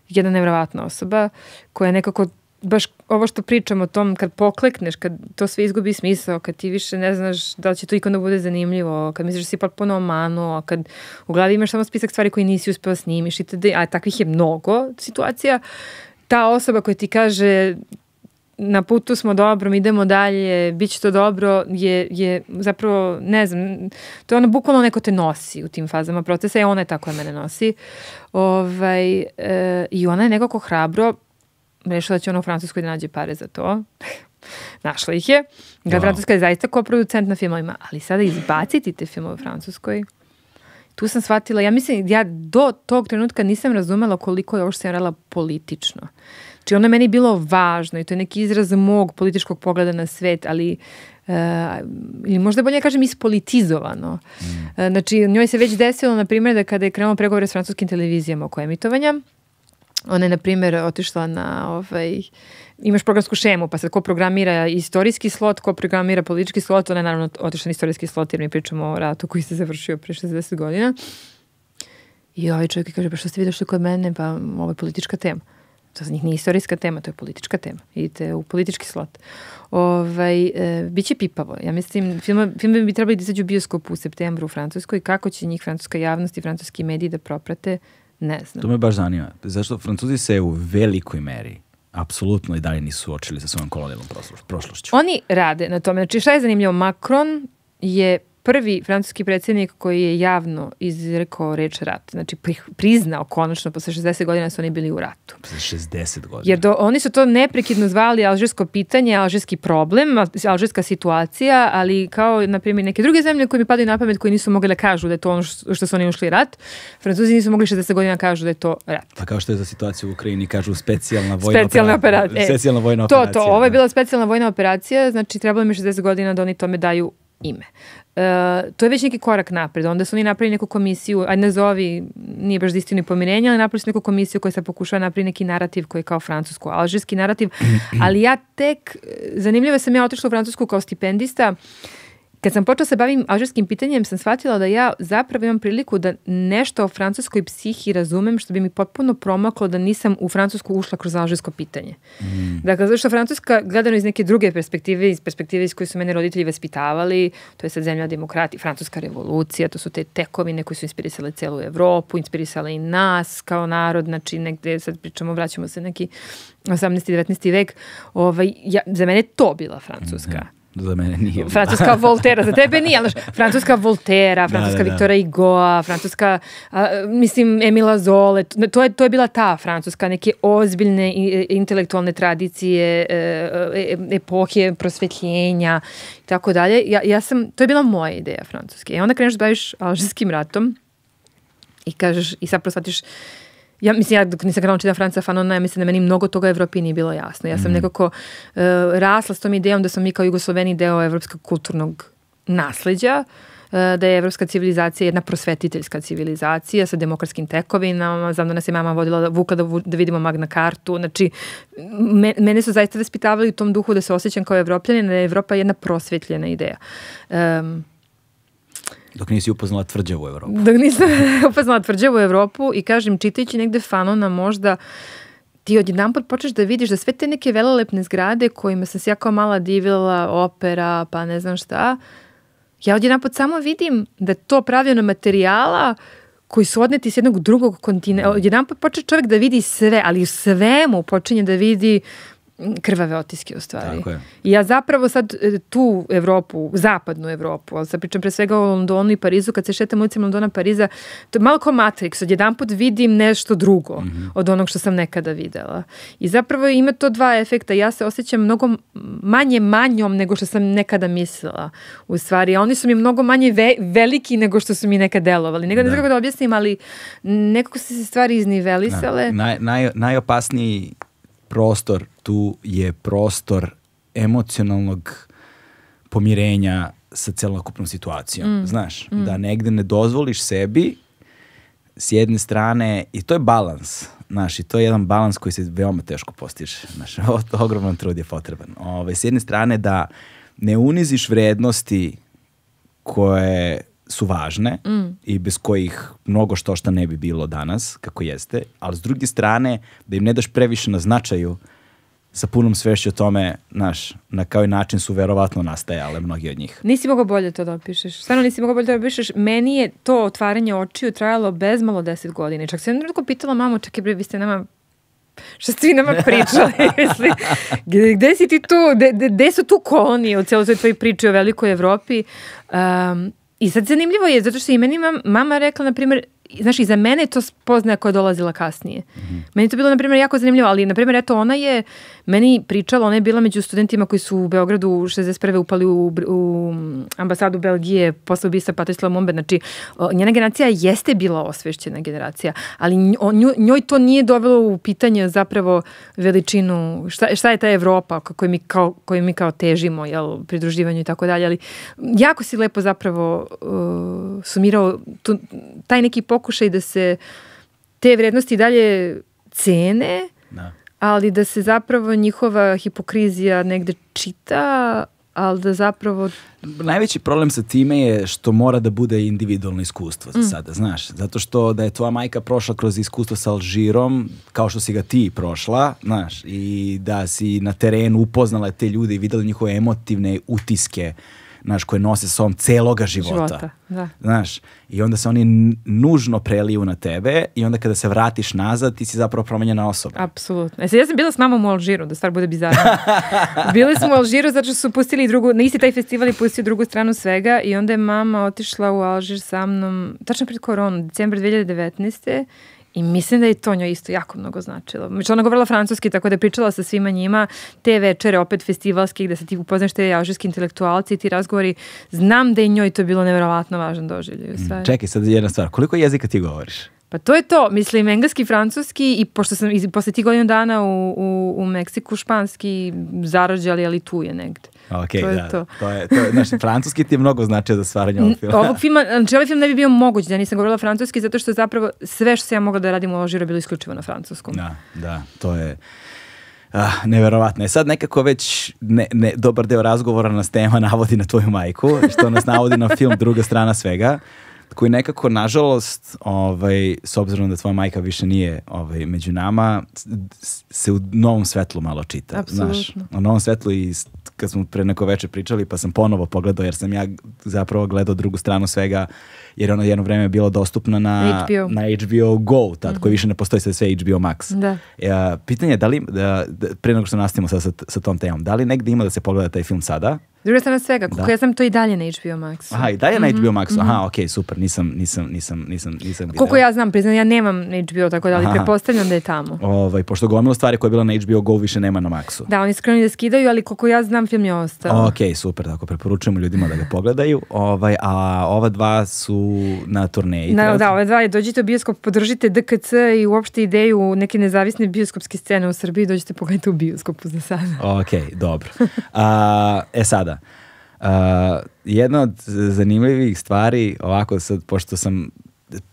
Jedna nevrovatna osoba koja je nekako baš ovo što pričam o tom kad poklekneš, kad to sve izgubi smisao, kad ti više ne znaš da li će to ikada bude zanimljivo, kad misliš da si potpuno omanuo, kad u glavi imaš samo spisak stvari koje nisi uspeo snimiš i tada, a takvih je mnogo situacija, ta osoba koja ti kaže na putu smo dobro, idemo dalje, bit će to dobro, je, je zapravo, ne znam, to je ono bukvalno neko te nosi u tim fazama procesa i ona je tako koja mene nosi. Ovaj, e, I ona je nekako hrabro rešila da će ona u Francuskoj da nađe pare za to. Našla ih je. Da, wow. Francuska je zaista kao producent na filmovima, ali sada izbaciti te filmove u Francuskoj, tu sam shvatila, ja mislim, ja do tog trenutka nisam razumela koliko je ovo što sam radila politično. Znači ono je meni bilo važno i to je neki izraz mog političkog pogleda na svet, ali uh, ili možda bolje da kažem ispolitizovano. Mm. Uh, znači njoj se već desilo, na primjer, da kada je krenuo pregovore s francuskim televizijama oko emitovanja, Ona je, na primjer, otišla na, ovaj, imaš programsku šemu, pa sad ko programira istorijski slot, ko programira politički slot, ona je naravno otišla na istorijski slot, jer mi pričamo o ratu koji se završio pre 60 godina. I ovaj čovjek kaže, pa što ste vi došli kod mene, pa ovo je politička tema. To za njih nije istorijska tema, to je politička tema. Idite u politički slot. Ovaj, e, biće pipavo. Ja mislim, film, film bi trebali da izađu u bioskopu u septembru u Francuskoj. Kako će njih francuska javnost i francuski mediji da proprate, Ne znam. To me baš zanima. Zašto Francuzi se u velikoj meri apsolutno i dalje nisu suočili sa svojom kolonijalnom prošlošću. Oni rade na tome. Znači šta je zanimljivo? Macron je prvi francuski predsjednik koji je javno izrekao reč rat. Znači priznao konačno posle 60 godina su oni bili u ratu. Posle 60 godina. Jer do, oni su to neprekidno zvali alžirsko pitanje, alžirski problem, alžirska situacija, ali kao na primjer neke druge zemlje koje mi padaju na pamet koji nisu mogli da kažu da je to ono što su oni ušli rat. Francuzi nisu mogli 60 godina da kažu da je to rat. Pa kao što je za situaciju u Ukrajini kažu specijalna vojna specijalna operacija. E, specijalna vojna to, operacija. To, to, ovo je da. bila specijalna vojna operacija, znači trebalo mi 60 godina da oni tome daju ime. Uh, to je već neki korak napred. Onda su oni napravili neku komisiju, a ne zovi, nije baš i pomirenja, ali napravili su neku komisiju koja se pokušava napraviti neki narativ koji je kao francusko-alžirski narativ. ali ja tek, zanimljivo sam ja otišla u Francusku kao stipendista, Kad sam počela se bavim alžirskim pitanjem, sam shvatila da ja zapravo imam priliku da nešto o francuskoj psihi razumem, što bi mi potpuno promaklo da nisam u Francusku ušla kroz alžirsko pitanje. Mm. Dakle, zato što Francuska, gledano iz neke druge perspektive, iz perspektive iz koje su mene roditelji vaspitavali, to je sad zemlja demokrati, francuska revolucija, to su te tekovine koje su inspirisale celu Evropu, inspirisale i nas kao narod, znači negde, sad pričamo, vraćamo se neki 18. 19. vek, ovaj, ja, za mene to bila Francuska. Mm -hmm. Za mene nije. Francuska Voltera, za tebe nije, ali francuska Voltera, francuska da, da, da. Viktora Igoa, francuska, a, mislim, Emila Zole, to je, to je bila ta francuska, neke ozbiljne intelektualne tradicije, e, e, epohe prosvetljenja i tako dalje. Ja, ja sam, to je bila moja ideja francuske. I onda kreneš da baviš alžirskim ratom i kažeš, i sad prosvatiš ja mislim, ja dok nisam krenula čitam Franca Fanona, ja mislim da meni mnogo toga Evropi nije bilo jasno. Ja sam mm. nekako uh, rasla s tom idejom da smo mi kao Jugosloveni deo evropskog kulturnog nasleđa, uh, da je evropska civilizacija jedna prosvetiteljska civilizacija sa demokratskim tekovinama, znam da nas je mama vodila, vukla da, da vidimo magna kartu, znači me, mene su zaista vaspitavali u tom duhu da se osjećam kao evropljanin, da je Evropa jedna prosvetljena ideja. Um, Dok nisi upoznala tvrđavu Evropu. Dok nisam upoznala tvrđavu Evropu i kažem, čitajući negde Fanona možda ti odjedan pot počneš da vidiš da sve te neke velelepne zgrade kojima sam se ja kao mala divila, opera, pa ne znam šta, ja odjedan pot samo vidim da to pravljeno materijala koji su odneti s jednog drugog kontinenta. Jedan počne čovjek da vidi sve, ali u svemu počinje da vidi krvave otiske u stvari. Tako je. I ja zapravo sad e, tu Evropu, zapadnu Evropu, ali sad pričam pre svega o Londonu i Parizu, kad se šetam ulicama Londona Pariza, to je malo kao Matrix, odjedan put vidim nešto drugo mm -hmm. od onog što sam nekada videla. I zapravo ima to dva efekta. Ja se osjećam mnogo manje manjom nego što sam nekada mislila u stvari. A oni su mi mnogo manje ve veliki nego što su mi nekad delovali. Nekada da. ne znam kako da objasnim, ali nekako su se stvari iznivelisale. Da. Naj, naj, najopasniji prostor tu je prostor emocionalnog pomirenja sa celokupnom situacijom. Mm. Znaš, mm. da negde ne dozvoliš sebi s jedne strane, i to je balans, znaš, i to je jedan balans koji se veoma teško postiže. Znaš, ogroman trud je potreban. Ove, ovaj, s jedne strane da ne uniziš vrednosti koje su važne mm. i bez kojih mnogo što šta ne bi bilo danas, kako jeste, ali s druge strane da im ne daš previše na značaju sa punom svešću o tome, naš, na kao i način su verovatno nastajale mnogi od njih. Nisi mogao bolje to da opišeš. Stvarno nisi mogao bolje da opišeš. Meni je to otvaranje očiju trajalo bezmalo deset godina. Čak sam jednom pitala mamu, čekaj bre, vi ste nama Šta ste vi nama pričali? gde, gde si ti tu? Gde, gde su tu kolonije u celoj tvojoj priči o velikoj Evropi? Um, I sad zanimljivo je, zato što i meni mama rekla, na primjer, znaš, i za mene je to spoznaja koja je dolazila kasnije. Mm -hmm. Meni to bilo, na primjer, jako zanimljivo, ali, na primjer, eto, ona je meni pričala, ona je bila među studentima koji su u Beogradu 61. upali u, u ambasadu Belgije posle ubisa Patrice Lumumbe. Znači, njena generacija jeste bila osvešćena generacija, ali njoj, njoj to nije dovelo u pitanje zapravo veličinu, šta, šta je ta Evropa koju mi kao, koju mi kao težimo, jel, pridruživanju i tako dalje, ali jako si lepo zapravo uh, sumirao tu, taj neki pokušaj da se te vrednosti dalje cene, da ali da se zapravo njihova hipokrizija negde čita, ali da zapravo... Najveći problem sa time je što mora da bude individualno iskustvo za mm. sada, znaš. Zato što da je tvoja majka prošla kroz iskustvo sa Alžirom, kao što si ga ti prošla, znaš, i da si na terenu upoznala te ljude i videla njihove emotivne utiske, znaš, koje nose sa ovom celoga života. života da. Znaš, i onda se oni nužno preliju na tebe i onda kada se vratiš nazad ti si zapravo promenjena osoba. Apsolutno. E sad ja sam bila s mamom u Alžiru, da stvar bude bizarna. Bili smo u Alžiru zato što su pustili drugu, na isti taj festival i pustili drugu stranu svega i onda je mama otišla u Alžir sa mnom, tačno pred koronu, decembar 2019. I mislim da je to njoj isto jako mnogo značilo. Znači ona govorila francuski, tako da je pričala sa svima njima te večere, opet festivalski, gde se ti upoznaš te alžirski intelektualci i ti razgovori. Znam da je njoj to bilo nevjerovatno važan doživljaj. Mm, čekaj, sad jedna stvar. Koliko jezika ti govoriš? Pa to je to, mislim, engleski, francuski i pošto sam iz, posle tih godinu dana u, u, u Meksiku, španski zarađali, ali tu je negde. Ok, to je da, to. to je, to je, znači, francuski ti je mnogo značio za stvaranje ovog filma. ovog filma, znači ovaj film ne bi bio moguć da nisam govorila francuski, zato što zapravo sve što sam ja mogla da radim u Alžiru bilo isključivo na francuskom. Da, da, to je... Ah, neverovatno je. Sad nekako već ne, ne, dobar deo razgovora nas tema navodi na tvoju majku, što nas navodi na film Druga strana svega koji nekako, nažalost, ovaj, s obzirom da tvoja majka više nije ovaj, među nama, se u novom svetlu malo čita. Apsolutno. Znaš, u novom svetlu i kad smo pre neko veče pričali, pa sam ponovo pogledao, jer sam ja zapravo gledao drugu stranu svega, jer ona jedno vreme bila dostupna na HBO, na HBO Go, tad, mm -hmm. koji više ne postoji sad sve HBO Max. Da. Ja, pitanje je da li, da, da, pre nego što nastavimo sa, sa, sa tom temom, da li negde ima da se pogleda taj film sada? Druga strana svega, kako da. ja sam to i dalje na HBO Max. Aha, i dalje mm -hmm. na HBO Max. Aha, mhm. okej, okay, super, nisam, nisam, nisam, nisam, nisam video. Koliko ja znam, priznam, ja nemam HBO, tako da, ali Aha. prepostavljam da je tamo. Ovaj, pošto gomila stvari koja je bila na HBO Go više nema na Maxu. Da, oni skroni da skidaju, ali koliko ja znam, film je ostao. Ok, super, tako preporučujemo ljudima da ga pogledaju. Ovaj, a ova dva su na turneji. Na, da, ova dva je, dođite u bioskop, podržite DKC i uopšte ideju neke nezavisne bioskopske scene u Srbiji, dođite pogledajte u bioskopu za sada. Ok, dobro. A, e sada, Uh, jedna od zanimljivih stvari, ovako sad, pošto sam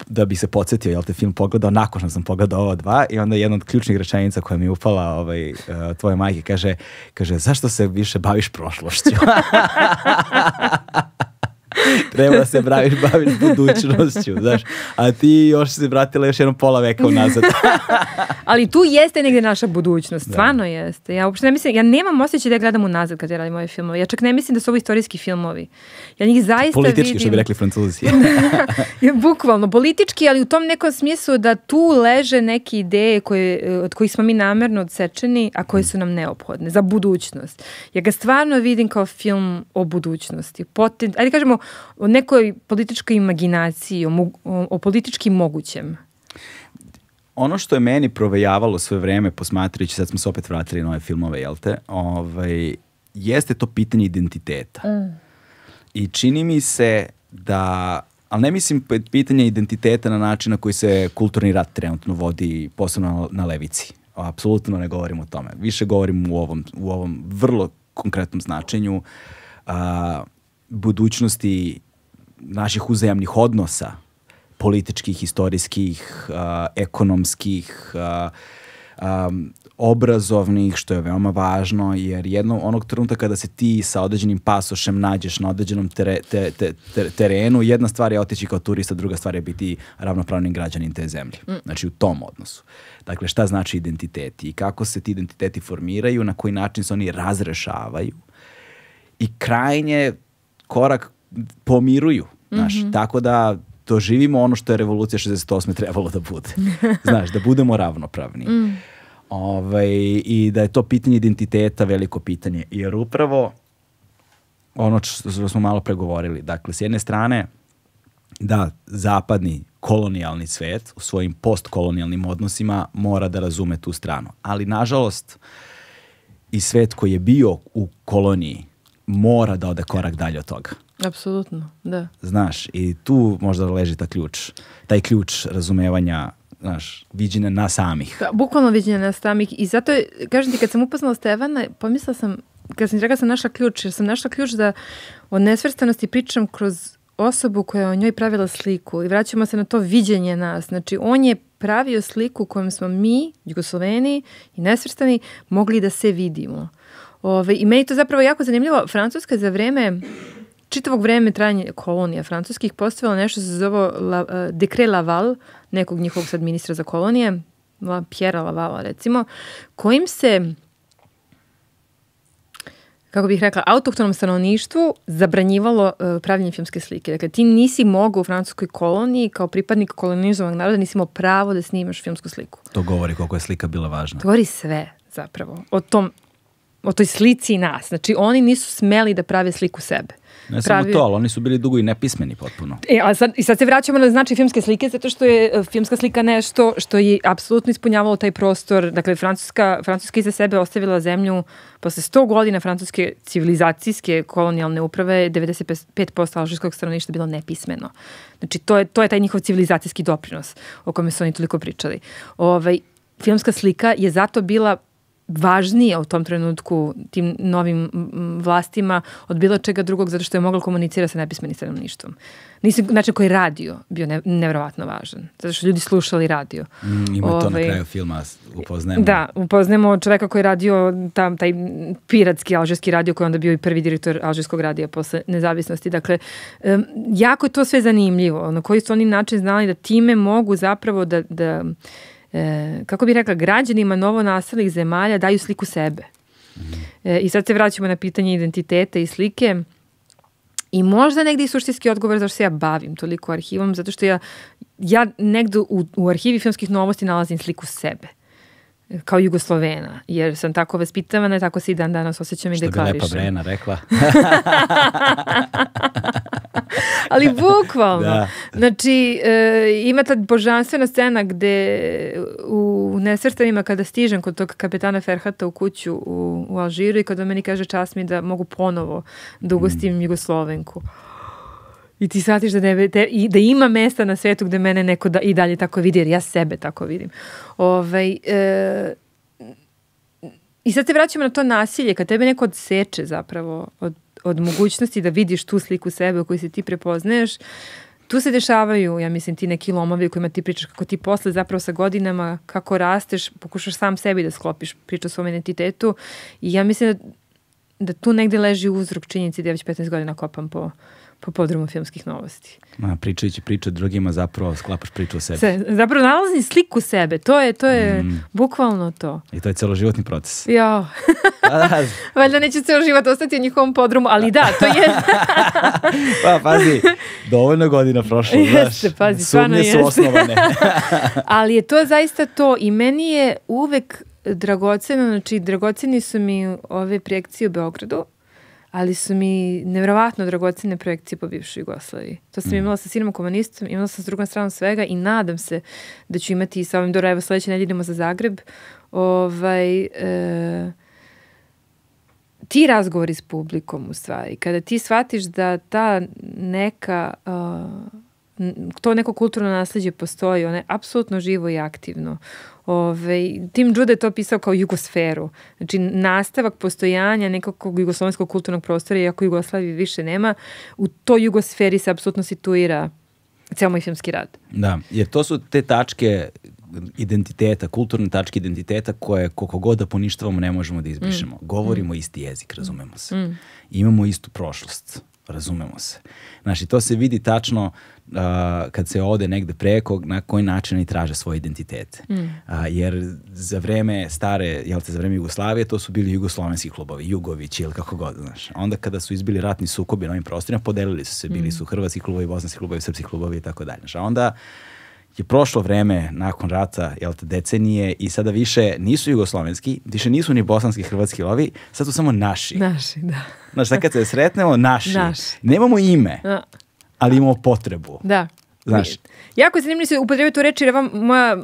da bi se podsjetio, jel te film pogledao, nakon što sam pogledao ova dva i onda jedna od ključnih rečenica koja mi je upala ovaj, uh, tvoje majke kaže, kaže, zašto se više baviš prošlošću? Treba da se baviš, baviš budućnošću, znaš. A ti još se vratila još jedno pola veka unazad. Ali tu jeste negde naša budućnost, stvarno da. jeste. Ja uopšte ne mislim, ja nemam osjećaj da ja gledam unazad kad ja radim ove filmove. Ja čak ne mislim da su ovo istorijski filmovi. Ja njih zaista Politički, vidim... što bi rekli francuzi. Bukvalno, politički, ali u tom nekom smislu da tu leže neke ideje koje, od kojih smo mi namerno odsečeni, a koje su nam neophodne za budućnost. Ja ga stvarno vidim kao film o budućnosti. Poten, ajde kažemo, o nekoj političkoj imaginaciji, o, o, o politički mogućem. Ono što je meni provejavalo sve vreme posmatrajući, sad smo se opet vratili na ove filmove, jel te, ovaj, jeste to pitanje identiteta. Mm. I čini mi se da ali ne mislim pitanje identiteta na način na koji se kulturni rat trenutno vodi posebno na, na levici. Apsolutno ne govorim o tome. Više govorim u ovom, u ovom vrlo konkretnom značenju a, budućnosti naših uzajamnih odnosa, političkih, istorijskih, a, ekonomskih, a, um, obrazovnih, što je veoma važno, jer jedno, onog trenutka kada se ti sa određenim pasošem nađeš na određenom tere, te, te, te, terenu, jedna stvar je otići kao turista, druga stvar je biti ravnopravnim građanin te zemlje. Mm. Znači u tom odnosu. Dakle, šta znači identiteti i kako se ti identiteti formiraju, na koji način se oni razrešavaju i krajnje korak pomiruju. Znaš, mm -hmm. tako da doživimo ono što je revolucija 68. trebalo da bude. Znaš, da budemo ravnopravni. Mm. Ovaj, I da je to pitanje identiteta veliko pitanje. Jer upravo ono što smo malo pregovorili. Dakle, s jedne strane, da zapadni kolonijalni svet u svojim postkolonijalnim odnosima mora da razume tu stranu. Ali, nažalost, i svet koji je bio u koloniji mora da ode korak dalje od toga. Apsolutno, da. Znaš, i tu možda leži ta ključ, taj ključ razumevanja znaš, viđenja nas samih. Da, bukvalno viđenja nas samih i zato, je, kažem ti, kad sam upoznala Stevana, pomislila sam, kad sam rekla sam našla ključ, jer sam našla ključ da o nesvrstanosti pričam kroz osobu koja je o njoj pravila sliku i vraćamo se na to viđenje nas. Znači, on je pravio sliku kojom smo mi, Jugosloveni i nesvrstani, mogli da se vidimo. Ove, I meni to zapravo jako zanimljivo. Francuska za vreme čitavog vreme trajanja kolonija francuskih postavila nešto se zove la, uh, dekre Laval, nekog njihovog sad ministra za kolonije, La, Pierre Laval recimo, kojim se kako bih rekla, autohtonom stanovništvu zabranjivalo uh, pravljenje filmske slike. Dakle, ti nisi mogao u francuskoj koloniji kao pripadnik kolonizovanog naroda, nisi imao pravo da snimaš filmsku sliku. To govori koliko je slika bila važna. To govori sve, zapravo, o tom o toj slici nas. Znači, oni nisu smeli da prave sliku sebe. Ne samo to, ali oni su bili dugo i nepismeni potpuno. E, a sad, I sad se vraćamo na znači filmske slike, zato što je e, filmska slika nešto što je apsolutno ispunjavalo taj prostor. Dakle, Francuska, Francuska iza sebe ostavila zemlju posle 100 godina francuske civilizacijske kolonijalne uprave, 95% alžirskog stanovništva bilo nepismeno. Znači, to je, to je taj njihov civilizacijski doprinos o kome su oni toliko pričali. Ovaj, filmska slika je zato bila važnije u tom trenutku tim novim vlastima od bilo čega drugog zato što je mogla komunicirati sa nepismenim stanovništvom. Nisi način koji je radio bio ne, nevrovatno važan. Zato što ljudi slušali radio. Mm, ima Ove, to na ovaj, kraju filma upoznemo. Da, upoznemo čoveka koji je radio tam, taj piratski alžirski radio koji je onda bio i prvi direktor alžirskog radija posle nezavisnosti. Dakle, um, jako je to sve zanimljivo. Na koji su oni način znali da time mogu zapravo da, da e, kako bih rekla, građanima novo nastalih zemalja daju sliku sebe. E, I sad se vraćamo na pitanje identiteta i slike. I možda negde i suštinski odgovor zašto se ja bavim toliko arhivom, zato što ja, ja negde u, u arhivi filmskih novosti nalazim sliku sebe kao Jugoslovena, jer sam tako vaspitavana i tako se i dan danas osjećam i deklarišem. Što bi Lepa Brena rekla. Ali bukvalno. Da. Znači, e, ima ta božanstvena scena gde u nesvrstanima kada stižem kod tog kapetana Ferhata u kuću u, u Alžiru i kada meni kaže čas mi da mogu ponovo da ugostim mm. Jugoslovenku. I ti shvatiš da, ne, te, i da ima mesta na svetu gde mene neko da, i dalje tako vidi, jer ja sebe tako vidim. Ovaj, e, I sad se vraćamo na to nasilje, kad tebe neko odseče zapravo od, od mogućnosti da vidiš tu sliku sebe u kojoj se ti prepoznaješ, tu se dešavaju, ja mislim, ti neki lomovi u kojima ti pričaš kako ti posle zapravo sa godinama, kako rasteš, pokušaš sam sebi da sklopiš priču o svom identitetu i ja mislim da, da tu negde leži uzrok činjenici da ja već 15 godina kopam po, po podrumu filmskih novosti. Ma, pričajući priču o drugima, zapravo sklapaš priču o sebi. Se, zapravo nalazim sliku sebe, to je, to je Mm. bukvalno to. I to je celoživotni proces. Jao, Pa da, valjda neće ceo život ostati u njihovom podrumu, ali da, to je, pa pazi, dovoljno godina prošlo, znaš. Jeste, pazi, stvarno Sumnje su jeste. osnovane. ali je to zaista to i meni je uvek dragoceno, znači dragoceni su mi ove projekcije u Beogradu, ali su mi nevjerovatno dragocene projekcije po bivšoj Jugoslaviji. To sam imala sa sinom komunistom, imala sam s drugom stranom svega i nadam se da ću imati i sa ovim dobro, evo sledeće nedelje idemo za Zagreb. Ovaj, e, ti razgovori s publikom u stvari, kada ti shvatiš da ta neka uh, to neko kulturno nasleđe postoji, ono je apsolutno živo i aktivno. Ove, Tim Jude je to pisao kao jugosferu. Znači, nastavak postojanja nekakvog jugoslovenskog kulturnog prostora, iako Jugoslavije više nema, u toj jugosferi se apsolutno situira ceo moj filmski rad. Da, jer to su te tačke identiteta, kulturne tačke identiteta koje koliko god da poništavamo ne možemo da izbrišemo. Mm. Govorimo isti jezik, razumemo se. Imamo istu prošlost, razumemo se. Znači, to se vidi tačno a, kad se ode negde preko, na koji način oni traže svoje identitete. Mm. A, jer za vreme stare, jel te, za vreme Jugoslavije, to su bili jugoslovenski klubovi, Jugović ili kako god, znaš. Onda kada su izbili ratni sukobi na ovim prostorima, podelili su se, bili su hrvatski klubovi, bosanski klubovi, srpski klubovi i tako dalje. Znaš, a onda je prošlo vreme nakon rata, jel te, decenije i sada više nisu jugoslovenski, više nisu ni bosanski, hrvatski lovi, sad su samo naši. Naši, da. Znaš, sad kad se sretnemo, naši. Naši. Nemamo ime, Da. Ali imamo potrebu. Da. Znaš. Jako je zanimljivo se upotrebiti tu reč, jer vam moja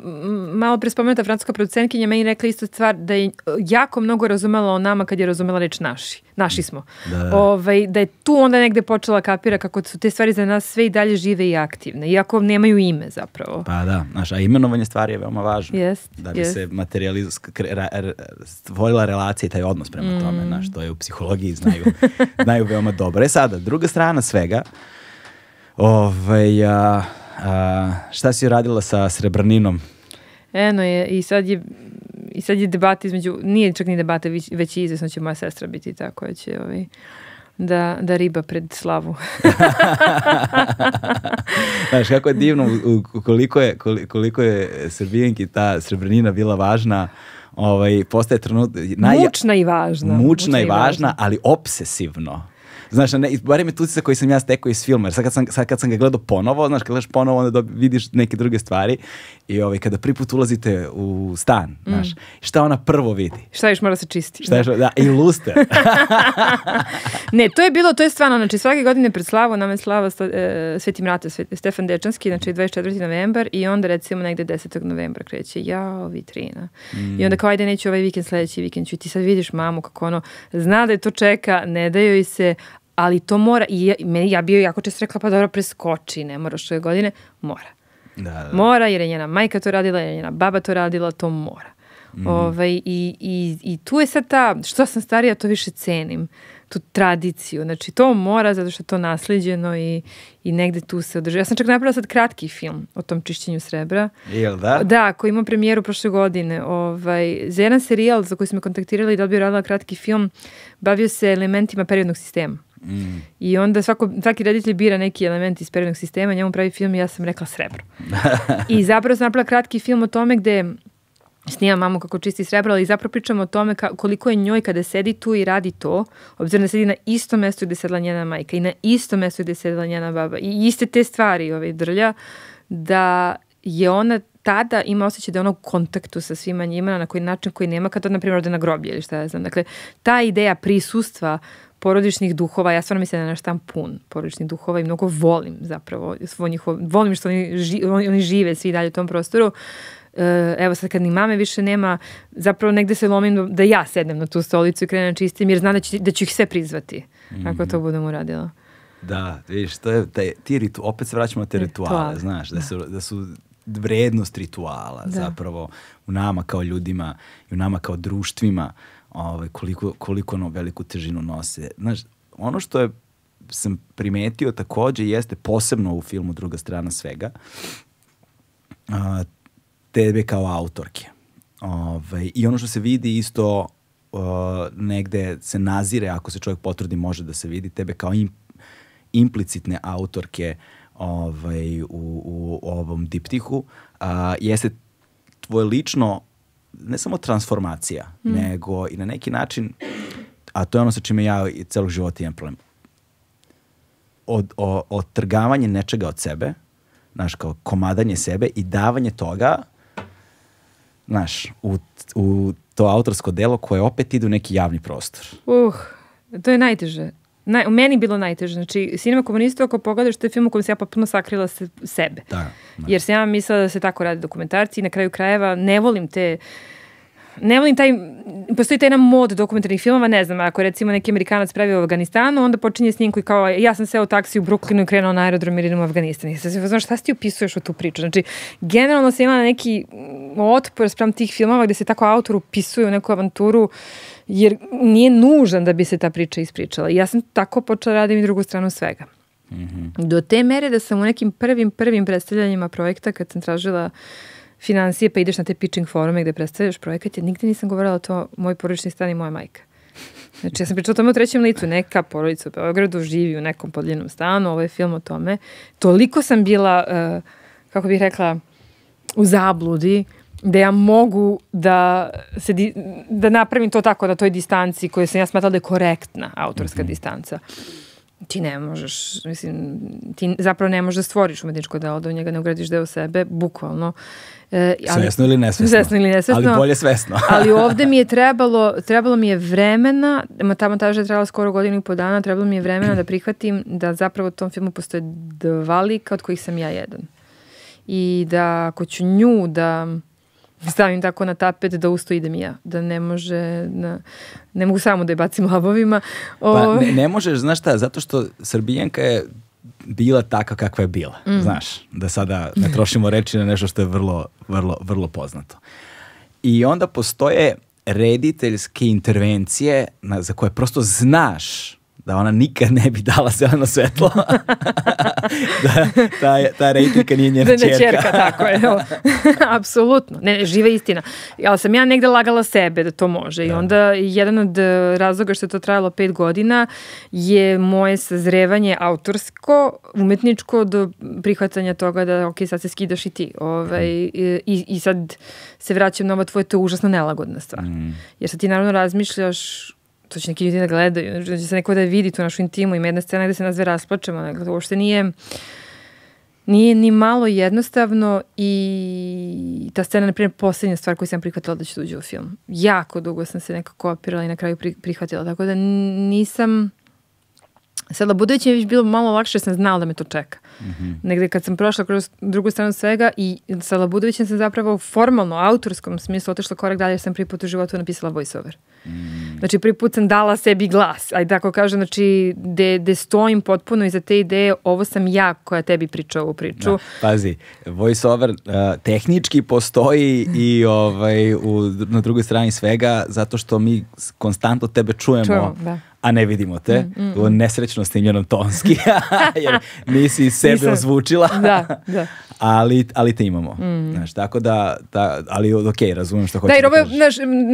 malo prespomenuta francuska producentkinja meni rekla isto stvar da je jako mnogo razumela o nama kad je razumela reč naši. Naši smo. Da, da. Ovaj, da je tu onda negde počela kapira kako su te stvari za nas sve i dalje žive i aktivne, iako nemaju ime zapravo. Pa da, znaš, a imenovanje stvari je veoma važno. Jest, Da bi jest. se materializ, stvorila relacija i taj odnos prema Mm. tome, znaš, to je u psihologiji znaju, znaju veoma dobro. E sada, druga strana svega, ovaj, a, a, šta si radila sa Srebrninom? Eno je, i sad je i sad je debata između, nije čak ni debata, već, već je izvesno će moja sestra biti ta koja će ovaj, da, da riba pred slavu. Znaš, kako je divno, koliko je, koli- koliko je Srbijenki ta Srebrnina bila važna, ovaj, postaje trenut... Naj, mučna i važna. mučna i važna, ali obsesivno. Znaš, ne, barem je tucica koji sam ja stekao iz filma, jer sad kad sam, sad kad sam ga gledao ponovo, znaš, kad gledaš ponovo, onda dobi- vidiš neke druge stvari i ovaj, kada prvi put ulazite u stan, znaš, šta ona prvo vidi? Šta još mora se čisti? Šta što- da, i luster. Ne, to je bilo, to je stvarno, znači svake godine pred slavu nam je slava sta, e, Sveti Mrate, Sve- Stefan Dečanski, znači 24. novembar i onda recimo negde 10. novembra kreće, jao, vitrina. I onda kao, ajde, neću ovaj vikend, sledeći vikend ću. I ti sad vidiš mamu kako ono, zna da je to čeka, ne da joj se, ali to mora, i ja, meni, ja bio jako često rekla, pa dobro, preskoči, ne moraš ove godine, mora. da, da. Mora, jer je njena majka to radila, jer je njena baba to radila, to mora. Ovaj, i, i, I tu je sad ta, što sam starija, to više cenim, tu tradiciju. Znači, to mora, zato što je to nasliđeno i, i negde tu se održava. Ja sam čak napravila sad kratki film o tom čišćenju srebra. Jel da? Da, koji ima premijeru prošle godine. Ovaj, za jedan serijal za koji smo kontaktirali da bi radila kratki film, bavio se elementima periodnog sistema. I onda svako, svaki reditelj bira neki element iz periodnog sistema, njemu pravi film i ja sam rekla srebro. I zapravo sam napravila kratki film o tome gde snimam mamu kako čisti srebro, ali zapravo pričamo o tome ka, koliko je njoj kada sedi tu i radi to, obzirom da sedi na istom mestu gde sedla njena majka i na istom mestu gde sedla njena baba i iste te stvari ovaj, drlja, da je ona tada ima osjećaj da je ona u kontaktu sa svima njima na koji način koji nema kad na primjer ode na groblje ili šta ja znam. Dakle, ta ideja prisustva porodičnih duhova, ja stvarno mislim da je naš tam pun porodičnih duhova i mnogo volim zapravo svo njihovo, volim što oni, ži, oni, oni žive svi dalje u tom prostoru. E, evo sad kad ni mame više nema, zapravo negde se lomim da- da ja sednem na tu stolicu i krenem da čistim jer znam da, će, da ću ih sve prizvati ako to budem uradila. Da, vidiš, to je, taj, ti ritu, opet se vraćamo na te rituale, Rituale, znaš, da, su, da su vrednost rituala zapravo u nama kao ljudima i u nama kao društvima ovaj, koliko, koliko ono veliku težinu nose. Znaš, ono što je sam primetio takođe jeste posebno u filmu Druga strana svega a, tebe kao autorke. Ovaj, I ono što se vidi isto uh, negde se nazire, ako se čovjek potrudi može da se vidi, tebe kao im, implicitne autorke ovaj, u, u, ovom diptihu a, jeste tvoje lično ne samo transformacija, mm. nego i na neki način, a to je ono sa čime ja i celog života imam problem, od, o, otrgavanje nečega od sebe, znaš, kao komadanje sebe i davanje toga, znaš, u, u to autorsko delo koje opet ide u neki javni prostor. Uh, to je najteže. Naj, u meni bilo najteže. Znači, Sinema komunista, ako pogledaš, to je film u kojem se ja potpuno sakrila se, sebe. Da, da. Jer sam ja mislila da se tako radi dokumentarci i na kraju krajeva ne volim te ne volim taj, postoji taj jedan mod dokumentarnih filmova, ne znam, ako recimo neki Amerikanac pravi u Afganistanu, onda počinje s njim koji kao, ja sam seo u taksi u Brooklynu i krenuo na aerodrom jer idem u Afganistan. I sad se znaš, šta ti upisuješ u tu priču? Znači, generalno sam imala neki otpor sprem tih filmova gde se tako autor upisuje u neku avanturu jer nije nužan da bi se ta priča ispričala. I ja sam tako počela da radim i drugu stranu svega. Mm -hmm. Do te mere da sam u nekim prvim, prvim predstavljanjima projekta kad sam tražila financije pa ideš na te pitching forume gde predstavljaš projekat, ja nigde nisam govorila to moj porodični stan i moja majka. Znači, ja sam pričala o tome u trećem licu, neka porodica u Beogradu živi u nekom podljenom stanu, ovo je film o tome. Toliko sam bila, uh, kako bih rekla, u zabludi, da ja mogu da, se di, da napravim to tako na toj distanci koju sam ja smatala da je korektna autorska mm -hmm. distanca ti ne možeš, mislim, ti zapravo ne možeš da stvoriš umetničko delo, da u njega ne ugradiš deo sebe, bukvalno. E, ali, svesno ili nesvesno. Svesno ili nesvesno. Ali bolje svesno. ali ovde mi je trebalo, trebalo mi je vremena, ta montaža je trebala skoro godinu i po dana, trebalo mi je vremena da prihvatim da zapravo u tom filmu postoje dva lika od kojih sam ja jedan. I da ako ću nju da stavim tako na tapet da usto idem ja, da ne može, na, ne mogu samo da je bacim labovima. O... Pa ne, ne možeš, znaš šta, zato što Srbijanka je bila taka kakva je bila, mm. znaš, da sada ne trošimo reči na nešto što je vrlo, vrlo, vrlo poznato. I onda postoje rediteljske intervencije na, za koje prosto znaš da ona nikad ne bi dala zeleno svetlo. da, ta, ta rejtinka nije njena čerka. čerka, tako je. Apsolutno. Ne, živa istina. Ali sam ja negde lagala sebe da to može. I da. onda jedan od eh, razloga što je to trajalo pet godina je moje sazrevanje autorsko, umetničko do prihvatanja toga da ok, sad se skidaš i ti. Ovaj, i, I sad se vraćam na ovo tvoje, to je užasno nelagodna stvar. Mm. Jer sad ti naravno razmišljaš to će neki ljudi da gledaju, da će se neko da vidi tu našu intimu, ima jedna scena gde se nas dve rasplačemo, dakle, to uopšte nije, nije ni malo jednostavno i ta scena, na primjer, poslednja stvar koju sam prihvatila da će uđe u film. Jako dugo sam se nekako opirala i na kraju prihvatila, tako da nisam Sad Labudović je bilo malo lakše, sam znala da me to čeka. Mm -hmm. Negde kad sam prošla kroz drugu stranu svega i sa Labudovićem sam zapravo formalno, autorskom smislu otišla korak dalje, jer sam prvi put u životu napisala voiceover. Mm. Znači prvi put sam dala sebi glas, ajde tako kažem, znači de, de stojim potpuno iza te ideje, ovo sam ja koja tebi priča ovu priču. Da, pazi, voiceover uh, tehnički postoji i ovaj, u, na drugoj strani svega zato što mi konstantno tebe čujemo, čujemo da a ne vidimo te. Mm, mm, mm. Nesrećno snimljenom tonski, jer nisi sebe Nisam. ozvučila. da, da. ali, ali te imamo. Mm. Znaš, tako da, da ali ok, razumem što hoćeš da, jer ovo je,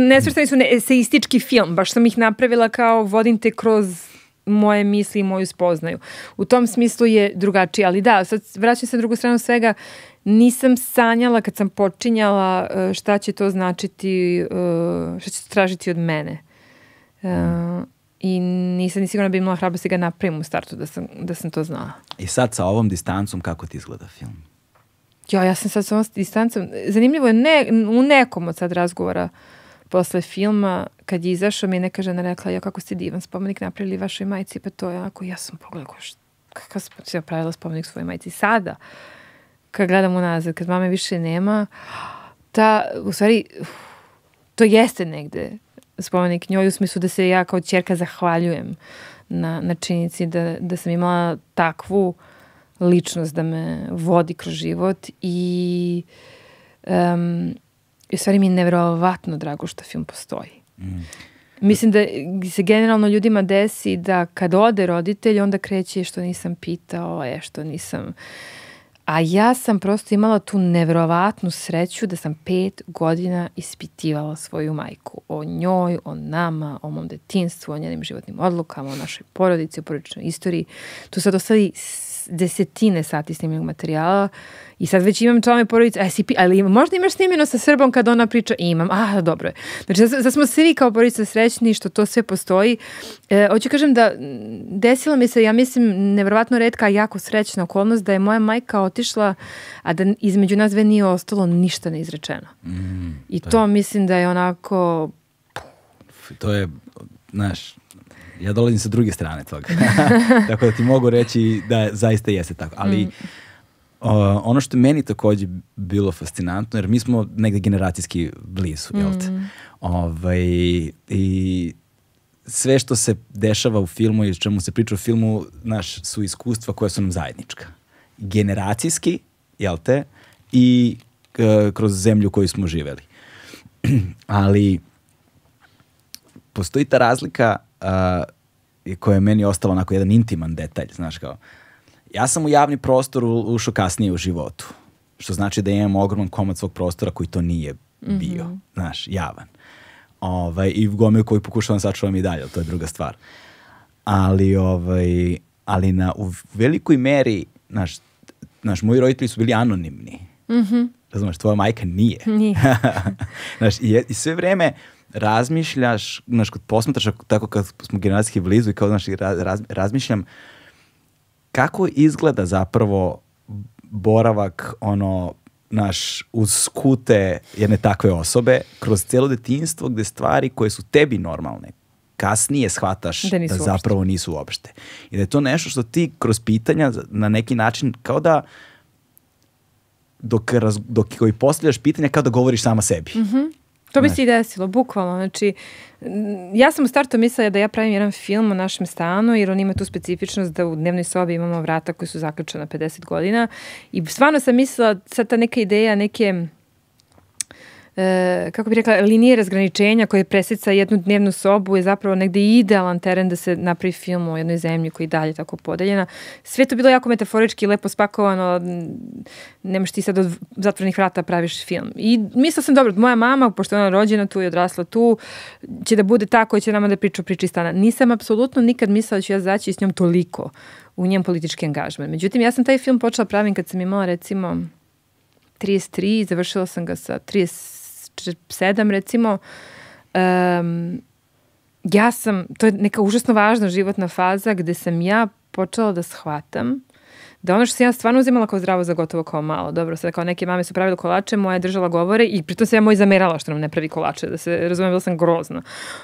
nesvrstani su ne, eseistički film, baš sam ih napravila kao vodim te kroz moje misli i moju spoznaju. U tom smislu je drugačije, ali da, sad vraćam se na drugu stranu svega, nisam sanjala kad sam počinjala e, šta će to značiti, e, šta će to tražiti od mene. Uh, i nisam ni sigurna da bi imala hrabrosti da ga napravim u startu da sam, da sam to znala. I sad sa ovom distancom kako ti izgleda film? Ja, ja sam sad sa ovom distancom, zanimljivo je ne, u nekom od sad razgovora posle filma, kad je izašao mi je neka žena rekla, ja kako ste divan spomenik napravili vašoj majici, pa to je onako, ja sam pogledala kakav sam ja pravila spomenik svojoj majici. Sada, kad gledam unazad, kad mame više nema, ta, u stvari, to jeste negde spomenik njoj u smislu da se ja kao čerka zahvaljujem na, na činjenici da, da sam imala takvu ličnost da me vodi kroz život i um, i u stvari mi je nevjerovatno drago što film postoji. Mm. Mislim da se generalno ljudima desi da kad ode roditelj onda kreće što nisam pitao, je što nisam A ja sam prosto imala tu nevrovatnu sreću da sam pet godina ispitivala svoju majku. O njoj, o nama, o mom detinstvu, o njenim životnim odlukama, o našoj porodici, o porodičnoj istoriji. Tu sad ostali desetine sati snimljenog materijala i sad već imam članove porodice, a si, ali ima, možda imaš snimljeno sa Srbom kad ona priča, imam, a dobro je. Znači, da, da smo svi kao porodica srećni što to sve postoji. E, hoću kažem da desilo mi se, ja mislim, nevrovatno redka, jako srećna okolnost da je moja majka otišla, a da između nas dve nije ostalo ništa neizrečeno. Mm, I to je. mislim da je onako... To je, znaš, ja dolazim sa druge strane toga. tako da ti mogu reći da zaista jeste tako. Ali mm. o, ono što meni takođe bilo fascinantno, jer mi smo negde generacijski blizu, mm. jel te? Mm. Ovaj, I sve što se dešava u filmu i čemu se priča u filmu, naš, su iskustva koja su nam zajednička. Generacijski, jel te? I kroz zemlju koju smo živeli. Ali postoji ta razlika uh, koja je meni ostala onako jedan intiman detalj, znaš kao. Ja sam u javni prostor ušao kasnije u životu, što znači da imam ogroman komad svog prostora koji to nije bio, mm -hmm. znaš, javan. Ovaj, I gomil koji pokušavam da sačuvam i dalje, to je druga stvar. Ali, ovaj, ali na, u velikoj meri, znaš, znaš, moji roditelji su bili anonimni. Mm -hmm. Razumeš, tvoja majka nije. Nije. znaš, i, i sve vreme, razmišljaš, znaš, kad posmetraš tako kad smo generacijski blizu i kao, znaš, raz, razmišljam kako izgleda zapravo boravak, ono, naš, uz skute jedne takve osobe, kroz cijelo detinstvo gde stvari koje su tebi normalne, kasnije shvataš da, da zapravo nisu uopšte. I da je to nešto što ti kroz pitanja na neki način kao da dok, raz, dok koji postavljaš pitanja kao da govoriš sama sebi. Mm -hmm. To bi se i desilo, bukvalno. Znači, ja sam u startu mislila da ja pravim jedan film o našem stanu, jer on ima tu specifičnost da u dnevnoj sobi imamo vrata koji su zaključena 50 godina. I stvarno sam mislila, sad ta neka ideja, neke e, kako bih rekla, linije razgraničenja koje presjeca jednu dnevnu sobu je zapravo negde idealan teren da se napravi film o jednoj zemlji koji je dalje tako podeljena. Sve to bilo jako metaforički, lepo spakovano, nemaš ti sad od zatvornih vrata praviš film. I mislila sam, dobro, moja mama, pošto je rođena tu i odrasla tu, će da bude ta koja će nama da priča o priči stana. Nisam apsolutno nikad mislila da ću ja zaći s njom toliko u njem politički angažman. Međutim, ja sam taj film počela pravim kad sam imala recimo 33 i završila sam ga sa 30 sedam recimo, um, ja sam, to je neka užasno važna životna faza gde sam ja počela da shvatam da ono što sam ja stvarno uzimala kao zdravo za gotovo kao malo. Dobro, sad kao neke mame su pravile kolače, moja je držala govore i pritom se ja moj zamerala što nam ne pravi kolače, da se razumijem, bila sam grozna.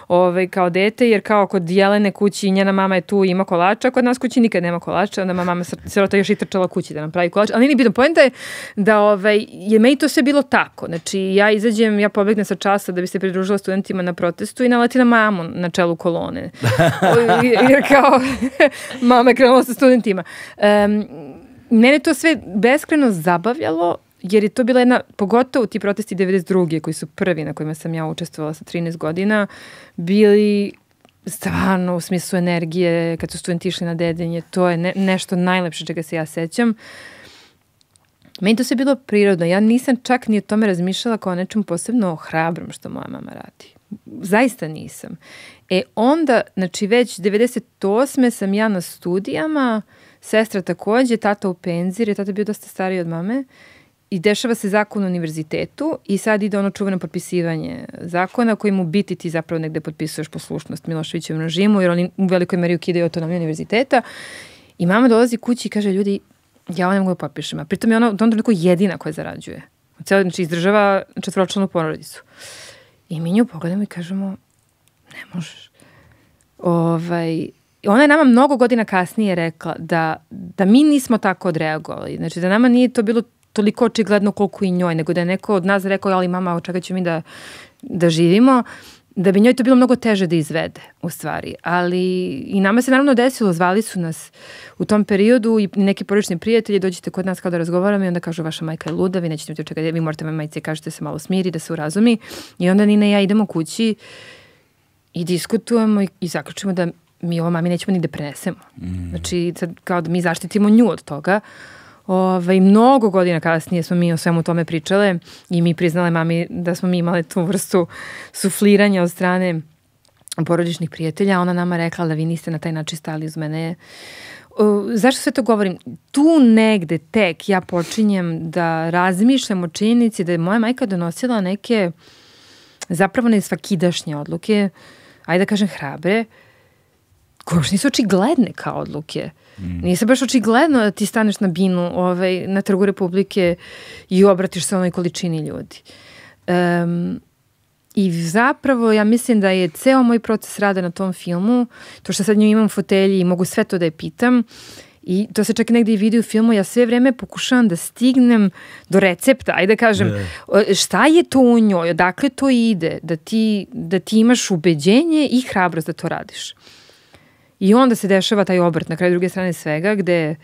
Ove, kao dete, jer kao kod Jelene kući njena mama je tu ima kolača, kod nas kući nikad nema kolača, onda mama sirota još i trčala kući da nam pravi kolače, ali nije bitno. Pojenta je da ovaj, je meni to sve bilo tako. Znači, ja izađem, ja pobegnem sa časa da bi se pridružila studentima na protestu i naleti na mamu na čelu kolone. jer kao mama je krenula sa studentima. Um, mene to sve beskreno zabavljalo, jer je to bila jedna, pogotovo ti protesti 92. koji su prvi na kojima sam ja učestvovala sa 13 godina, bili stvarno u smislu energije, kad su studenti išli na dedenje, to je ne, nešto najlepše čega se ja sećam. Meni to sve bilo prirodno. Ja nisam čak ni o tome razmišljala kao nečem posebno hrabrom što moja mama radi. Zaista nisam. E onda, znači već 98. sam ja na studijama, uh, Sestra takođe, tata u penziji, jer je tata bio dosta stariji od mame. I dešava se zakon u univerzitetu i sad ide ono čuveno potpisivanje zakona koji mu biti ti zapravo negde potpisuješ poslušnost Miloševićevom režimu jer oni u velikoj meri ukidaju autonomiju univerziteta. I mama dolazi kući i kaže ljudi, ja ovo ne mogu da potpišem. A pritom je ona u tom trenutku jedina koja zarađuje. Celo, znači izdržava četvročlanu porodicu. I mi nju pogledamo i kažemo, ne možeš. Ovaj, ona je nama mnogo godina kasnije rekla da, da mi nismo tako odreagovali. Znači da nama nije to bilo toliko očigledno koliko i njoj, nego da je neko od nas rekao, ali mama, od čega ćemo mi da, da živimo, da bi njoj to bilo mnogo teže da izvede, u stvari. Ali i nama se naravno desilo, zvali su nas u tom periodu i neki porodični prijatelji, dođite kod nas kao da razgovaramo i onda kažu vaša majka je luda, vi nećete mi čekati, vi morate me majice kažete se malo smiri, da se urazumi. I onda Nina i ja idemo kući i diskutujemo i, i zaključimo da mi ovo mami nećemo ni da prenesemo. Mm. Znači, sad kao da mi zaštitimo nju od toga. Ovaj, mnogo godina kasnije smo mi o svemu tome pričale i mi priznale mami da smo mi imale tu vrstu sufliranja od strane porodičnih prijatelja. Ona nama rekla da vi niste na taj način stali uz mene. Uh, zašto sve to govorim? Tu negde tek ja počinjem da razmišljam o činjenici da je moja majka donosila neke zapravo ne svakidašnje odluke, ajde da kažem hrabre, koje još nisu očigledne kao odluke. Mm. Nije se baš očigledno da ti staneš na binu ovaj, na trgu Republike i obratiš se onoj količini ljudi. Um, I zapravo ja mislim da je ceo moj proces rada na tom filmu, to što sad nju imam fotelji i mogu sve to da je pitam, I to se čak negde i vidi u filmu, ja sve vreme pokušavam da stignem do recepta, ajde da kažem, yeah. šta je to u njoj, odakle to ide, da ti, da ti imaš ubeđenje i hrabrost da to radiš. I onda se dešava taj obrt na kraju druge strane svega, gde,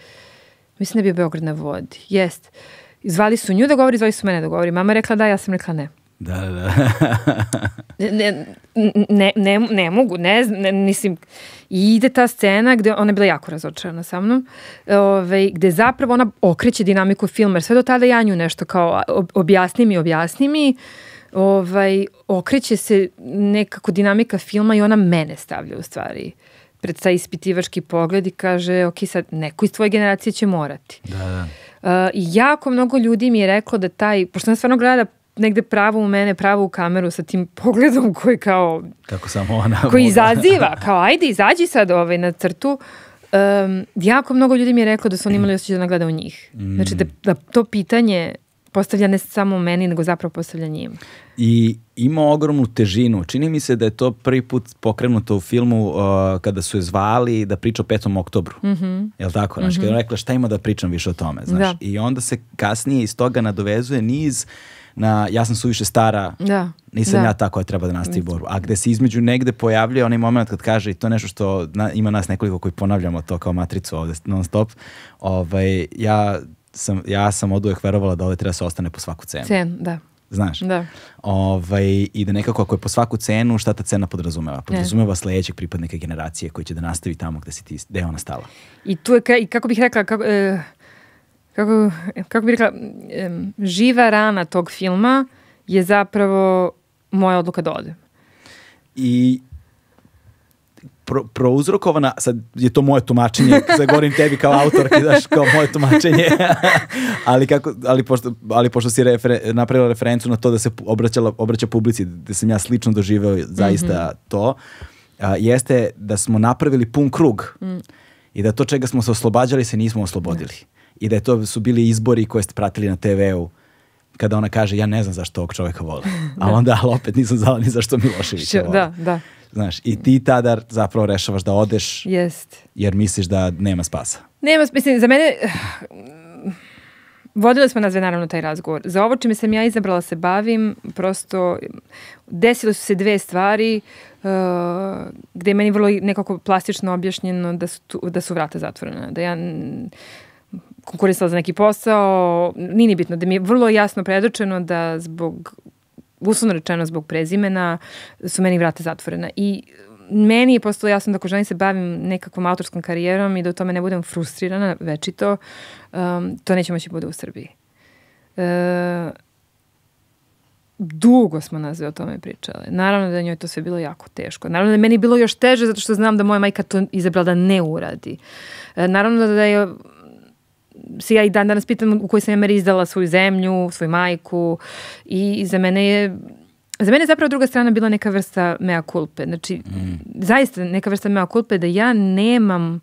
mislim da je bio Beograd na vodi, jest. Zvali su nju da govori, zvali su mene da govori. Mama rekla da, ja sam rekla ne. Da, da, da. ne, ne, ne, ne mogu, ne, ne, mislim, i ide ta scena gde ona je bila jako razočarana sa mnom, ove, ovaj, gde zapravo ona okreće dinamiku filma, jer sve do tada ja nju nešto kao objasni mi, objasni mi, ovaj, okreće se nekako dinamika filma i ona mene stavlja u stvari pred taj ispitivački pogled i kaže, ok, sad neko iz tvoje generacije će morati. Da, da. Uh, jako mnogo ljudi mi je reklo da taj, pošto ona stvarno gleda negde pravo u mene, pravo u kameru sa tim pogledom koji kao... Kako samo ona... Koji izaziva, kao ajde izađi sad ovaj, na crtu. Um, jako mnogo ljudi mi je reklo da su oni imali osjećaj da nagleda u njih. Mm. Znači da, da to pitanje postavlja ne samo meni, nego zapravo postavlja njim. I ima ogromnu težinu. Čini mi se da je to prvi put pokrenuto u filmu uh, kada su je zvali da priča o 5. oktobru. Mm -hmm. Je li tako? Znači, mm -hmm. kada je rekla šta ima da pričam više o tome. Znaš? Da. I onda se kasnije iz toga nadovezuje niz na ja sam suviše stara, da. nisam da. ja ta koja treba da nastavi borbu. A gde se između negde pojavljuje onaj moment kad kaže i to nešto što na, ima nas nekoliko koji ponavljamo to kao matricu ovde non stop, ovaj, ja sam, ja sam od uvek verovala da ovde treba da se ostane po svaku cenu. Cen, da. Znaš? Da. Ovaj, I da nekako ako je po svaku cenu, šta ta cena podrazumeva? Podrazumeva sledećeg pripadnika generacije koji će da nastavi tamo gde, si ti, gde je ona stala. I tu je, i kako bih rekla, kako, e, kako, kako bih rekla, e, živa rana tog filma je zapravo moja odluka da odem. I pro, prouzrokovana, sad je to moje tumačenje, sad govorim tebi kao autorki, daš, kao moje tumačenje, ali, kako, ali, pošto, ali pošto si refer, napravila referencu na to da se obraćala, obraća publici, da sam ja slično doživeo zaista mm -hmm. to, a, jeste da smo napravili pun krug mm. i da to čega smo se oslobađali se nismo oslobodili. Mm. I da je to su bili izbori koje ste pratili na TV-u kada ona kaže ja ne znam zašto ovog čoveka vole. A da. onda, ali opet nisam znala ni zašto Miloševića vole. Da, da. Znaš, i ti tada zapravo rešavaš da odeš Jest. jer misliš da nema spasa. Nema, mislim, za mene vodili smo nazve naravno taj razgovor. Za ovo čime sam ja izabrala se bavim, prosto desile su se dve stvari uh, gde je meni vrlo nekako plastično objašnjeno da su, tu, da su vrata zatvorena. Da ja konkurisala za neki posao, nije ni bitno, da mi je vrlo jasno predočeno da zbog uslovno rečeno zbog prezimena, su meni vrata zatvorena. I meni je postalo jasno da ako želim se bavim nekakvom autorskom karijerom i da u tome ne budem frustrirana večito, um, to neće moći bude u Srbiji. E, dugo smo nazve o tome pričale. Naravno da njoj to sve bilo jako teško. Naravno da je meni bilo još teže zato što znam da moja majka to izabrala da ne uradi. E, naravno da je se ja i dan danas pitam u kojoj sam ja meri izdala svoju zemlju, svoju majku i za mene je Za mene je zapravo druga strana bila neka vrsta mea kulpe. Znači, mm. zaista neka vrsta mea kulpe da ja nemam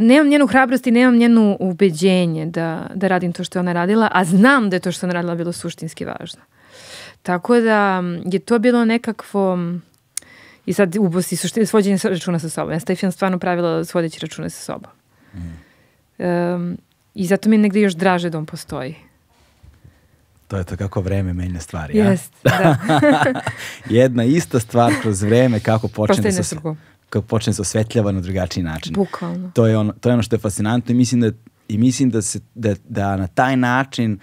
nemam njenu hrabrost i nemam njenu ubeđenje da, da radim to što je ona radila, a znam da je to što ona radila bilo suštinski važno. Tako da je to bilo nekakvo i sad ubosti svođenje računa sa sobom. Ja sam taj film stvarno pravila svodeći račune sa sobom. Mm. Um, I zato mi je negde još draže da on postoji. To je to kako vreme menja stvari. Jest, ja? da. Jedna ista stvar kroz vreme kako počne da se, kako počne da se osvetljava na drugačiji način. Bukvalno. To je ono, to je ono što je fascinantno i mislim da, i mislim da, se, da, da na taj način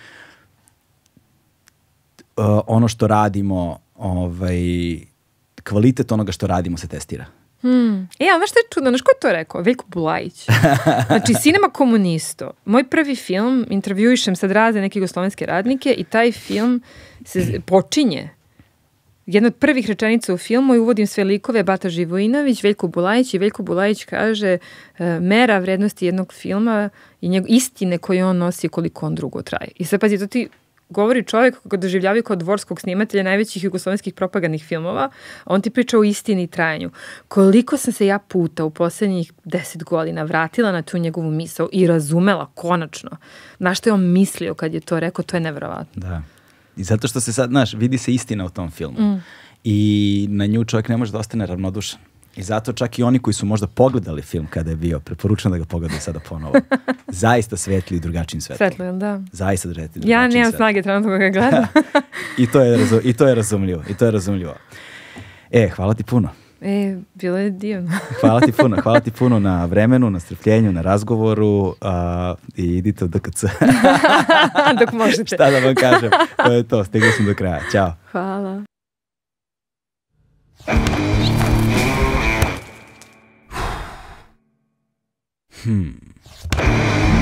uh, ono što radimo, ovaj, kvalitet onoga što radimo se testira. Hmm. E, ali znaš što je čudno? Znaš ko je to rekao? Veljko Bulajić. Znači, Cinema komunisto. Moj prvi film, intervjuišem sad razne neke jugoslovenske radnike i taj film se počinje jedna od prvih rečenica u filmu i uvodim sve likove Bata Živojinović, Veljko Bulajić i Veljko Bulajić kaže e, mera vrednosti jednog filma i njeg, istine koje on nosi koliko on drugo traje. I sad pazi, to ti govori čovjek koga doživljavaju kao dvorskog snimatelja najvećih jugoslovenskih propagandnih filmova, on ti priča o istini i trajanju. Koliko sam se ja puta u poslednjih deset godina vratila na tu njegovu misao i razumela konačno na što je on mislio kad je to rekao, to je neverovatno. Da. I zato što se sad, znaš, vidi se istina u tom filmu. Mm. I na nju čovjek ne može da ostane ravnodušan. I zato čak i oni koji su možda pogledali film kada je bio, preporučujem da ga pogledaju sada ponovo. Zaista svetli i drugačijim svetlom. Svetlo, da. Zaista svetli i Ja nemam snage trenutno da ga gledam. I, to je, I to je razumljivo. I to je razumljivo. E, hvala ti puno. E, bilo je divno. hvala ti puno, hvala ti puno na vremenu, na strpljenju, na razgovoru uh, i idite u DKC. Dok možete. Šta da vam kažem, to je to, stigli smo do kraja. Ćao. Hvala. Hmm.